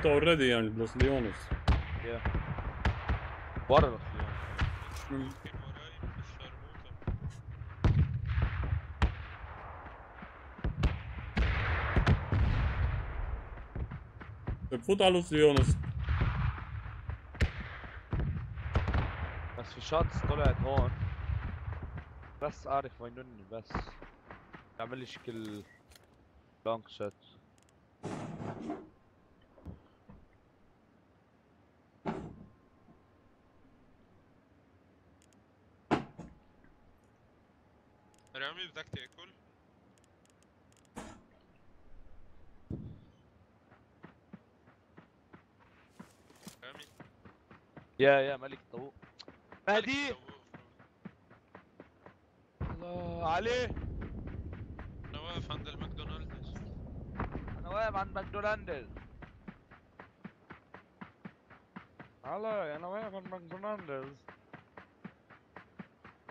A: كبته اوريدي يعني بلوس ليونس
C: Yeah. ورا الأخير.
E: ممكن وراي الشرموطة
A: بفوت على لوس ليونس
C: بس في شوتس طلعت هون بس اعرف وينني بس يعمل لي شكل لونج شوت
E: رامي بدك تاكل؟
C: يا يا ملك
E: مالك
C: مهدي؟ الله عليه!
E: أنا واقف عند الماكدونالدز.
C: أنا واقف عند ماكدونالدز. هلا أنا وين من ماكدونالدز.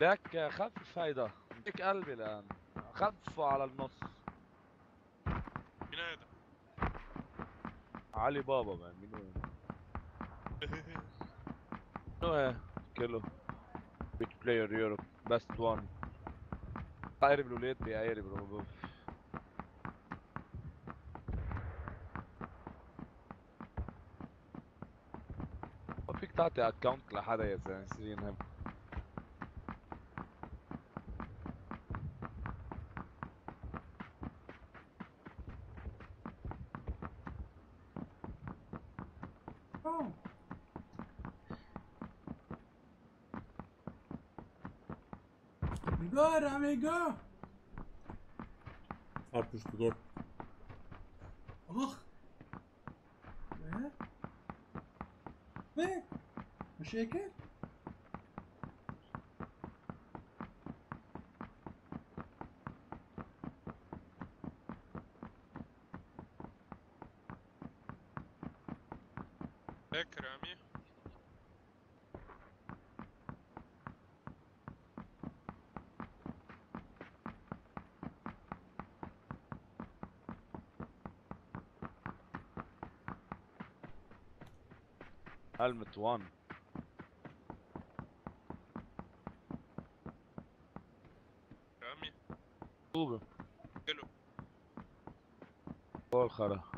C: لك خفف هيدا. بدك قلبي الآن. خففه على النص.
E: مين هذا؟
C: علي بابا مان مين وين (laughs) شنو هي؟ كيلو بيت بلاير يوروب بست وان قارب الولاد الولاد ما فيك تعطي اكونت لحدا يا زلمة يصير ينهم
G: Igor, amigo!
A: Atmış bu dur.
G: اخ إيه إيه مش هيك
E: هيك رامي
C: هلمت وان
E: كيلو
C: فوق خرا.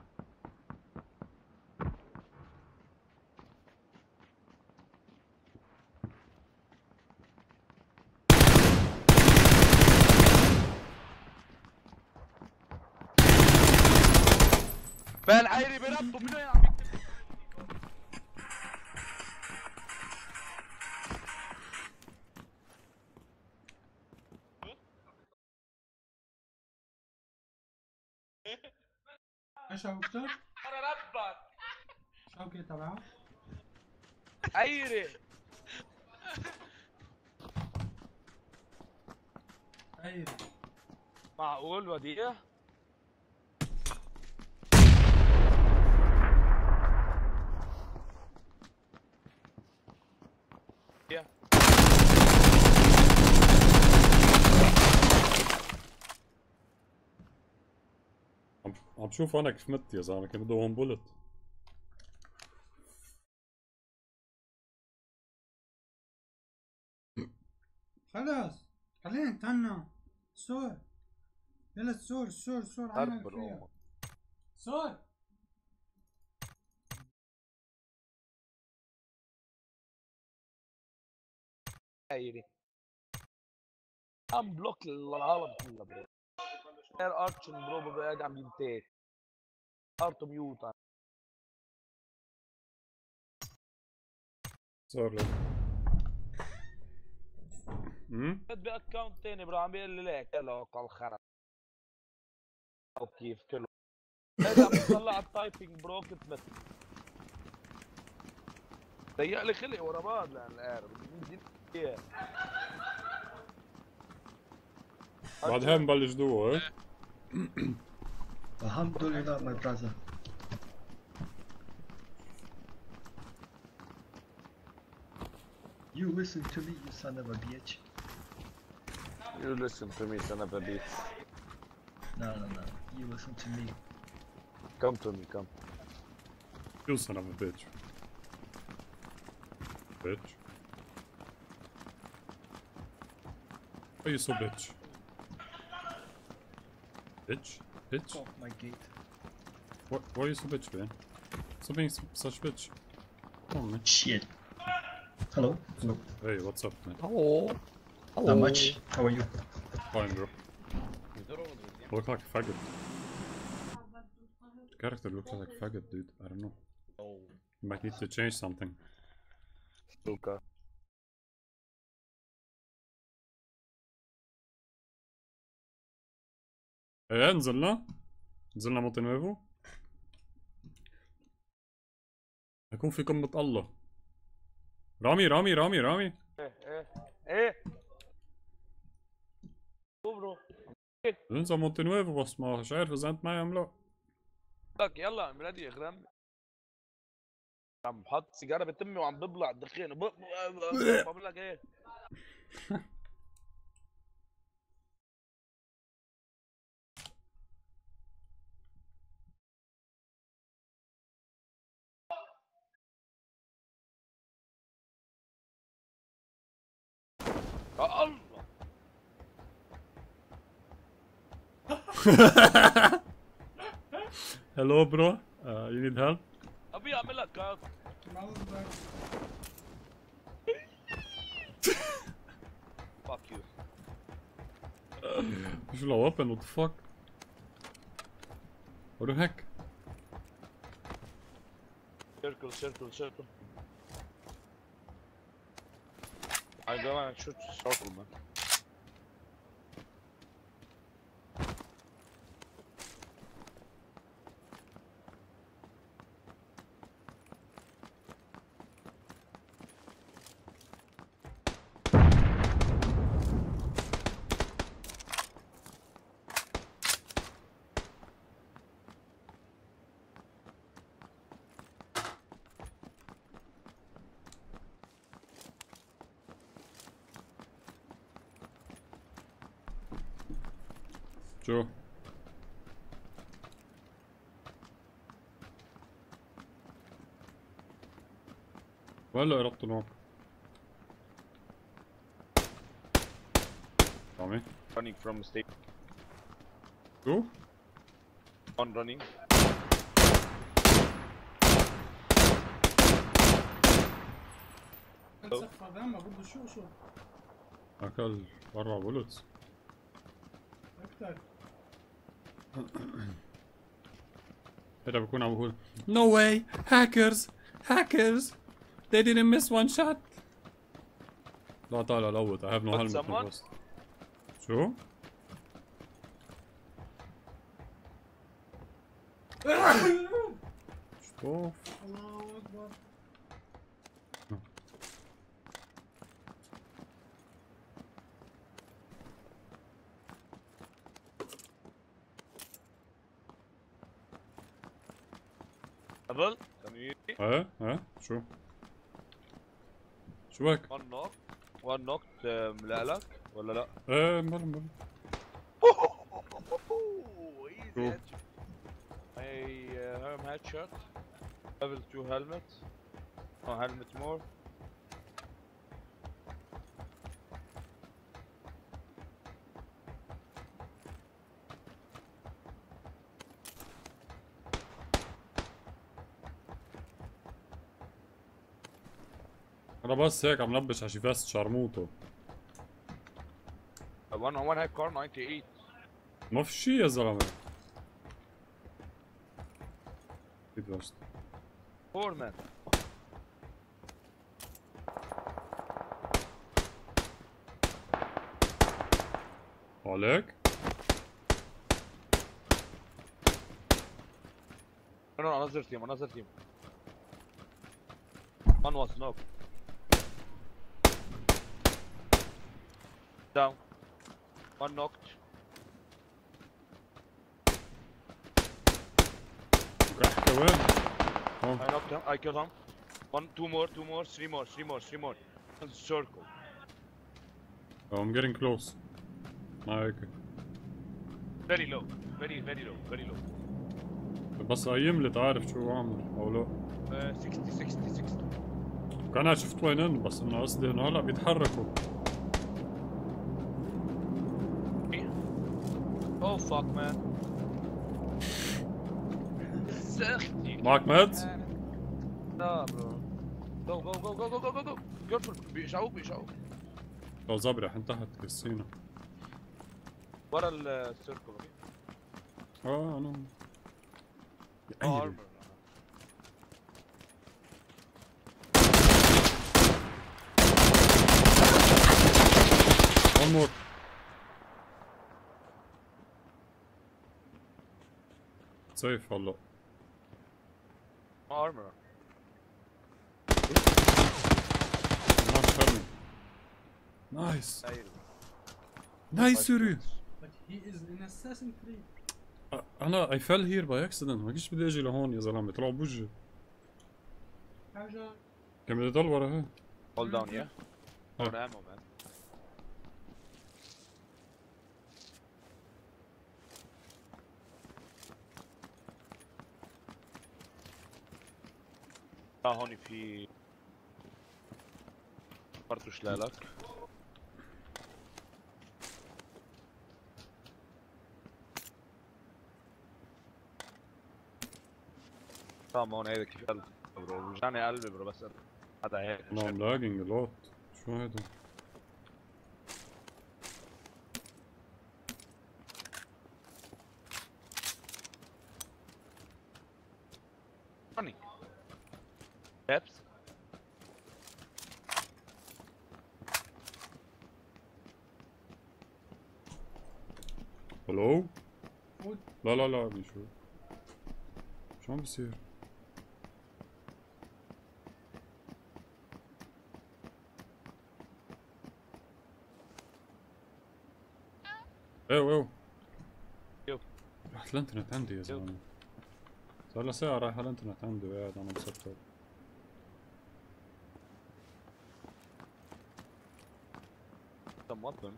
G: شوكته؟
C: أنا ربك
G: شوكة تبعه؟
C: عيري
G: أيوه
C: معقول وديع
A: شوف أنا كيف مت يا زلمة كان بده هون bullet.
G: خلاص خلينا نتهنى. سور. يلا السور السور السور عمل فيها سور.
C: عم بلوك العالم كلها برو اير ارشن برو قاعد عم ينتهي ارتو ميوت
A: صار له امم
C: بدي اكونت تاني برو عم بيقول لي ليك يلا قال خرا أو كيف كله اذا عم بطلع على التايبنج برو كنت مت ضيق لي خلقي ورا بعض لأن الار بدي اياه
A: بعد هاي نبلش دوا إيه.
J: Alhamdulillah, my brother. You listen to me, you son of a bitch.
C: You listen to me son of a bitch
J: No, no, no. You listen to me.
C: come to me come
A: You son of a bitch. Bitch. Why are you so bitch? Bitch? Bitch?
J: Off my gate.
A: Why, why are you so bitch, man? Stop being s- such bitch. Come on, man.
J: Shit. Hello? Hello.
A: Hey, what's up, man? Hello. Hello.
J: Not much. How are you?
A: Fine, bro. Look like a faggot. Character looks like a faggot, dude. I don't know. You might need to change something.
C: Luca
A: إيه نزلنا نزلنا مونتي نويفو هيكون في قمة الله رامي رامي رامي رامي
C: إيه إيه إيه شو bro
A: ننزل مونتي نويفو بس ما مش عارف اذا انت معي ام لا
C: لك يلا ready اغرم عم بحط سيجاره بتمي وعم ببلع الدخان وب- بقول لك إيه (laughs)
A: Hello bro, uh, you need help?
C: ابي اعمل لك كاب fuck you
A: شو لو weapon, what the fuck? What the heck?
C: circle circle circle I go and shoot circle man
A: ولا قربت نوك طعمي
C: running from state
A: شو؟
C: on running
G: السقف هذا ما بده شو شو
A: أكل برا بولتس
G: أكثر
A: هذا بكون عم بقول No way! Hackers! Hackers! They didn't miss one shot! لا طالع لوت I have no helmet
C: someone-
A: بس شو؟ شوف
G: الله اكبر
C: قبل can you hear me?
A: إيه إيه شو؟ شو هيك؟
C: one knock one knock آه، ملعلك ولا لا؟
A: إيه مبلا مبلا
C: easy
A: Cool.
C: headshot. A uh, helm headshot. Level 2 helmet. No helmet more.
A: أنا بس هيك عم لبش على شي فيست شرموطه
C: Uh, one on one head car 98.
A: ما في شي يا زلمه أكيد فيست
C: Four man.
A: عليك؟
C: No, no, another team, another team. One was knocked. Down. One knocked.
A: كحكة وين؟
C: I knocked him. I killed him. One, two more, two more, three more, three more, three more. And circle.
A: Oh, I'm getting close هيك
C: Very low. Very, very low. Very low.
A: بس قيم لي تعرف شو اعمل أو لا
C: Uh, 60, 60, 60.
A: كان شفت وينن بس انه قصدي انه هلا بيتحركوا
C: Oh fuck man. زختي.
A: معك meds؟
C: لا bro. Go go go go go go go go. Careful بيشعوك بيشعوك.
A: لو زبرة حن تحت كسينا
C: ورا السيركل.
A: آه أنا
C: Armor.
A: One more سيف
C: Armor.
A: ما شرني نايس. نايس يوري أنا I fell here by accident ما كنتش بدي أجي لهون يا زلمة طلعوا بوجهي
G: حاجة
A: كم بدي ضل ورا هي
C: Hold down, yeah?
A: Oh.
C: Ammo, man. آه هون في فرتوش لك تمام هون هيدا كيف قلب برو رجعني قلبي برو بس هذا هيك.
A: أنا عم لاجنج لوت. شو هيدا
C: funny. Steps.
A: ألو
G: موت.
A: لا لا لا ابي شو شو عم بيصير أيوه أيوه
C: يو.
A: رحت الانترنت عندي يا زلمة صار لها ساعة رايح على الانترنت عندي وقاعد أنا مسكر
C: Somewhat then.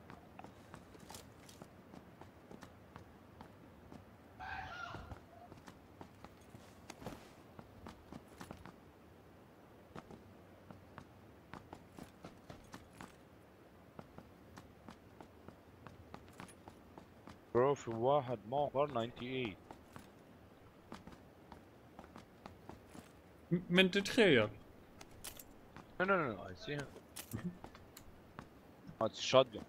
C: برو في واحد موقع 98
A: م- من تتخيل
C: No, no, no, no, I see him. Oh, it's a shotgun.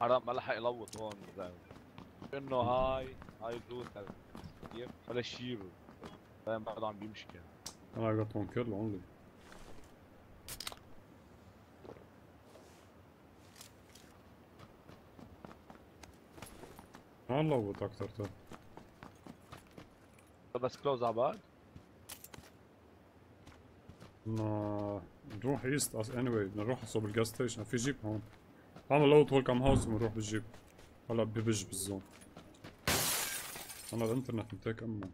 C: حرام ما لحق يلوط هون. إنه هاي هاي جوز كيف ولا شيرو فاهم بعده عم بيمشي كان
A: أنا got one kill only ما loot أكتر ترى
C: بس close على بعض
A: نروح east اس anyway بدنا نروح صوب ال gas station في جيب هون تعال loot هول كم house ونروح بالجيب هلا ببج بال zone أنا الانترنت متاك امه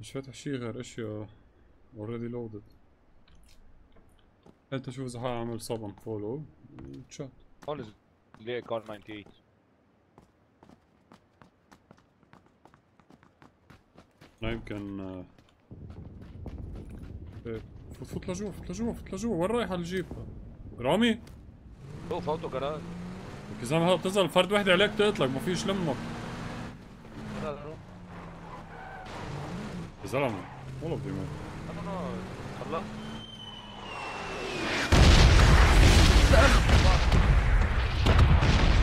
A: مش فاتح شي غير إشياء already loaded أنت شوف إذا حاعمل صبن follow chat
C: هون ليه Kar 98
A: لا يمكن آه، إيه، فوت فوت لجوا فوت لجوا فوت لجوا وين رايح على الجيب؟ رامي؟
C: شوف auto garage
A: يا زلمة هلا بتظل فرد وحدة عليك تقتلك ما فيش لمك. يا زلمه والله بدي موت
C: هلا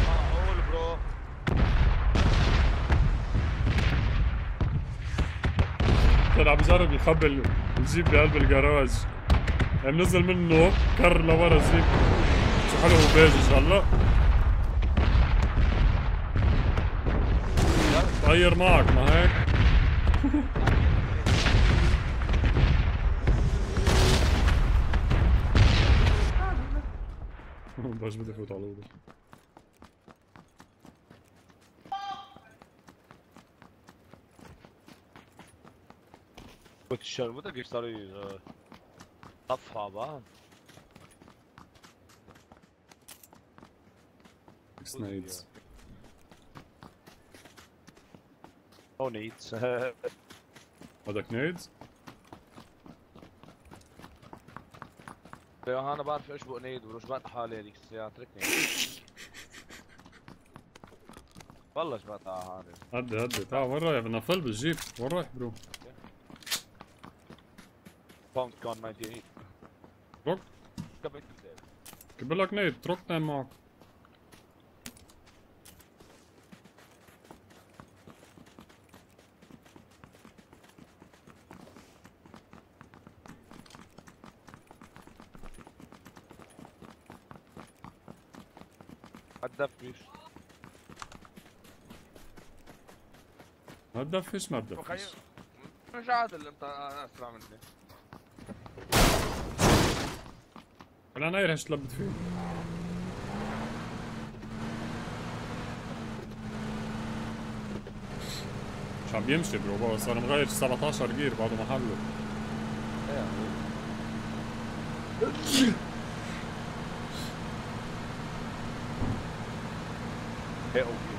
C: معقول bro.
A: كان عم يجرب يخبي ال- الجيب بقلب الجراج. قام نزل منه كر لورا الجيب شو حلو هو باجج هلا طير معك ما هيك؟ باش بدي فوت على الاوضه
C: قلت الشر متى كيف صاروا ي- طفوا على بعض
A: سنايدز
C: أو نيتس
A: هذاك نيدز
C: أنا بعرف اشبق نيد وروش بقى حالي هذيك الساعة اتركني والله شبعت على حالي
A: هدي هدي. تعال وين رايح؟ بدنا نفل بالجيب. وين رايح برو؟
C: باوند كان 98
A: روك
C: كبت
A: جيب لك نيد اترك نايم معك.
C: ما تدفش
A: ما تدفش ما تدفش
C: مش عادل انت اسرع مني
A: أنا ناير إيش تلبت فيه. مش عم يمشي برو؟ بس أنا مغير 17 جير بعده محله
D: هي
A: أو